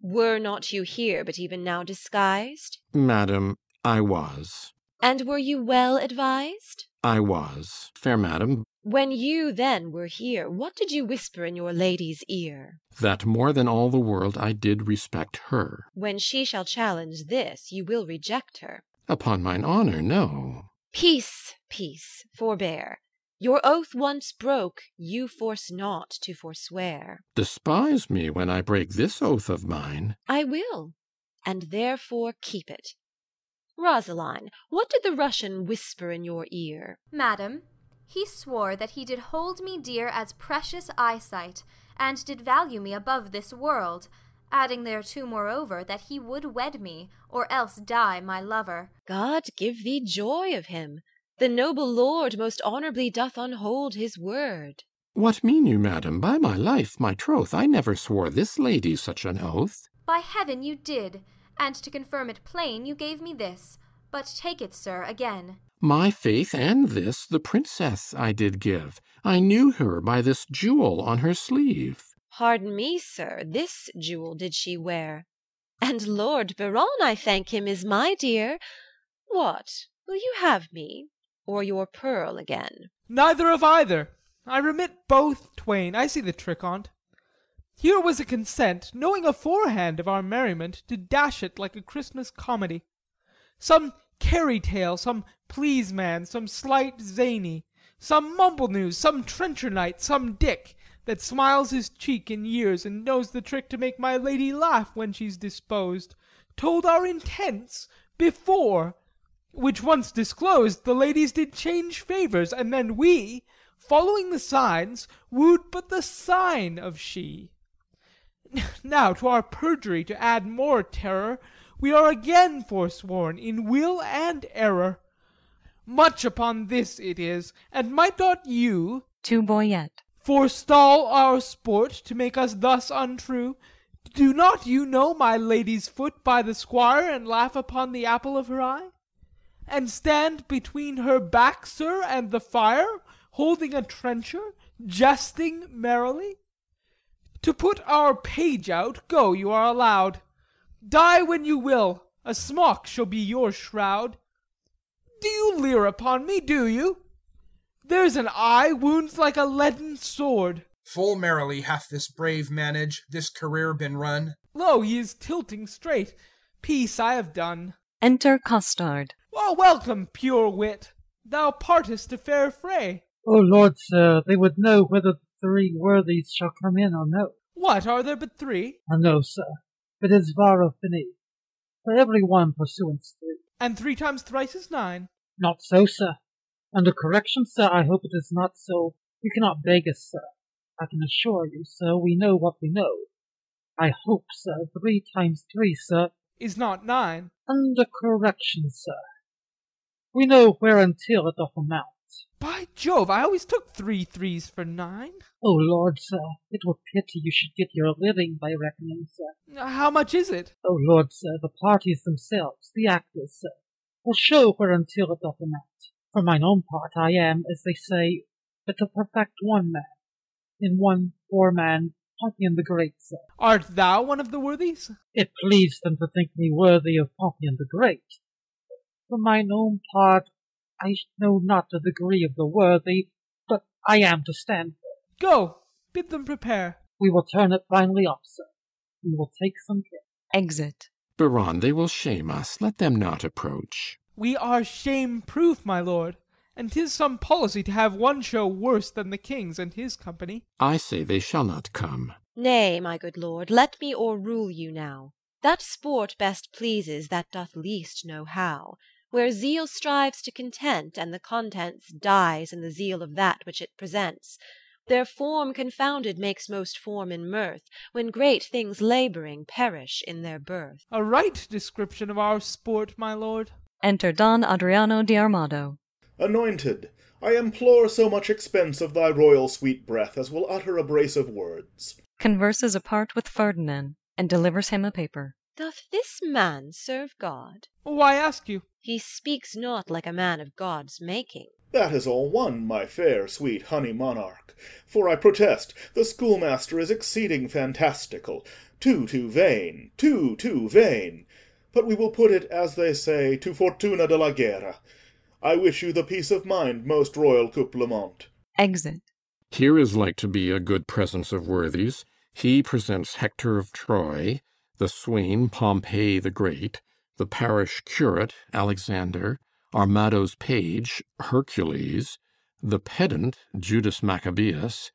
Were not you here but even now disguised? Madam, I was. And were you well advised? I was, fair madam. When you then were here, what did you whisper in your lady's ear? That more than all the world I did respect her. When she shall challenge this, you will reject her. Upon mine honour, no. Peace, peace, forbear. Your oath once broke, you force not to forswear. Despise me when I break this oath of mine. I will, and therefore keep it. Rosaline, what did the Russian whisper in your ear? Madam, he swore that he did hold me dear as precious eyesight, and did value me above this world, adding thereto moreover that he would wed me, or else die my lover. God give thee joy of him! The noble lord most honourably doth unhold his word. What mean you, madam? By my life, my troth, I never swore this lady such an oath. By heaven you did, and to confirm it plain, you gave me this. But take it, sir, again. My faith and this the princess I did give. I knew her by this jewel on her sleeve. Pardon me, sir, this jewel did she wear. And Lord Biron, I thank him, is my dear. What, will you have me, or your pearl again? Neither of either. I remit both twain. I see the trick on't. Here was a consent, knowing aforehand of our merriment, to dash it like a Christmas comedy. Some Carey tale, some please man, some slight zany, some mumble news, some trencher knight, some Dick, that smiles his cheek in years and knows the trick to make my lady laugh when she's disposed, told our intents before, which once disclosed, the ladies did change favours, and then we, following the signs, wooed but the sign of she. Now to our perjury to add more terror, we are again forsworn in will and error. Much upon this it is, and might not you To Boyet. forestall our sport to make us thus untrue? Do not you know my lady's foot by the squire, and laugh upon the apple of her eye? And stand between her back, sir, and the fire, holding a trencher, jesting merrily? To put our page out, go, you are allowed. Die when you will, a smock shall be your shroud. Do you leer upon me, do you? There's an eye wounds like a leaden sword. Full merrily hath this brave manage, this career been run. Lo, he is tilting straight. Peace, I have done. Enter Costard. Well, welcome, pure wit. Thou partest a fair fray. O lord, sir, they would know whether the three worthies shall come in or no. What, are there but three? I know, sir, but it's varo fini. For every one pursuance three. And three times thrice is nine. Not so, sir. Under correction, sir, I hope it is not so. You cannot beg us, sir. I can assure you, sir, we know what we know. I hope, sir, three times three, sir. Is not nine. Under correction, sir. We know whereuntil it doth amount. By Jove, I always took three threes for nine. O Lord, sir, it were pity you should get your living by reckoning, sir. How much is it? O Lord, sir, the parties themselves, the actors, sir, will show whereuntil it doth amount. For mine own part, I am, as they say, but to perfect one man. In one poor man, Pompion the Great, sir. Art thou one of the worthies? It pleased them to think me worthy of Pompion the Great. For mine own part, I know not the degree of the worthy, but I am to stand for. Go, bid them prepare. We will turn it finely up, sir. We will take some care. Exit. Biron, they will shame us. Let them not approach. We are shame proof, my lord, and 'tis some policy to have one show worse than the king's and his company. I say they shall not come. Nay, my good lord, let me o'errule you now. That sport best pleases that doth least know how. Where zeal strives to content, and the contents dies in the zeal of that which it presents. Their form confounded makes most form in mirth, when great things labouring perish in their birth. A right description of our sport, my lord. Enter Don Adriano de Armado. Anointed, I implore so much expense of thy royal sweet breath as will utter a brace of words. Converses apart with Ferdinand, and delivers him a paper. Doth this man serve God? Why ask you? He speaks not like a man of God's making. That is all one, my fair, sweet honey monarch. For I protest, the schoolmaster is exceeding fantastical, too, too vain, too, too vain. But we will put it, as they say, to fortuna de la guerra. I wish you the peace of mind, most royal couplement. Exit. Here is like to be a good presence of worthies. He presents Hector of Troy, the swain Pompey the Great, the parish curate Alexander, Armado's page Hercules, the pedant Judas Maccabeus,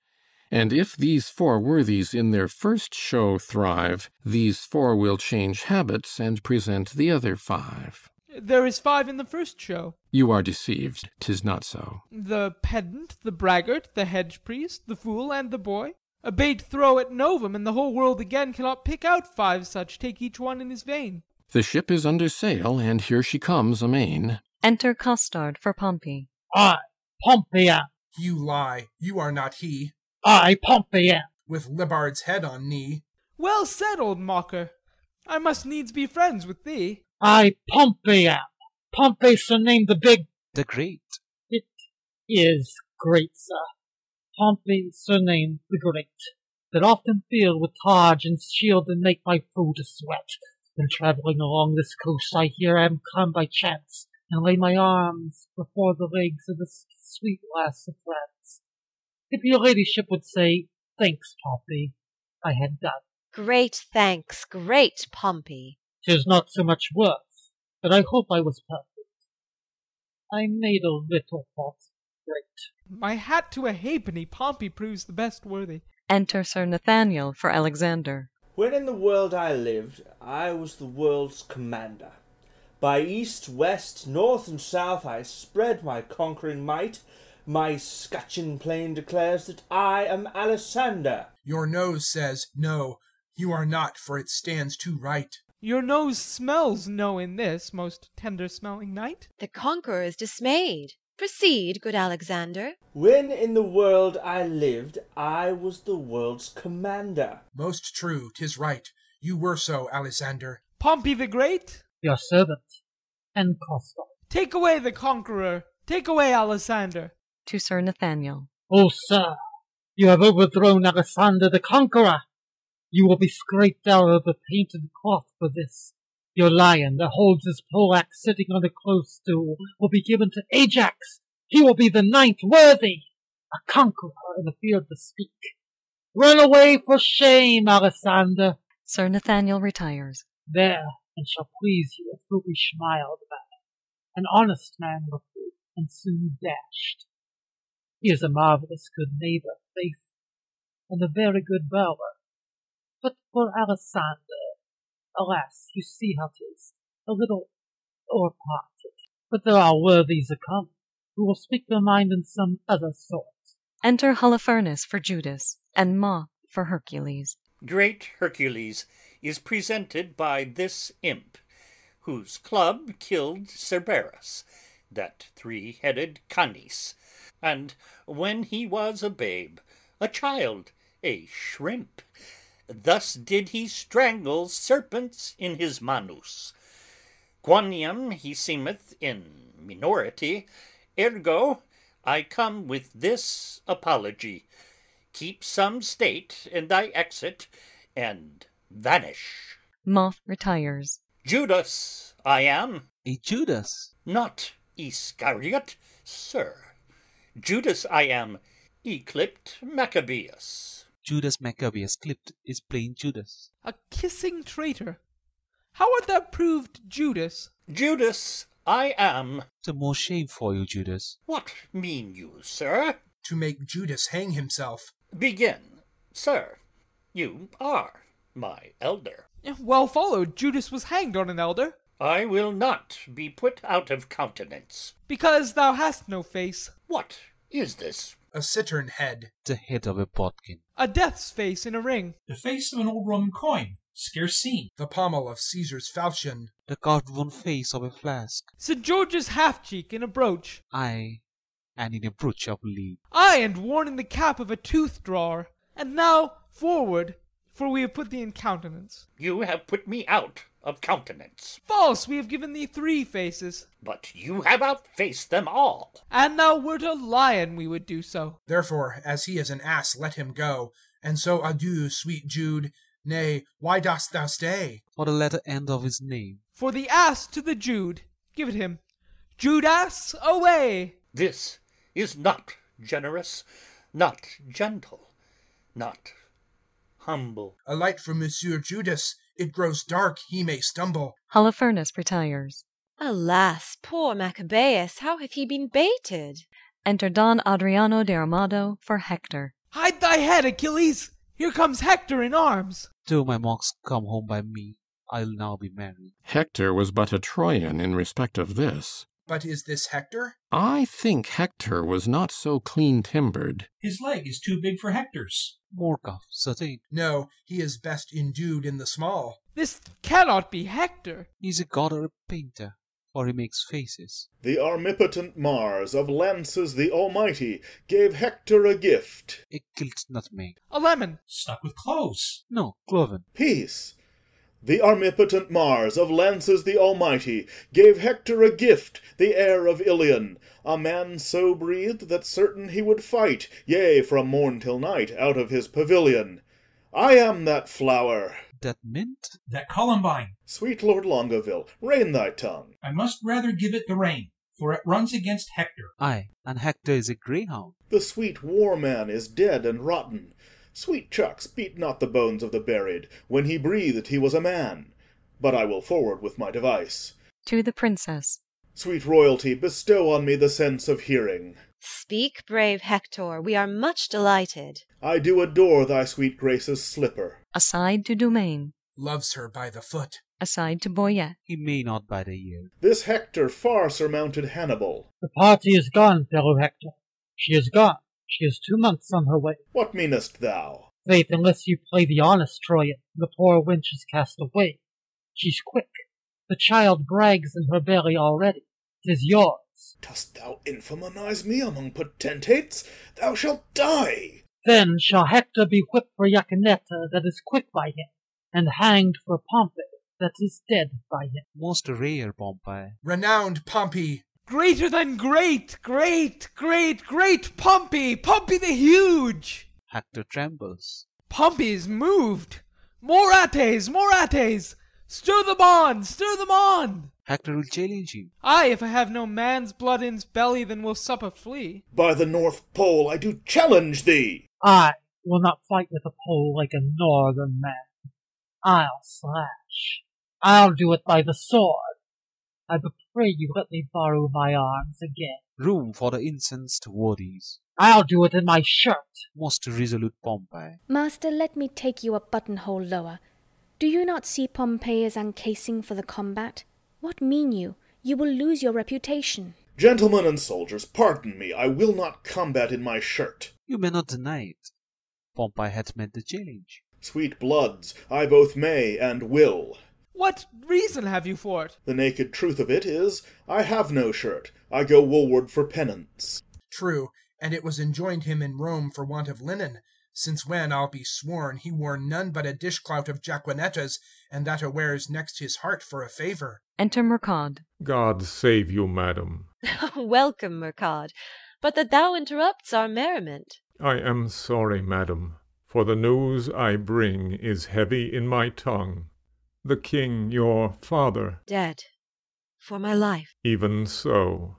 and if these four worthies in their first show thrive, these four will change habits and present the other five. There is five in the first show. You are deceived. 'Tis not so. The pedant, the braggart, the hedge priest, the fool, and the boy. A bait throw at Novum, and the whole world again cannot pick out five such, take each one in his vein. The ship is under sail, and here she comes amain. Enter Costard for Pompey. I, Pompey am. You lie. You are not he. I, Pompey am. With libbard's head on knee. Well said, old mocker. I must needs be friends with thee. I, Pompey am. Pompey surnamed the big. The great. It is great, sir. Pompey surnamed the great. That often feel with targe and shield and make my foe to sweat. Then travelling along this coast I here am come by chance, and lay my arms before the legs of this sweet lass of France. If your ladyship would say, Thanks, Pompey, I had done. Great thanks, great Pompey. Tis not so much worth, but I hope I was perfect. I made a little thought great. My hat to a halfpenny, Pompey proves the best worthy. Enter Sir Nathaniel for Alexander. When in the world I lived, I was the world's commander. By east, west, north, and south I spread my conquering might. My scutcheon plain declares that I am Alexander. Your nose says, No, you are not, for it stands too right. Your nose smells no in this, most tender smelling night. The conqueror is dismayed. Proceed, good Alexander. When in the world I lived, I was the world's commander. Most true, 'tis right. You were so, Alexander. Pompey the Great, Your servant, and Costard. take away the conqueror. Take away Alexander. To Sir Nathaniel. Oh, sir, you have overthrown Alexander the Conqueror. You will be scraped out of the painted cloth for this. Your lion that holds his poleaxe sitting on a close stool will be given to Ajax. He will be the ninth worthy, a conqueror in the field to speak. Run away for shame, Alexander. Sir Nathaniel retires. There, and shall please you a foolish mild man, an honest man will be, and soon dashed. He is a marvellous good neighbour, faith, and a very good bower. But for Alexander, alas, you see how 'tis, a little o'erparted. But there are worthies a come, who will speak their mind in some other sort. Enter Holofernes for Judas, and Moth for Hercules. Great Hercules is presented by this imp, whose club killed Cerberus, that three-headed Canis, and when he was a babe, a child, a shrimp, thus did he strangle serpents in his manus. Quoniam he seemeth in minority, ergo I come with this apology. Keep some state in thy exit, and vanish. Moth retires. Judas I am, A Judas. not Iscariot, sir. Judas I am, eclipsed Maccabeus. Judas Maccabeus clipped is plain Judas. A kissing traitor. How art thou proved Judas? Judas I am. The more shame for you, Judas. What mean you, sir? To make Judas hang himself. Begin, sir. You are my elder. Eh, well followed. Judas was hanged on an elder. I will not be put out of countenance. Because thou hast no face. What is this? A cittern head. The head of a bodkin. A death's face in a ring. The face of an old Roman coin, scarce seen. The pommel of Caesar's falchion. The carved-on face of a flask. St. George's half cheek in a brooch. Aye, and in a brooch of lead. Ay, and worn in the cap of a tooth drawer. And now forward, for we have put thee in countenance. You have put me out of countenance, False, we have given thee three faces. but you have outfaced them all. An thou wert a lion, we would do so. Therefore, as he is an ass, let him go. And so adieu, sweet Jude. Nay, why dost thou stay? For the letter end of his name. For the ass to the Jude. Give it him. Judas, away! This is not generous, not gentle, not humble. A light from Monsieur Judas. It grows dark, he may stumble. Holofernes retires. Alas, poor Maccabeus, how hath he been baited? Enter Don Adriano de Armado for Hector. Hide thy head, Achilles! Here comes Hector in arms. Though my monks come home by me, I'll now be married. Hector was but a Trojan in respect of this. But is this Hector? I think Hector was not so clean timbered. His leg is too big for Hector's. Morkov, certain. No, he is best endued in the small. This cannot be Hector. He's a god or a painter, for he makes faces. The armipotent Mars of lances the Almighty gave Hector a gift. A gilt nutmeg. A lemon. Stuck with cloves. No, cloven. Peace. The armipotent Mars of lances the Almighty gave Hector a gift, the heir of Ilion, a man so breathed that certain he would fight, yea, from morn till night, out of his pavilion. I am that flower. That mint? That columbine. Sweet Lord Longaville, rein thy tongue. I must rather give it the rein, for it runs against Hector. Ay, and Hector is a greyhound. The sweet war man is dead and rotten. Sweet chucks beat not the bones of the buried. When he breathed, he was a man. But I will forward with my device. To the princess. Sweet royalty, bestow on me the sense of hearing. Speak, brave Hector, we are much delighted. I do adore thy sweet grace's slipper. Aside to Dumaine. Loves her by the foot. Aside to Boyet. He may not by the ear. This Hector far surmounted Hannibal. The party is gone, fellow Hector. She is gone. She is two months on her way. What meanest thou? Faith, unless you play the honest Troyan, the poor wench is cast away. She's quick. The child brags in her belly already. Tis yours. Dost thou infamonize me among potentates? Thou shalt die. Then shall Hector be whipped for Jaquenetta that is quick by him, and hanged for Pompey that is dead by him. Most rare, Pompey. Renowned Pompey. Greater than great, great, great, great Pompey, Pompey the huge. Hector trembles. Pompey is moved. More Ates, more Ates, stir them on, stir them on. Hector will challenge you. Ay, if I have no man's blood in's belly, then will sup a flea. By the North Pole, I do challenge thee. I will not fight with a pole like a northern man. I'll slash. I'll do it by the sword. I pray you let me borrow my arms again. Room for the incensed worthies. I'll do it in my shirt. Most resolute Pompey. Master, let me take you a buttonhole lower. Do you not see Pompey is uncasing for the combat? What mean you? You will lose your reputation. Gentlemen and soldiers, pardon me, I will not combat in my shirt. You may not deny it. Pompey hath made the challenge. Sweet bloods, I both may and will. What reason have you for it? The naked truth of it is, I have no shirt. I go woolward for penance. True, and it was enjoined him in Rome for want of linen, since when, I'll be sworn, he wore none but a dishclout of Jaquenetta's, and that a wears next his heart for a favour. Enter Mercade. God save you, madam. Welcome, Mercade, but that thou interrupts our merriment. I am sorry, madam, for the news I bring is heavy in my tongue. The king, your father, Dead. For my life. even so,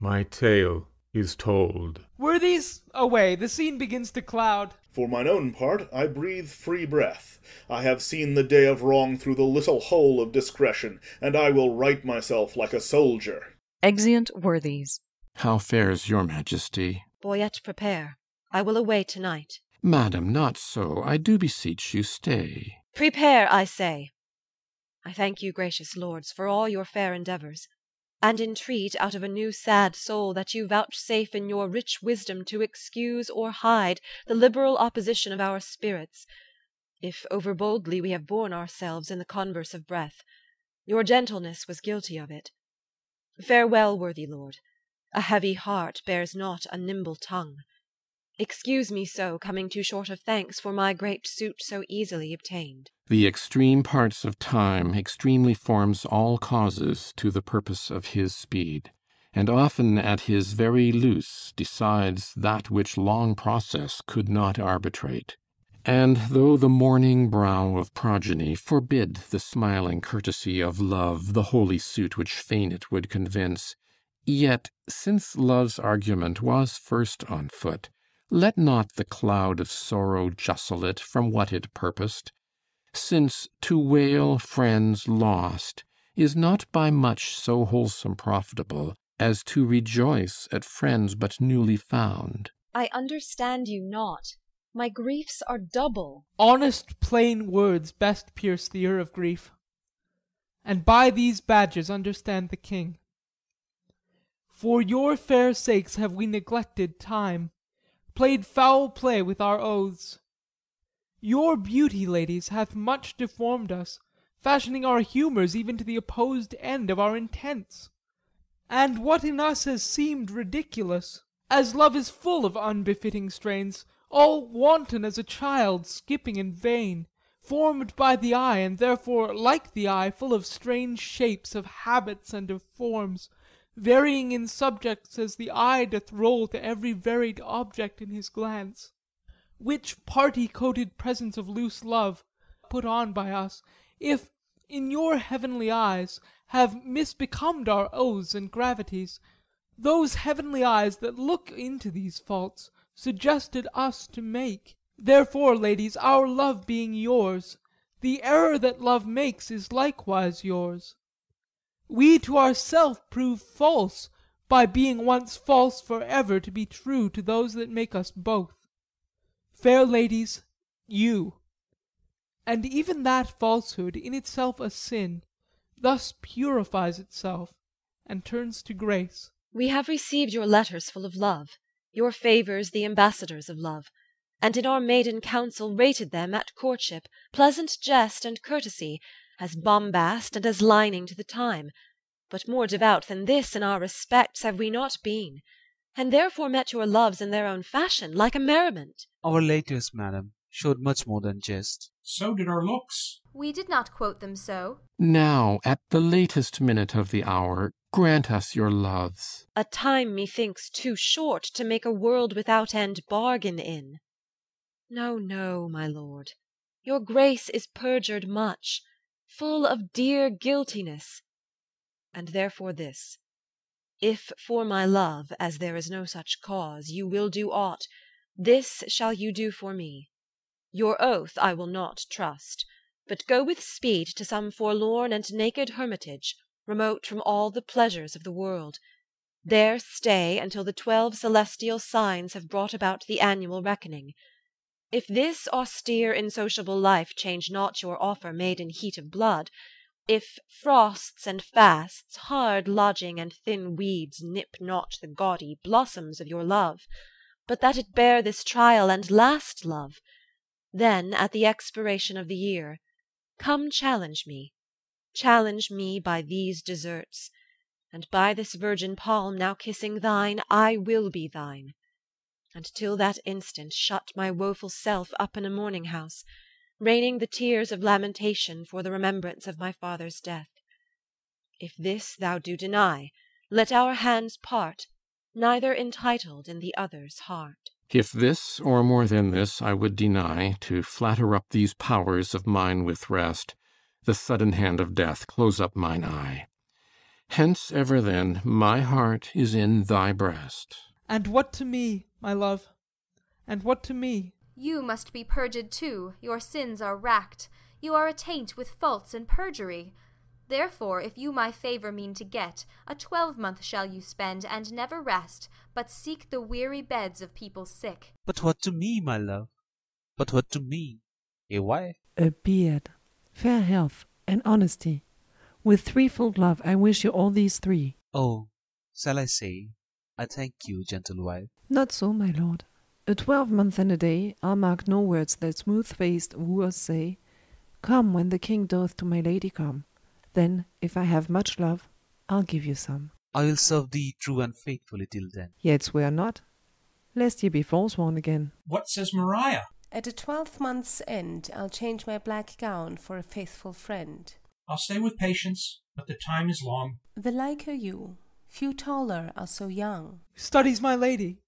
my tale is told. Worthies, away, the scene begins to cloud. For mine own part, I breathe free breath. I have seen the day of wrong through the little hole of discretion, and I will right myself like a soldier. Exeunt worthies. How fares your majesty? Boyet, prepare. I will away tonight. Madam, not so. I do beseech you stay. Prepare, I say. I thank you, gracious lords, for all your fair endeavours, and entreat out of a new sad soul that you vouchsafe in your rich wisdom to excuse or hide the liberal opposition of our spirits, if overboldly we have borne ourselves in the converse of breath. Your gentleness was guilty of it. Farewell, worthy lord. A heavy heart bears not a nimble tongue. Excuse me so, coming too short of thanks for my great suit so easily obtained. The extreme parts of time extremely forms all causes to the purpose of his speed, and often at his very loose decides that which long process could not arbitrate. And though the mourning brow of progeny forbid the smiling courtesy of love, the holy suit which fain it would convince, yet, since love's argument was first on foot, let not the cloud of sorrow justle it from what it purposed, since to wail friends lost is not by much so wholesome profitable as to rejoice at friends but newly found. I understand you not. My griefs are double. Honest, plain words best pierce the ear of grief. and by these badges understand the king. For your fair sakes have we neglected time, played foul play with our oaths. Your beauty, ladies, hath much deformed us, fashioning our humours even to the opposed end of our intents. And what in us has seemed ridiculous, as love is full of unbefitting strains, all wanton as a child, skipping and vain, formed by the eye, and therefore, like the eye, full of strange shapes, of habits, and of forms, varying in subjects as the eye doth roll to every varied object in his glance; which party coated presence of loose love, put on by us, if, in your heavenly eyes, have misbecomed our oaths and gravities, those heavenly eyes that look into these faults, suggested us to make. Therefore, ladies, our love being yours, the error that love makes is likewise yours. We to ourself prove false, by being once false for ever to be true to those that make us both. Fair ladies, you. And even that falsehood, in itself a sin, thus purifies itself, and turns to grace. We have received your letters full of love, your favours the ambassadors of love, and in our maiden council rated them at courtship, pleasant jest and courtesy, as bombast and as lining to the time; but more devout than this in our respects have we not been, and therefore met your loves in their own fashion, like a merriment. Our latest, madam, showed much more than jest. So did our looks. We did not quote them so. Now, at the latest minute of the hour, grant us your loves. A time methinks too short to make a world without end bargain in. No, no, my lord, your grace is perjured much, full of dear guiltiness; and therefore this: if for my love, as there is no such cause, you will do aught, this shall you do for me: your oath I will not trust, but go with speed to some forlorn and naked hermitage, remote from all the pleasures of the world; there stay until the twelve celestial signs have brought about the annual reckoning. If this austere insociable life change not your offer made in heat of blood, if frosts and fasts, hard lodging and thin weeds nip not the gaudy blossoms of your love, but that it bear this trial and last love, then at the expiration of the year, come challenge me, challenge me by these deserts, and by this virgin palm now kissing thine I will be thine. And till that instant shut my woeful self up in a mourning house, raining the tears of lamentation for the remembrance of my father's death. If this thou do deny, let our hands part, neither entitled in the other's heart. If this, or more than this, I would deny, to flatter up these powers of mine with rest, the sudden hand of death close up mine eye. Hence ever then my heart is in thy breast. And what to me, my love? And what to me? You must be purged too, your sins are racked, you are attaint with faults and perjury. Therefore, if you my favour mean to get, a twelvemonth shall you spend, and never rest, but seek the weary beds of people sick. But what to me, my love? But what to me? A wife? A beard, fair health, and honesty. With threefold love I wish you all these three. Oh, shall I say, I thank you, gentle wife? Not so, my lord. A twelvemonth and a day I'll mark no words that smooth-faced wooers say, Come when the king doth to my lady come. Then, if I have much love, I'll give you some. I will serve thee true and faithfully till then. Yet swear not, lest ye be forsworn again. What says Maria? At a twelvemonth's end I'll change my black gown for a faithful friend. I'll stay with patience, but the time is long. The like are you. Few taller are so young. Studies my lady.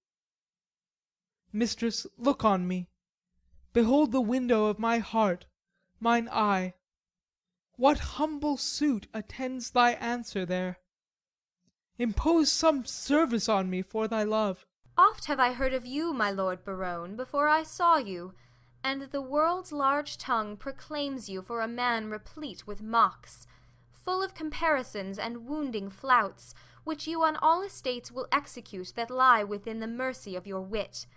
Mistress, look on me. Behold the window of my heart, mine eye. What humble suit attends thy answer there? Impose some service on me for thy love. Oft have I heard of you, my lord Biron, before I saw you, and the world's large tongue proclaims you for a man replete with mocks, full of comparisons and wounding flouts, which you on all estates will execute that lie within the mercy of your wit.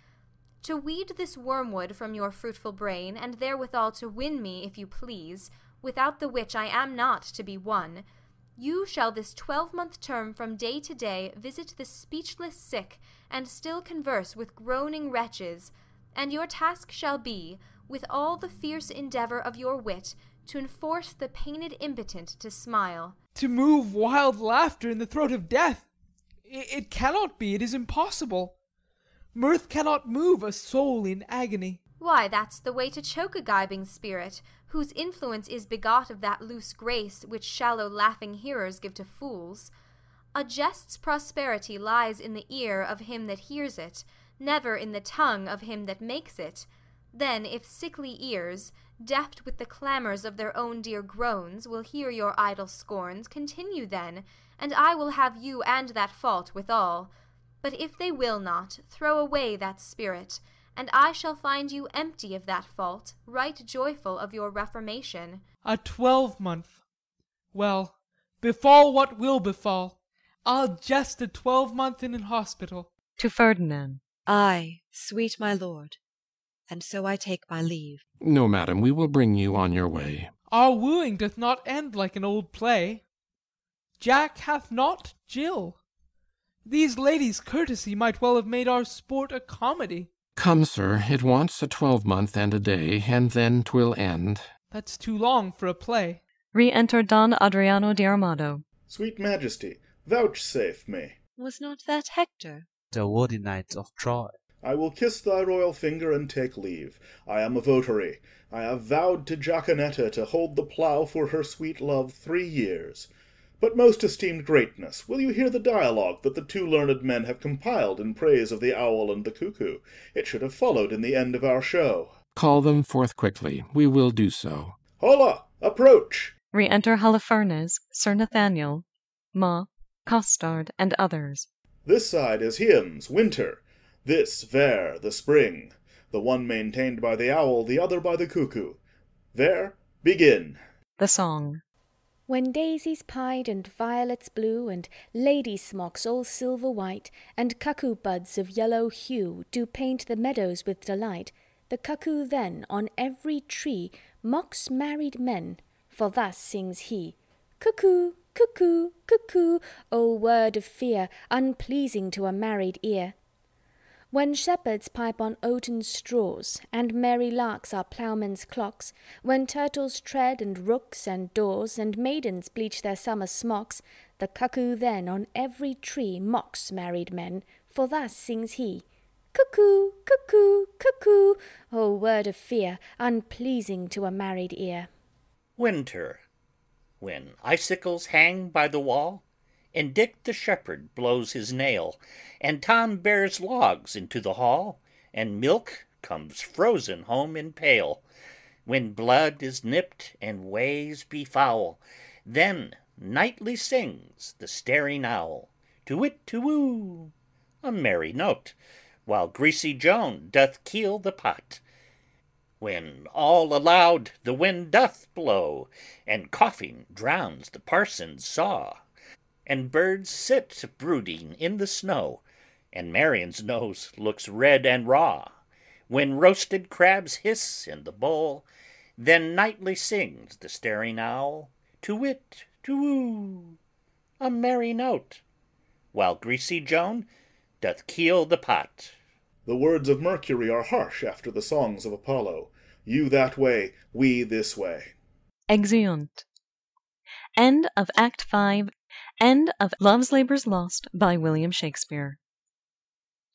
To weed this wormwood from your fruitful brain, and therewithal to win me, if you please, without the which I am not to be won, you shall this twelvemonth term from day to day visit the speechless sick, and still converse with groaning wretches, and your task shall be, with all the fierce endeavour of your wit, to enforce the pained impotent to smile. To move wild laughter in the throat of death! It cannot be, it is impossible. Mirth cannot move a soul in agony. Why, that's the way to choke a gibing spirit, whose influence is begot of that loose grace which shallow laughing hearers give to fools. A jest's prosperity lies in the ear of him that hears it, never in the tongue of him that makes it. Then, if sickly ears, deft with the clamours of their own dear groans, will hear your idle scorns, continue then, and I will have you and that fault withal. But if they will not, throw away that spirit, and I shall find you empty of that fault, right joyful of your reformation. A twelvemonth! Well, befall what will befall, I'll jest a twelvemonth in an hospital. To Ferdinand. Ay, sweet my lord, and so I take my leave. No, madam, we will bring you on your way. Our wooing doth not end like an old play. Jack hath not Jill. These ladies' courtesy might well have made our sport a comedy. Come, sir, it wants a twelvemonth and a day, and then 'twill end. That's too long for a play. Re-enter Don Adriano de Armado. Sweet Majesty, vouchsafe me. Was not that Hector? The worthy knight of Troy. I will kiss thy royal finger and take leave. I am a votary. I have vowed to Jaquenetta to hold the plough for her sweet love three years. But, most esteemed greatness, will you hear the dialogue that the two learned men have compiled in praise of the owl and the cuckoo? It should have followed in the end of our show. Call them forth quickly. We will do so. Hola! Approach! Re-enter Holofernes, Sir Nathaniel, Moth, Costard, and others. This side is Hiems, winter. This, ver, the spring. The one maintained by the owl, the other by the cuckoo. Ver, begin. The song. When daisies pied and violets blue and lady smocks all silver white, and cuckoo buds of yellow hue do paint the meadows with delight, the cuckoo then on every tree mocks married men, for thus sings he Cuckoo, cuckoo, cuckoo, O word of fear, unpleasing to a married ear. When shepherds pipe on oaten straws, and merry larks are ploughmen's clocks, when turtles tread, and rooks, and daws, and maidens bleach their summer smocks, the cuckoo then on every tree mocks married men, for thus sings he Cuckoo, cuckoo, cuckoo, O word of fear, unpleasing to a married ear. Winter, when icicles hang by the wall, and Dick the shepherd blows his nail, and Tom bears logs into the hall, and milk comes frozen home in pail, when blood is nipped and ways be foul, then nightly sings the staring owl, to wit to woo, a merry note, while greasy Joan doth keel the pot. When all aloud the wind doth blow, and coughing drowns the parson's saw, and birds sit brooding in the snow, and Marian's nose looks red and raw, when roasted crabs hiss in the bowl, then nightly sings the staring owl, to wit to woo, a merry note, while greasy Joan doth keel the pot. The words of Mercury are harsh after the songs of Apollo. You that way, we this way. Exeunt. End of Act 5. End of Love's Labour's Lost by William Shakespeare.